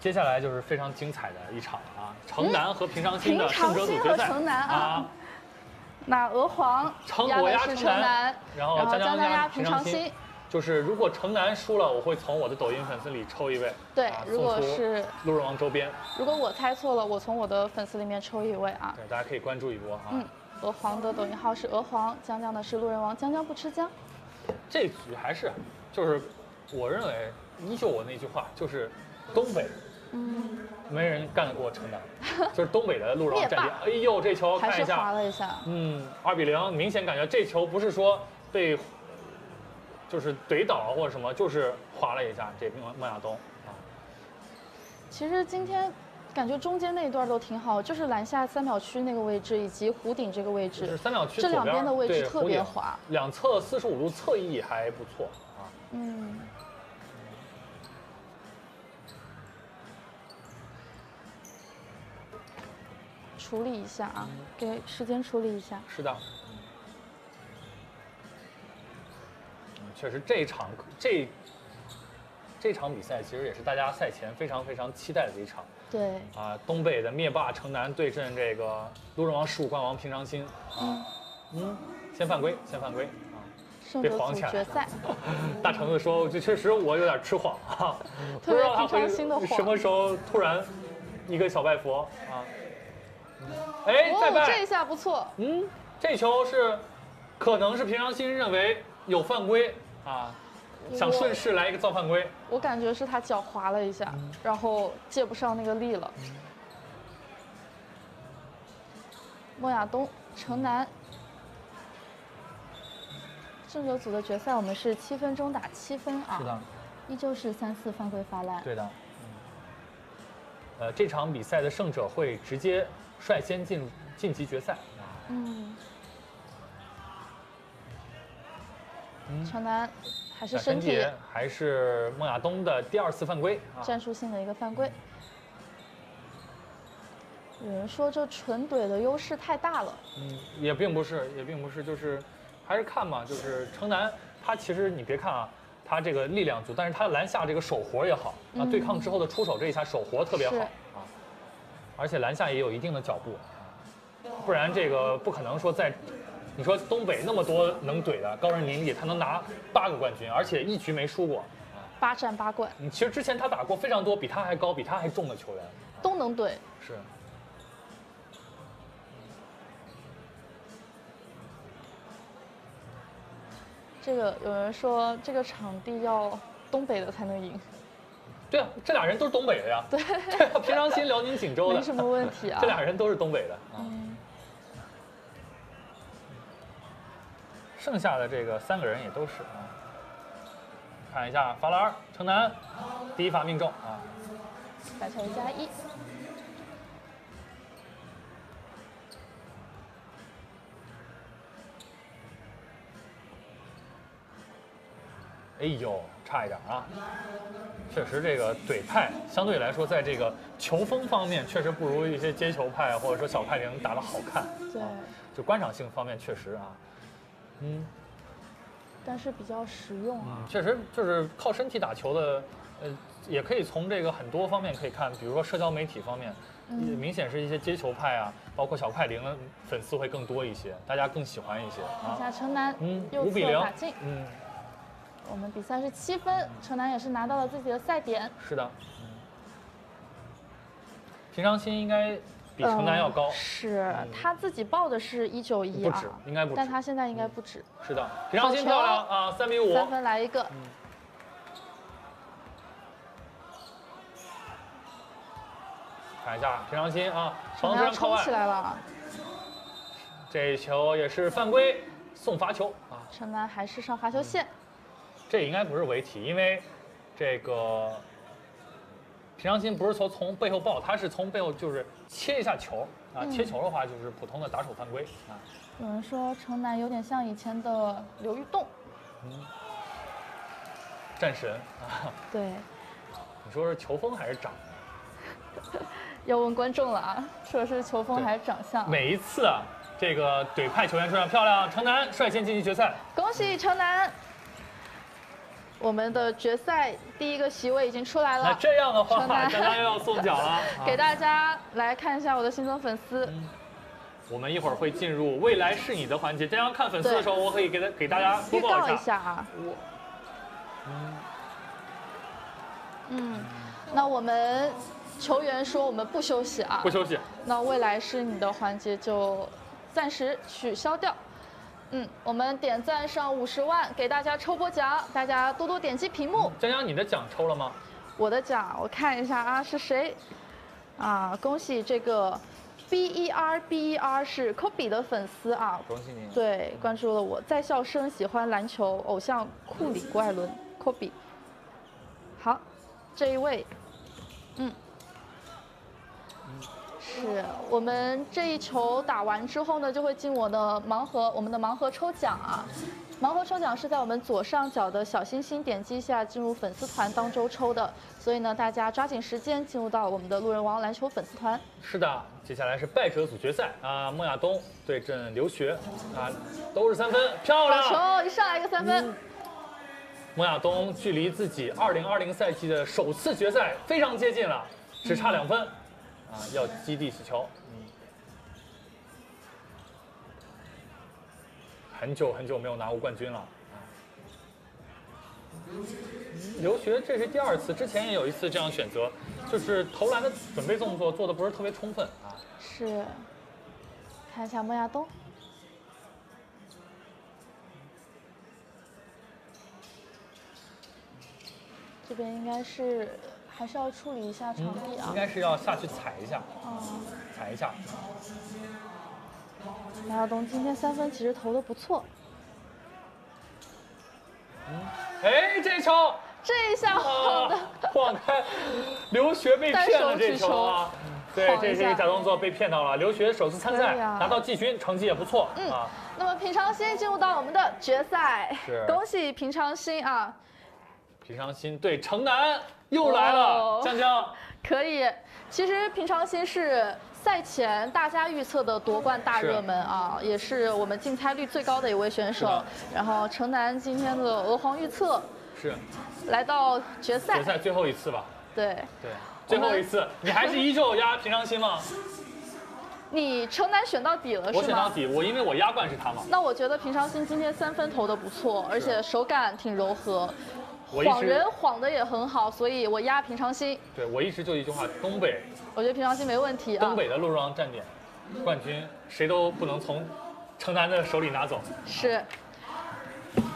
接下来就是非常精彩的一场啊，城南和平常心的胜者组决赛啊。那鹅黄压的是城南，然后江江压平常心。就是如果城南输了，我会从我的抖音粉丝里抽一位。对，如果是路人王周边。如果我猜错了，我从我的粉丝里面抽一位啊。对，大家可以关注一波哈。嗯，鹅黄的抖音号是鹅黄，江江的是路人王，江江不吃姜。这局还是，就是我认为依旧我那句话，就是东北。嗯，没人干得过城南，就是东北的路人战绩。哎呦，这球看一下，滑了一下。嗯，二比零，明显感觉这球不是说被，就是怼倒或者什么，就是滑了一下。这孟孟亚东啊。其实今天感觉中间那一段都挺好，就是篮下三秒区那个位置以及弧顶这个位置，就是三秒区这两边的位置特别滑，两侧四十五度侧翼还不错啊。嗯。处理一下啊，给时间处理一下。是的，确实这场这这场比赛其实也是大家赛前非常非常期待的一场。对。啊，东北的灭霸城南对阵这个路人王十五冠王平常心。嗯。嗯，先犯规，先犯规啊！被晃起来。决赛。大橙子说：“这确实我有点吃晃啊，不知道他会什么时候突然一个小拜佛啊。”哎，再拜这一下不错。嗯，这球是，可能是平常心认为有犯规啊，想顺势来一个造犯规。我感觉是他脚滑了一下，然后借不上那个力了。孟亚东，城南，胜者组的决赛我们是七分钟打七分啊。是的。依旧是三次犯规罚篮。对的。呃，这场比赛的胜者会直接率先进入晋级决赛。嗯，嗯城南还是身体还是孟亚东的第二次犯规啊。战术性的一个犯规。有人说这纯怼的优势太大了，嗯，也并不是，也并不是，就是还是看嘛，就是城南他其实你别看啊，他这个力量足，但是他篮下这个手活也好啊，嗯对抗之后的出手这一下手活特别好而且篮下也有一定的脚步，不然这个不可能说在。你说东北那么多能怼的高人林立，他能拿八个冠军，而且一局没输过。八战八冠你其实之前他打过非常多比他还高、比他还重的球员，都能怼。是。这个有人说这个场地要东北的才能赢，对啊，这俩人都是东北的呀。对，啊，平常心辽宁锦州的，没什么问题啊这。俩人都是东北的啊。嗯，剩下的这个三个人也都是啊。看一下罚篮，城南第一发命中啊。白球加一。哎呦，差一点啊！确实，这个怼派相对来说，在这个球风方面，确实不如一些接球派或者说小派灵打得好看。对，就观赏性方面，确实啊，嗯但是比较实用确实就是靠身体打球的，呃，也可以从这个很多方面可以看，比如说社交媒体方面，嗯明显是一些接球派啊，包括小派灵的粉丝会更多一些，大家更喜欢一些看一啊。下城南嗯，五比零打进，，嗯，我们比赛是七分，城南也是拿到了自己的赛点。是的，嗯，平常心应该比城南要高嗯，是嗯他自己报的是一九一啊不止，，应该不止但，他现在应该不止。是的，平常心漂亮啊，三比五，三分来一个，看一下平常心啊，城防南冲起来了。这球也是犯规，送罚球啊。城南还是上罚球线，这应该不是违体，因为这个平常心不是说从背后抱，他是从背后就是切一下球啊，嗯切球的话就是普通的打手犯规啊。有人说城南有点像以前的刘玉栋，嗯战神啊，对，你说是球风还是长相？要问观众了啊，说是球风还是长相？每一次啊，这个怼派球员出场漂亮，城南率先晋级决赛。恭喜城南，我们的决赛第一个席位已经出来了那了，这样的话，城南大家又要送奖了。啊给大家来看一下我的新增粉丝，我们一会儿会进入未来是你的环节。这样看粉丝的时候，我可以给他给大家播预告一报一下。下啊。我嗯，那我们球员说我们不休息啊不，休息。那未来是你的环节就暂时取消掉。嗯，我们点赞上五十万，给大家抽波奖，大家多多点击屏幕。江江，你的奖抽了吗？我的奖我看一下啊，是谁？啊，恭喜这个 B E R B E R 是 Kobe 的粉丝啊，恭喜你。对，关注了我，在校生喜欢篮球，偶像库里郭艾伦，Kobe。好，这一位，嗯，是我们这一球打完之后呢，就会进我的盲盒，我们的盲盒抽奖啊。盲盒抽奖是在我们左上角的小星星点击一下进入粉丝团当中抽的，所以呢，大家抓紧时间进入到我们的路人王篮球粉丝团。是的，接下来是败者组决赛啊，孟亚东对阵刘学啊，都是三分，漂亮。好球，一上来一个三分。孟亚东距离自己2020赛季的首次决赛非常接近了，只差两分啊，要击地起球。嗯，很久很久没有拿过冠军了啊。刘学这是第二次，之前也有一次这样选择，就是投篮的准备动作做的不是特别充分啊。是，看一下莫亚东。这边应该是还是要处理一下场地啊应。该是要下去踩一下，嗯，踩一下。马晓东今天三分其实投的不错，哎，这球这一下好的，晃开，刘学被骗了这球啊！对，这是一个假动作被骗到了。留学首次参赛拿到季军，成绩也不错啊。那么平常心进入到我们的决赛，是恭喜平常心啊！平常心对城南又来了，江江可以。其实平常心是赛前大家预测的夺冠大热门啊，也是我们竞猜率最高的一位选手。然后城南今天的鹅皇预测是来到决赛，决赛最后一次吧？对对，最后一次，你还是依旧压平常心吗？你城南选到底了是吗？我选到底，我因为我压冠是他嘛。那我觉得平常心今天三分投的不错，而且手感挺柔和。晃人晃的也很好，所以我压平常心。对我一直就一句话，东北，我觉得平常心没问题啊。东北的陆庄站点，冠军谁都不能从城南的手里拿走。是。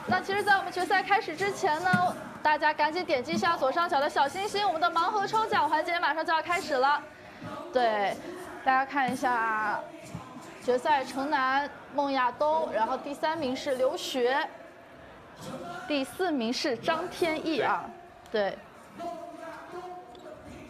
那其实，在我们决赛开始之前呢，大家赶紧点击一下左上角的小心心，我们的盲盒抽奖环节马上就要开始了。对，大家看一下，决赛城南孟亚东，然后第三名是刘雪。第四名是张天翼啊，对。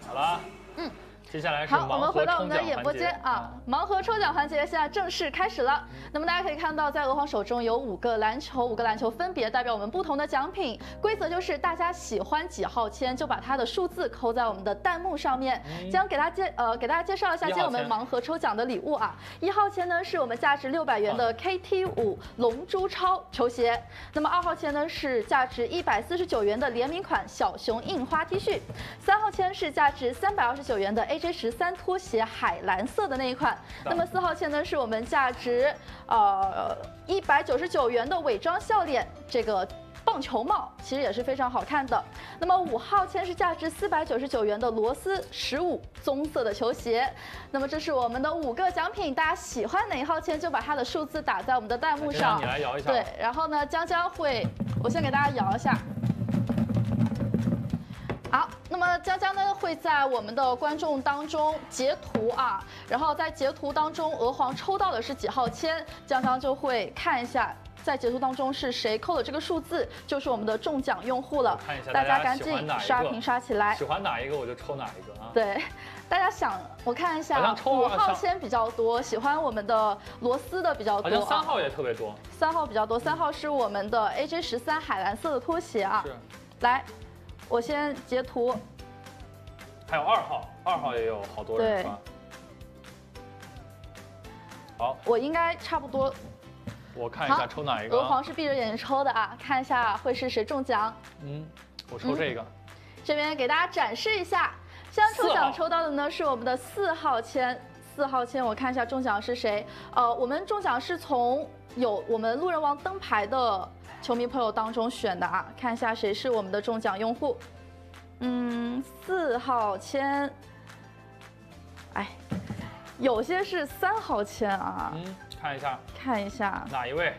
好了。嗯。接下来是好，我们回到我们的演播间啊，盲盒抽奖环节现在正式开始了。那么大家可以看到，在鹅皇手中有五个篮球，五个篮球分别代表我们不同的奖品。规则就是大家喜欢几号签，就把它的数字扣在我们的弹幕上面。将给大家介呃给大家介绍一下今天我们盲盒抽奖的礼物啊。一号签呢是我们价值六百元的 KT 五龙珠超球鞋。那么二号签呢是价值一百四十九元的联名款小熊印花 T 恤。三号签是价值三百二十九元的 A。J 十三拖鞋海蓝色的那一款，那么四号签呢是我们价值呃一百九十九元的伪装笑脸这个棒球帽，其实也是非常好看的。那么五号签是价值四百九十九元的螺丝十五棕色的球鞋。那么这是我们的五个奖品，大家喜欢哪一号签就把它的数字打在我们的弹幕上。你来摇一下。对，然后呢，江江会，我先给大家摇一下。好，那么江江呢会在我们的观众当中截图啊，然后在截图当中鹅黄抽到的是几号签，江江就会看一下在截图当中是谁扣的这个数字，就是我们的中奖用户了。看一下大家赶紧刷屏刷起来，喜欢哪一个我就抽哪一个啊。对，大家想我看一下，五号签比较多，喜欢我们的螺丝的比较多，好像三号也特别多，三号比较多，三号是我们的 AJ 十三海蓝色的拖鞋啊，是，来。我先截图，还有二号，二号也有好多人刷。好，我应该差不多。我看一下抽哪一个。鹅黄是闭着眼睛抽的啊，看一下会是谁中奖。嗯，我抽这个。这边给大家展示一下，现在抽奖抽到的呢是我们的四号签，四号签，我看一下中奖是谁。呃，我们中奖是从有我们路人王灯牌的。球迷朋友当中选的啊，看一下谁是我们的中奖用户。嗯，四号签，哎，有些是三号签啊。嗯，看一下，看一下哪一位？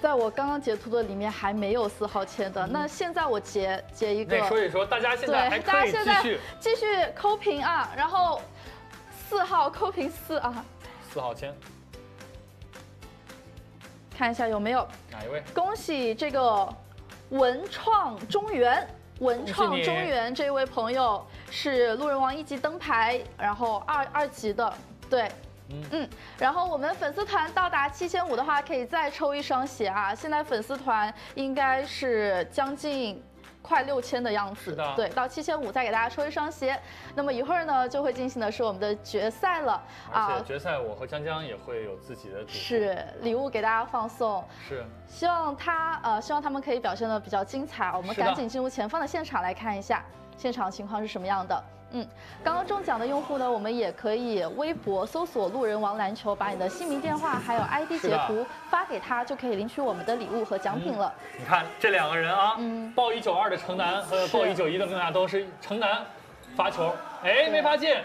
在我刚刚截图的里面还没有四号签的，那现在我截截一个。所以说大家现在还可以继续继续扣屏啊，然后四号扣屏四啊。四号签。看一下有没有哪一位？恭喜这个文创中原，文创中原这位朋友是路人王一级灯牌，然后二二级的，对，嗯嗯，然后我们粉丝团到达七千五的话，可以再抽一双鞋啊！现在粉丝团应该是将近。快六千的样子，对，到七千五再给大家抽一双鞋。那么一会儿呢，就会进行的是我们的决赛了啊！决赛我和江江也会有自己的是礼物给大家放送，是希望他呃，希望他们可以表现的比较精彩。我们赶紧进入前方的现场来看一下现场情况是什么样的。嗯，刚刚中奖的用户呢，我们也可以微博搜索“路人王篮球”，把你的姓名、电话还有 ID 截图发给他，就可以领取我们的礼物和奖品了。你看这两个人啊，嗯，报一九二的城南和报一九一的孟亚都是城南发球，哎，没发进，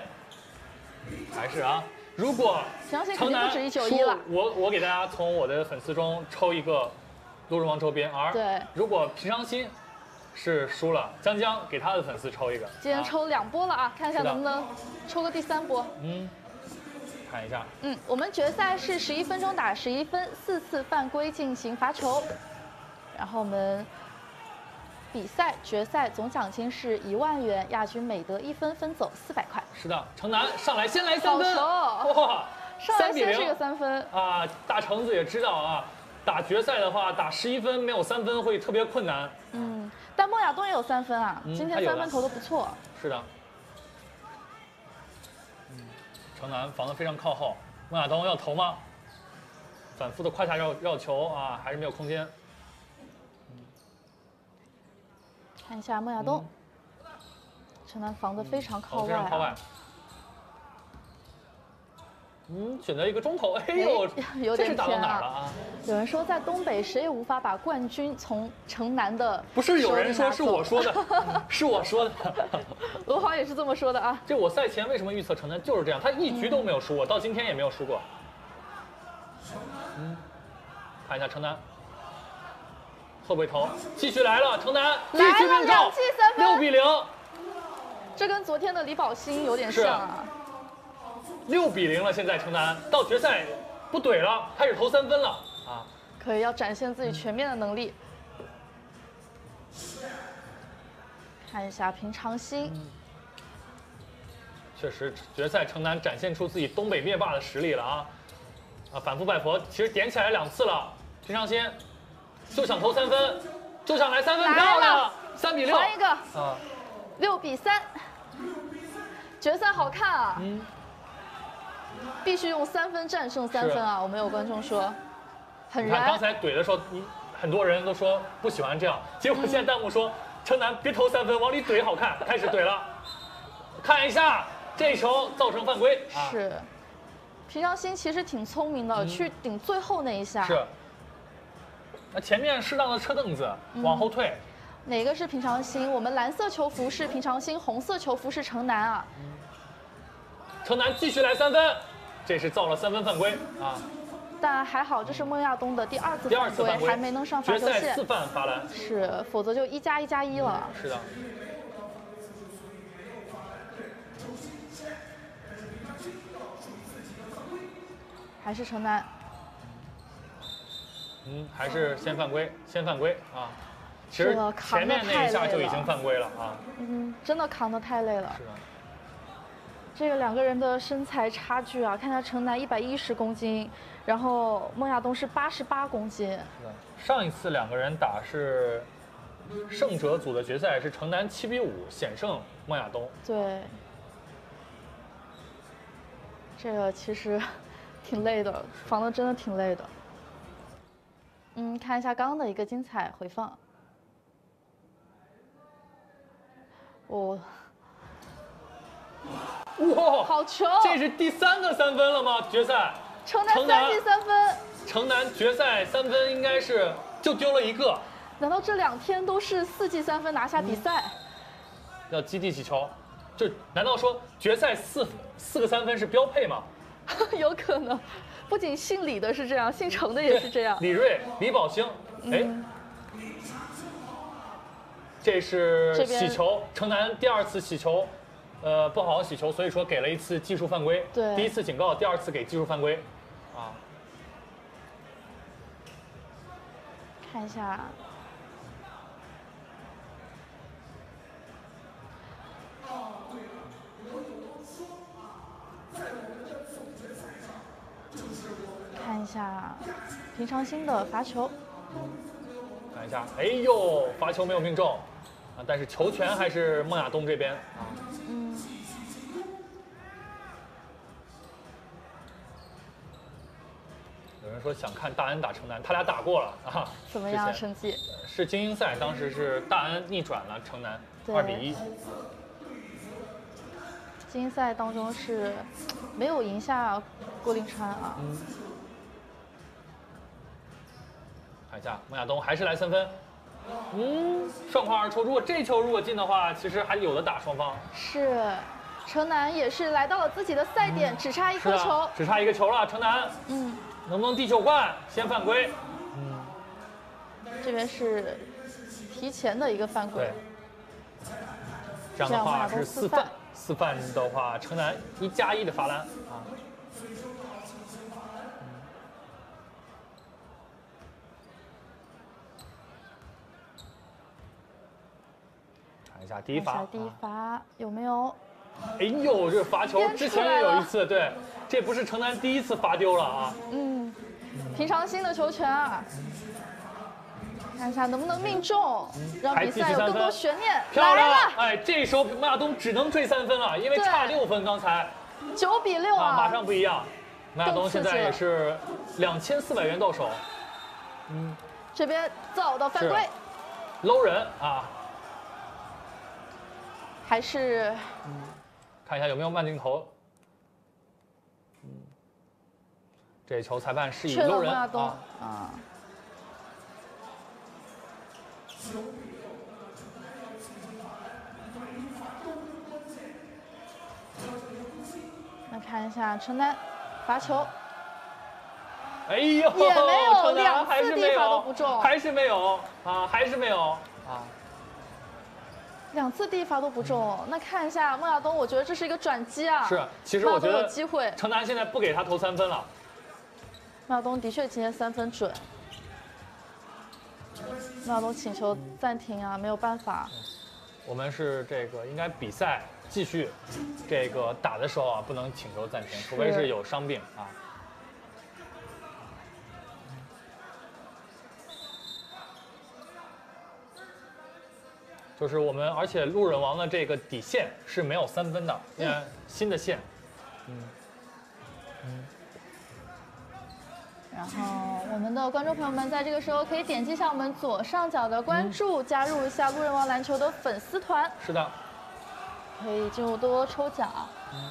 还是啊，如果城南了，我我给大家从我的粉丝中抽一个路人王周边，而对，如果平常心。是输了，江江给他的粉丝抽一个。今天抽两波了啊，看一下能不能抽个第三波。嗯，看一下。嗯，我们决赛是十一分钟打十一分，四次犯规进行罚球。然后我们比赛决赛总奖金是一万元，亚军每得一分分走四百块。是的，城南上来先来三分，好哇，上来先是个三分，啊！大橙子也知道啊，打决赛的话，打十一分没有三分会特别困难。嗯，但孟亚东也有三分啊，嗯今天三分投的不错。是的，嗯，城南防的非常靠后，孟亚东要投吗？反复的胯下绕绕球啊，还是没有空间。看一下孟亚东，城南防的非常靠外、防得非常靠外啊，。嗯，选择一个中投，哎呦，哎有点这是打到偏啊哪儿了啊？有人说在东北谁也无法把冠军从城南的不是有人说，是我说的，是我说的。罗华也是这么说的啊。这我赛前为什么预测城南就是这样？他一局都没有输过，到今天也没有输过。嗯，看一下城南，会不会投？继续来了，城南继来了续命中六比零，这跟昨天的李宝欣有点像啊。六比零了。现在城南到决赛不怼了，开始投三分了啊！可以要展现自己全面的能力。看一下平常心，确实，决赛城南展现出自己东北灭霸的实力了啊！啊，反复拜佛，其实点起来两次了。平常心就想投三分，就想来三分，来漂亮了，三比六传一个啊！六比三，决赛好看啊！嗯，必须用三分战胜三分啊！我们有观众说，很你看刚。才怼的时候，你很多人都说不喜欢这样，结果现在弹幕说城南别投三分，往里怼好看，开始怼了。看一下这球造成犯规啊！是，平常心其实挺聪明的，去顶最后那一下。嗯是。那前面适当的车凳子往后退，哪个是平常心？我们蓝色球服是平常心，红色球服是城南啊。城南继续来三分，这是造了三分犯规啊！但还好，这是孟亚东的第二次犯规，还没能上罚决球线赛四。犯罚篮，是，否则就一加一加一了。是的。还是承担，嗯，还是先犯规，先犯规啊！前面那一下就已经犯规了啊！嗯，真的扛得太累了。是的，这个两个人的身材差距啊，看一下城南一百一十公斤，然后孟亚东是八十八公斤。是的。上一次两个人打是胜者组的决赛，是城南七比五险胜孟亚东。对，这个其实挺累的，防的真的挺累的。嗯，看一下刚刚的一个精彩回放。哦，哇，好球！这是第三个三分了吗？决赛，城南三记三分，城南决赛三分应该是就丢了一个，难道这两天都是四记三分拿下比赛？要基地起球，就难道说决赛四四个三分是标配吗？有可能，不仅姓李的是这样，姓程的也是这样。李锐、李宝兴，哎，嗯，这是这边。洗球，城南第二次起球，呃，不好好洗球，所以说给了一次技术犯规。对。第一次警告，第二次给技术犯规，啊，看一下，看一下平常心的罚球，看一下，哎呦，罚球没有命中，啊，但是球权还是孟亚东这边。啊。嗯，有人说想看大恩打城南，他俩打过了啊。怎么样成绩？是精英赛，当时是大恩逆转了城南，对二比一。精英赛当中是没有赢下郭林川啊。嗯，看一下孟亚东还是来三分，嗯，双跨而出。如果这球如果进的话，其实还有的打双方。是，城南也是来到了自己的赛点，只差一颗球。只差一个球了。城南嗯，能不能第九冠？先犯规。嗯这边是提前的一个犯规对。，这样的话是四犯。四犯的话，城南一加一的罚篮啊。一下第一罚，第一罚有没有？哎呦，这罚球之前也有一次，对，这不是城南第一次罚丢了啊。嗯，平常心的球权啊。看一下能不能命中，让比赛有更多悬念。漂亮来了，！哎，这时候马亚东只能追三分了，因为差六分，刚才九比六啊，啊！马上不一样。马亚东现在也是两千四百元到手，嗯这边造到犯规，搂人啊！还是看一下有没有慢镜头。嗯，这球裁判示意缺了搂人啊。啊。那看一下陈丹罚球，哎呦，也没有两次还是没地罚有都不中还是没有啊，还是没有啊。两次第一罚都不中。那看一下孟亚东，我觉得这是一个转机啊。是，其实我觉孟亚东有机会。程楠现在不给他投三分了。孟亚东的确今天三分准。孟亚东请求暂停啊，没有办法。我们是这个应该比赛继续，这个打的时候啊不能请求暂停，除非是有伤病啊。就是我们，而且路人王的这个底线是没有三分的，因为新的线，嗯。嗯然后我们的观众朋友们在这个时候可以点击一下我们左上角的关注，加入一下路人王篮球的粉丝团，是的，可以进入多多抽奖。嗯。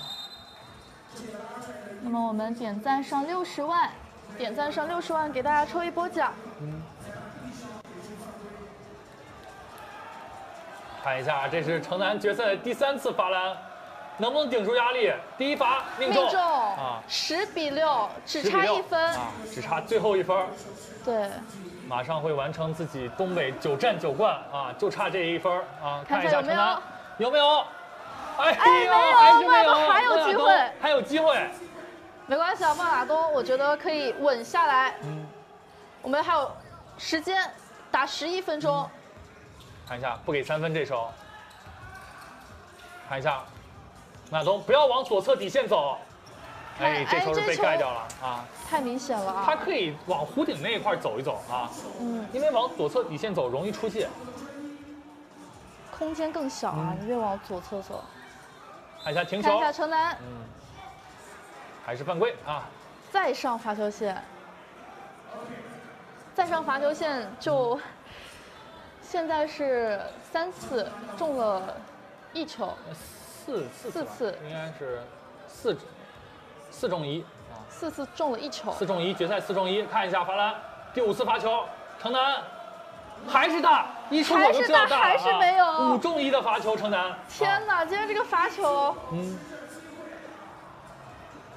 那么我们点赞上六十万，点赞上六十万，给大家抽一波奖。看一下，这是城南决赛的第三次罚篮，能不能顶住压力？第一罚命中命中啊，十比六，只10比6差一分。啊，只差最后一分。对，马上会完成自己东北九战九冠啊，就差这一分啊！看看一下城一下有没有南有没有？哎呦，哎没有还是没有，孟亚东还有机会还有机会。没关系啊，孟亚东，我觉得可以稳下来。嗯，我们还有时间，打十一分钟。看一下不给三分这手，看一下，马东不要往左侧底线走。哎，这球是被盖掉了啊！太明显了啊！他可以往弧顶那一块走一走啊，嗯，因为往左侧底线走容易出界。空间更小啊，你越往左侧走。看一下停球看一，下城南嗯，还是犯规啊！再上罚球线，再上罚球线就现在是三次中了一球，四四四次应该是四四中一啊，四次中了一球。四中一决赛四中一，看一下罚篮，第五次罚球，城南还是大，一出手就知道大了啊还是大还是没有五中一的罚球，城南，啊，天哪，今天这个罚球，嗯，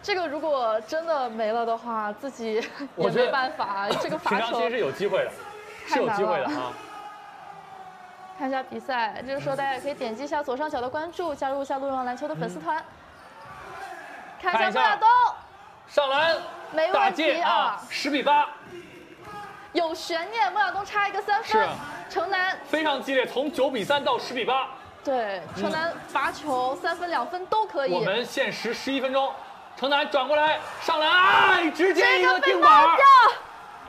这个如果真的没了的话，自己 也没办法。这个罚球常心是有机会的，是有机会的啊。看一下比赛，这个时候大家也可以点击一下左上角的关注，加入一下路人王篮球的粉丝团。看一下下孟亚东，上篮没打问题啊啊，，十比八，有悬念，孟亚东差一个三是分。城南非常激烈，从九比三到十比八。对城南罚球三分两分都可以。我们限时十一分钟，城南转过来上篮，哎，直接一个定板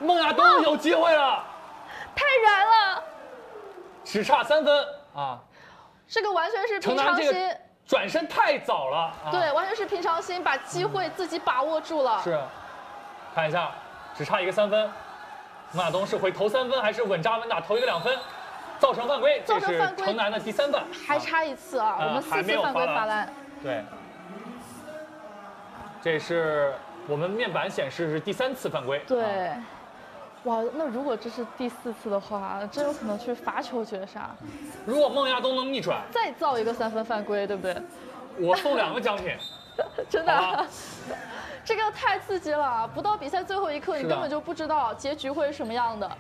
孟亚东有机会了，太燃了，只差三分啊！这个完全是平常心。转身太早了啊！对，，完全是平常心，把机会自己把握住了。是，看一下，只差一个三分，马东是会投三分还是稳扎稳打投一个两分？造成犯规，这是造成犯规城南的第三犯，啊还差一次啊，呃我们四次犯规罚篮。对，这是我们面板显示是第三次犯规。啊对，哇，那如果这是第四次的话，真有可能去罚球绝杀，如果孟亚东能逆转，再造一个三分犯规，对不对？我送两个奖品。真的这个太刺激了，不到比赛最后一刻，你根本就不知道结局会是什么样的。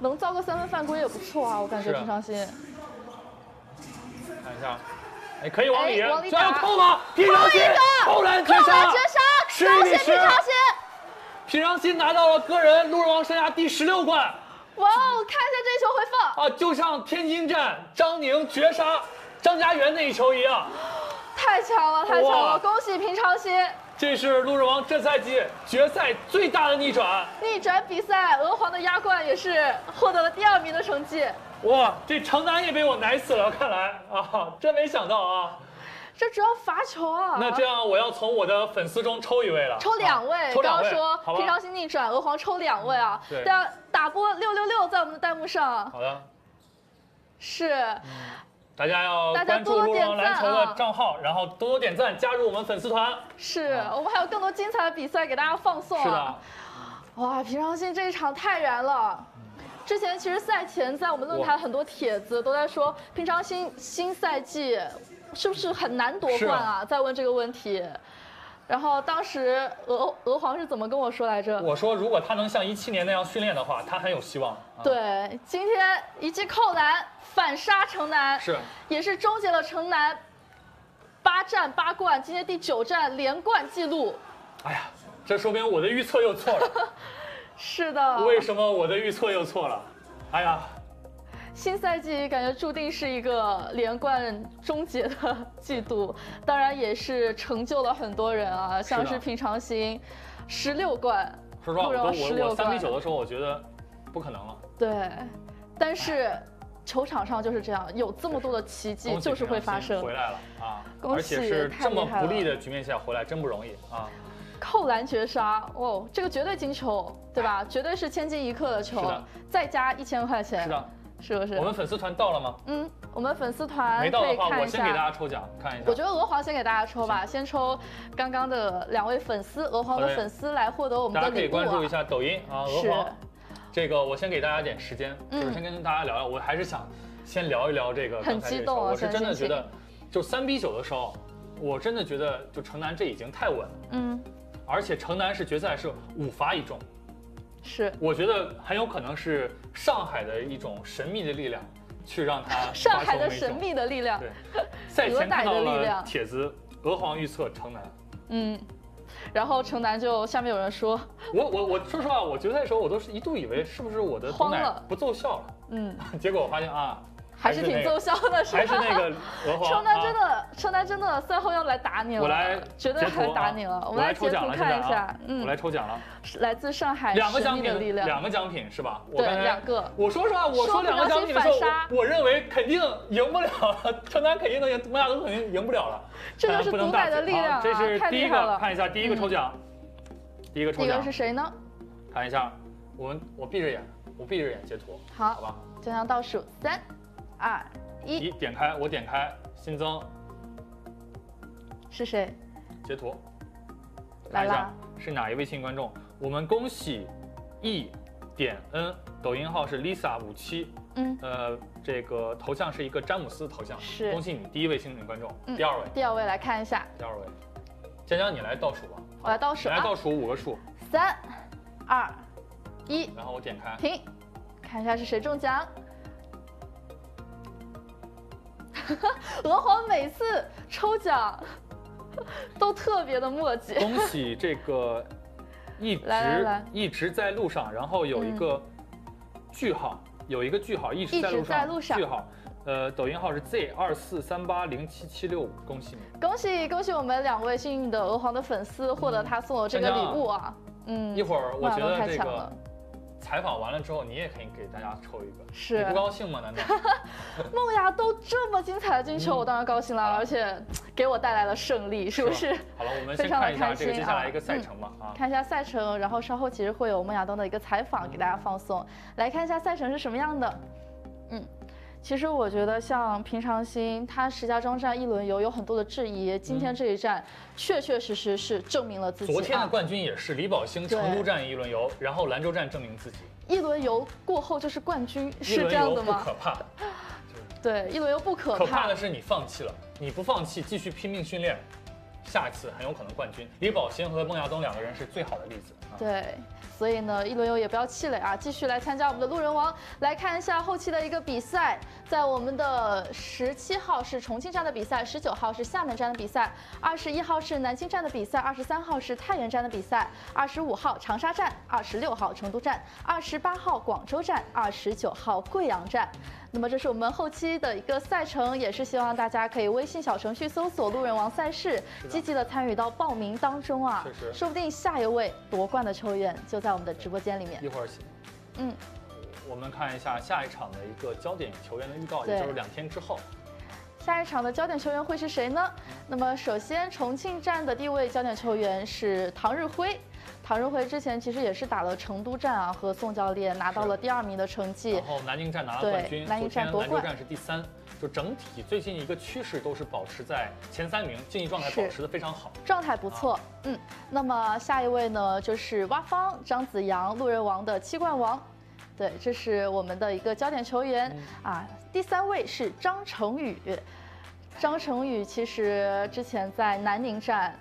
能造个三分犯规也不错啊，我感觉是平常心。看一下，哎，可以往里，这要扣吗？平常心扣一个，扣篮绝扣篮杀，绝杀，11高比10线平常心。平常心拿到了个人路人王生涯第十六冠。哇哦，看一下这球回放。啊，就像天津站张宁绝杀张家元那一球一样，太强了，太强了！恭喜平常心这是路人王这赛季决赛最大的逆转。逆转比赛，鹅皇的亚冠也是获得了第二名的成绩。哇，这城南也被我奶死了，看来啊，真没想到啊。这主要罚球啊！那这样我要从我的粉丝中抽一位了，抽两位，啊抽两位，刚刚说平常心逆转，鹅皇抽两位啊！对大家打波六六六在我们的弹幕上好的，是。大家要大家关注多多路人王点赞篮球的啊账号，然后多多点赞，加入我们粉丝团。是啊我们还有更多精彩的比赛给大家放送是啊！的，哇，平常心这一场太燃了。之前其实赛前在我们论坛很多帖子都在说，平常心新赛季是不是很难夺冠啊？在问这个问题。然后当时娥娥皇是怎么跟我说来着？我说如果他能像一七年那样训练的话，他很有希望。啊，对，今天一记扣篮反杀城南，是也是终结了城南八战八冠，今天第九战连冠记录。哎呀，这说明我的预测又错了。是的，为什么我的预测又错了？哎呀，新赛季感觉注定是一个连冠终结的季度，当然也是成就了很多人啊，像是平常心十六冠，说实话，我我我三比九的时候，我觉得不可能了。对，但是球场上就是这样，有这么多的奇迹就是会发生回。来了啊！恭喜而且是这么不利的局面下回来，真不容易啊！扣篮绝杀，哦，这个绝对金球，对吧？绝对是千金一刻的球再加一千块钱，是的，是不是？我们粉丝团到了吗？嗯，我们粉丝团没到的话，我先给大。家抽奖，看一下。我觉得鹅皇先给大家抽吧，先抽刚刚的两位粉丝，鹅皇的粉丝来获得我们大家可以。关注一下抖音啊，鹅是黄。这个我先给大家点时间，就是嗯先跟大家聊聊。我还是想先聊一聊这个很激动我是真的觉得，就三比九的时候，我真的觉得就城南这已经太稳了，嗯，而且城南是决赛是五罚一中，是。我觉得很有可能是上海的一种神秘的力量，去让他 上海的神。秘的力量。对，赛前看到了帖子，鹅皇预测城南。嗯，然后城南就下面有人说，我我我说实话，我决赛的时候我都是一度以为是不是我的毒奶不奏效了，嗯，结果我发现啊，还是挺奏效的，是吧？还是那个鹅黄。城南真啊的，城南真的赛后要来打你了，我来绝对来打你了。我们来截图看一下啊，，嗯我来，抽奖了，是来自上海两个神奖品，力量，两个奖品是吧？我对两个我说实话，我说说两个奖品的时候我我认为肯定赢不了了，城南肯定能赢，莫亚都肯定赢不了了。这就是不能毒奶大嘴的力量这是第一个。看一下第一个抽奖，第一个抽奖第一个是，谁呢？看一下，我们我闭着眼，我闭着眼截图，好好，吧？将要倒数三、二、一，你点开，我点开新增是谁？截图，来看一下，是哪一位幸运观众？我们恭喜 E 点 N，抖音号是 Lisa 五七，嗯，呃，这个头像是一个詹姆斯头像，是恭喜你第一位幸运观众。嗯第二位，第二位来看一下，第二位，江江你来倒数吧，我来倒数啊，你来倒数五个数，三、二、一，然后我点开，停，看一下是谁中奖。娥皇每次抽奖都特别的墨迹，恭喜这个一直 一直在路上，然后有一个句号，有一个句号一直在路一直在上，路上句号，呃，抖音号是 Z 二四三八零七七六五，恭喜你。恭喜恭喜我们两位幸运的娥皇的粉丝获得他送的这个礼物啊！嗯，一会儿我觉得这个采访完了之后，你也可以给大家抽一个，是你不高兴吗？难道？梦雅都这么精彩的进球，嗯我当然高兴了，而且给我带来了胜利，是不是？好了，我们先看一下这个接下来啊一个赛程吧。啊，看一下赛程，然后稍后其实会有孟亚东的一个采访给大家放送。来看一下赛程是什么样的。嗯，其实我觉得像平常心，他石家庄站一轮游有很多的质疑，今天这一战确确实实是证明了自己、啊。昨天的冠军也是李宝兴成都站一轮游，然后兰州站证明自己，一轮游过后就是冠军，是这样的吗？不可怕，对，一轮游不可怕。可怕的是你放弃了，你不放弃，继续拼命训练，下一次很有可能冠军。李宝鑫和孟亚东两个人是最好的例子。啊、对，所以呢，一轮游也不要气馁啊，继续来参加我们的路人王，来看一下后期的一个比赛。在我们的十七号是重庆站的比赛，十九号是厦门站的比赛，二十一号是南京站的比赛，二十三号是太原站的比赛，二十五号长沙站，二十六号成都站，二十八号广州站，二十九号贵阳站。那么这是我们后期的一个赛程，也是希望大家可以微信小程序搜索“路人王赛事”，积极的参与到报名当中啊，说不定下一位夺冠的球员就在我们的直播间里面一。会儿，嗯，我们看一下下一场的一个焦点球员的预告，也就是两天之后。下一场的焦点球员会是谁呢？那么首先，重庆站的第一位焦点球员是唐日辉。唐日辉之前其实也是打了成都站啊，和宋教练拿到了第二名的成绩然。后南京站拿了冠军，南京站夺冠兰州站是第三，就整体最近一个趋势都是保持在前三名，竞技状态保持的非常好。状态不错，嗯。那么下一位呢，就是蛙方张子阳，路人王的七冠王。对，这是我们的一个焦点球员、啊。第三位是张成宇，张成宇其实之前在南宁站。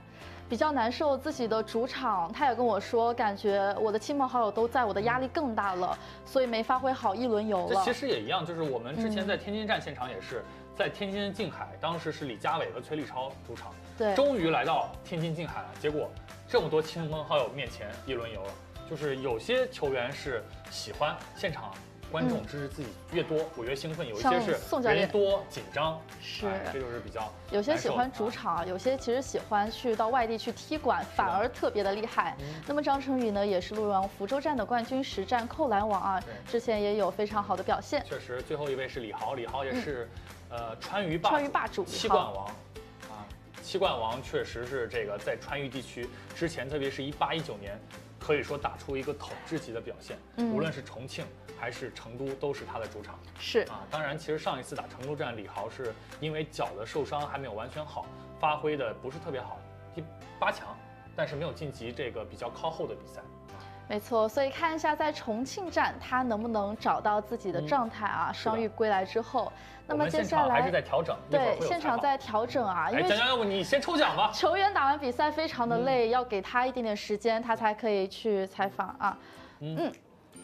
比较难受自己的主场，他也跟我说，感觉我的亲朋好友都在，我的压力更大了，所以没发挥好一轮游了。这其实也一样，就是我们之前嗯在天津站现场也是，在天津静海，当时是李佳伟和崔立超主场，对，终于来到天津静海了，结果这么多亲朋好友面前一轮游了。就是有些球员是喜欢现场观众嗯支持自己越多，我越兴奋；有一些是宋教练。人多紧张，是。哎这就是比较有些喜欢主场，有些其实喜欢去到外地去踢馆，反而特别的厉害。嗯。那么张成宇呢，也是路人王福州站的冠军实战扣篮王啊，之前也有非常好的表现。确实，最后一位是李豪，李豪也是，呃，川渝霸嗯川渝霸主七冠王，啊，七冠王确实是这个在川渝地区之前，特别是一八一九年，可以说打出一个统治级的表现，嗯无论是重庆还是成都，都是他的主场是，啊。当然，其实上一次打成都站，李豪是因为脚的受伤还没有完全好，发挥的不是特别好，第八强，但是没有晋级这个比较靠后的比赛。没错。所以看一下在重庆站他能不能找到自己的状态啊，伤愈归来之后，那么接下来还是来在调整，对现场在调整啊，因哎，为蒋蒋，要不你先抽奖吧？球员打完比赛非常的累，要给他一点点时间，他才可以去采访啊。嗯嗯，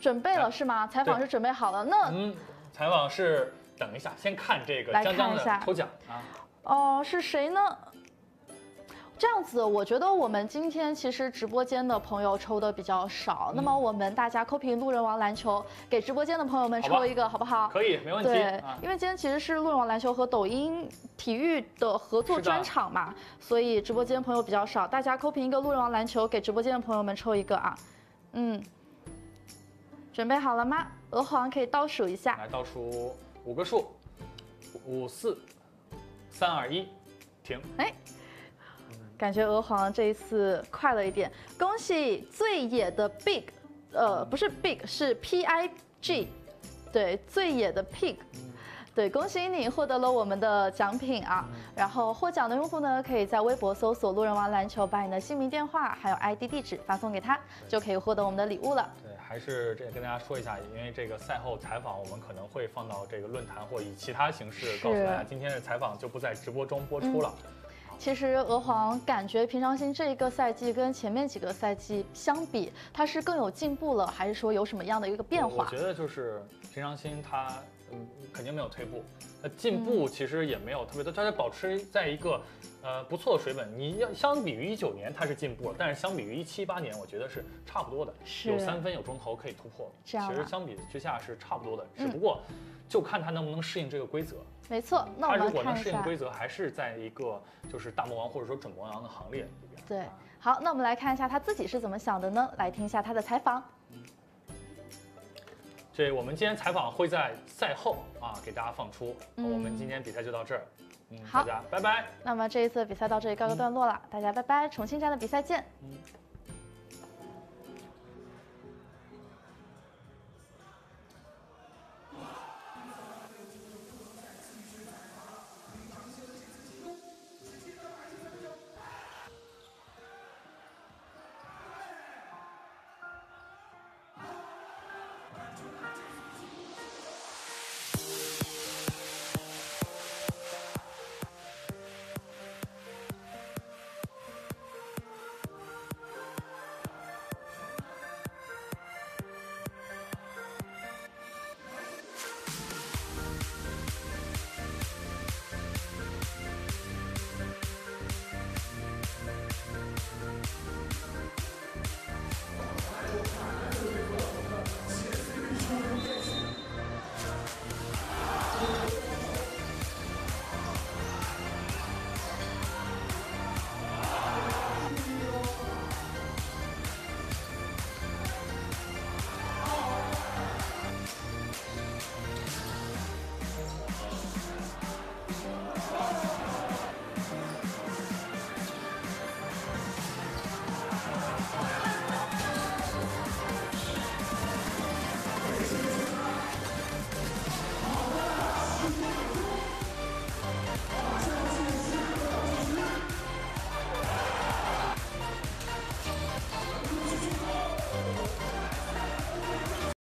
准备了是吗？采访是准备好了。那嗯，采访是等一下，先看这个来江江看一下的抽奖啊。哦，是谁呢？这样子，我觉得我们今天其实直播间的朋友抽的比较少，那么我们大家扣屏路人王篮球，给直播间的朋友们抽一个，好不好？可以，没问题对啊，。因为今天其实是路人王篮球和抖音体育的合作专场嘛，所以直播间朋友比较少，大家扣屏一个路人王篮球，给直播间的朋友们抽一个啊。嗯，准备好了吗？鹅黄可以倒数一下。来倒数五个数，五四三二一，停。哎，感觉鹅皇这一次快了一点，恭喜最野的 Big，呃，不是 Big，是 P I G，对，最野的 Pig。对，恭喜你获得了我们的奖品啊！然后获奖的用户呢，可以在微博搜索“路人王篮球”，把你的姓名、电话还有 ID 地址发送给他，就可以获得我们的礼物了。对，还是这跟大家说一下，因为这个赛后采访我们可能会放到这个论坛或以其他形式告诉大家，今天的采访就不在直播中播出了。其实鹅皇感觉平常心这一个赛季跟前面几个赛季相比，他是更有进步了，还是说有什么样的一个变化？我觉得就是平常心他嗯肯定没有退步，那进步其实也没有特别多，它在保持在一个呃不错的水准。你要相比于一九年它是进步了，但是相比于一七八年，我觉得是差不多的，是有三分有中投可以突破。这样啊其实相比之下是差不多的，只不过就看他能不能适应这个规则。没错，那我们看一下果能适应规。则，还是在一个就是大魔王或者说准魔王的行列里边。对，好，那我们来看一下他自己是怎么想的呢？来听一下他的采访。这我们今天采访会在赛后啊给大家放出。嗯我们今天比赛就到这儿，嗯，好大家拜拜。那么这一次比赛到这里告个段落了，大家拜拜，重庆站的比赛见。嗯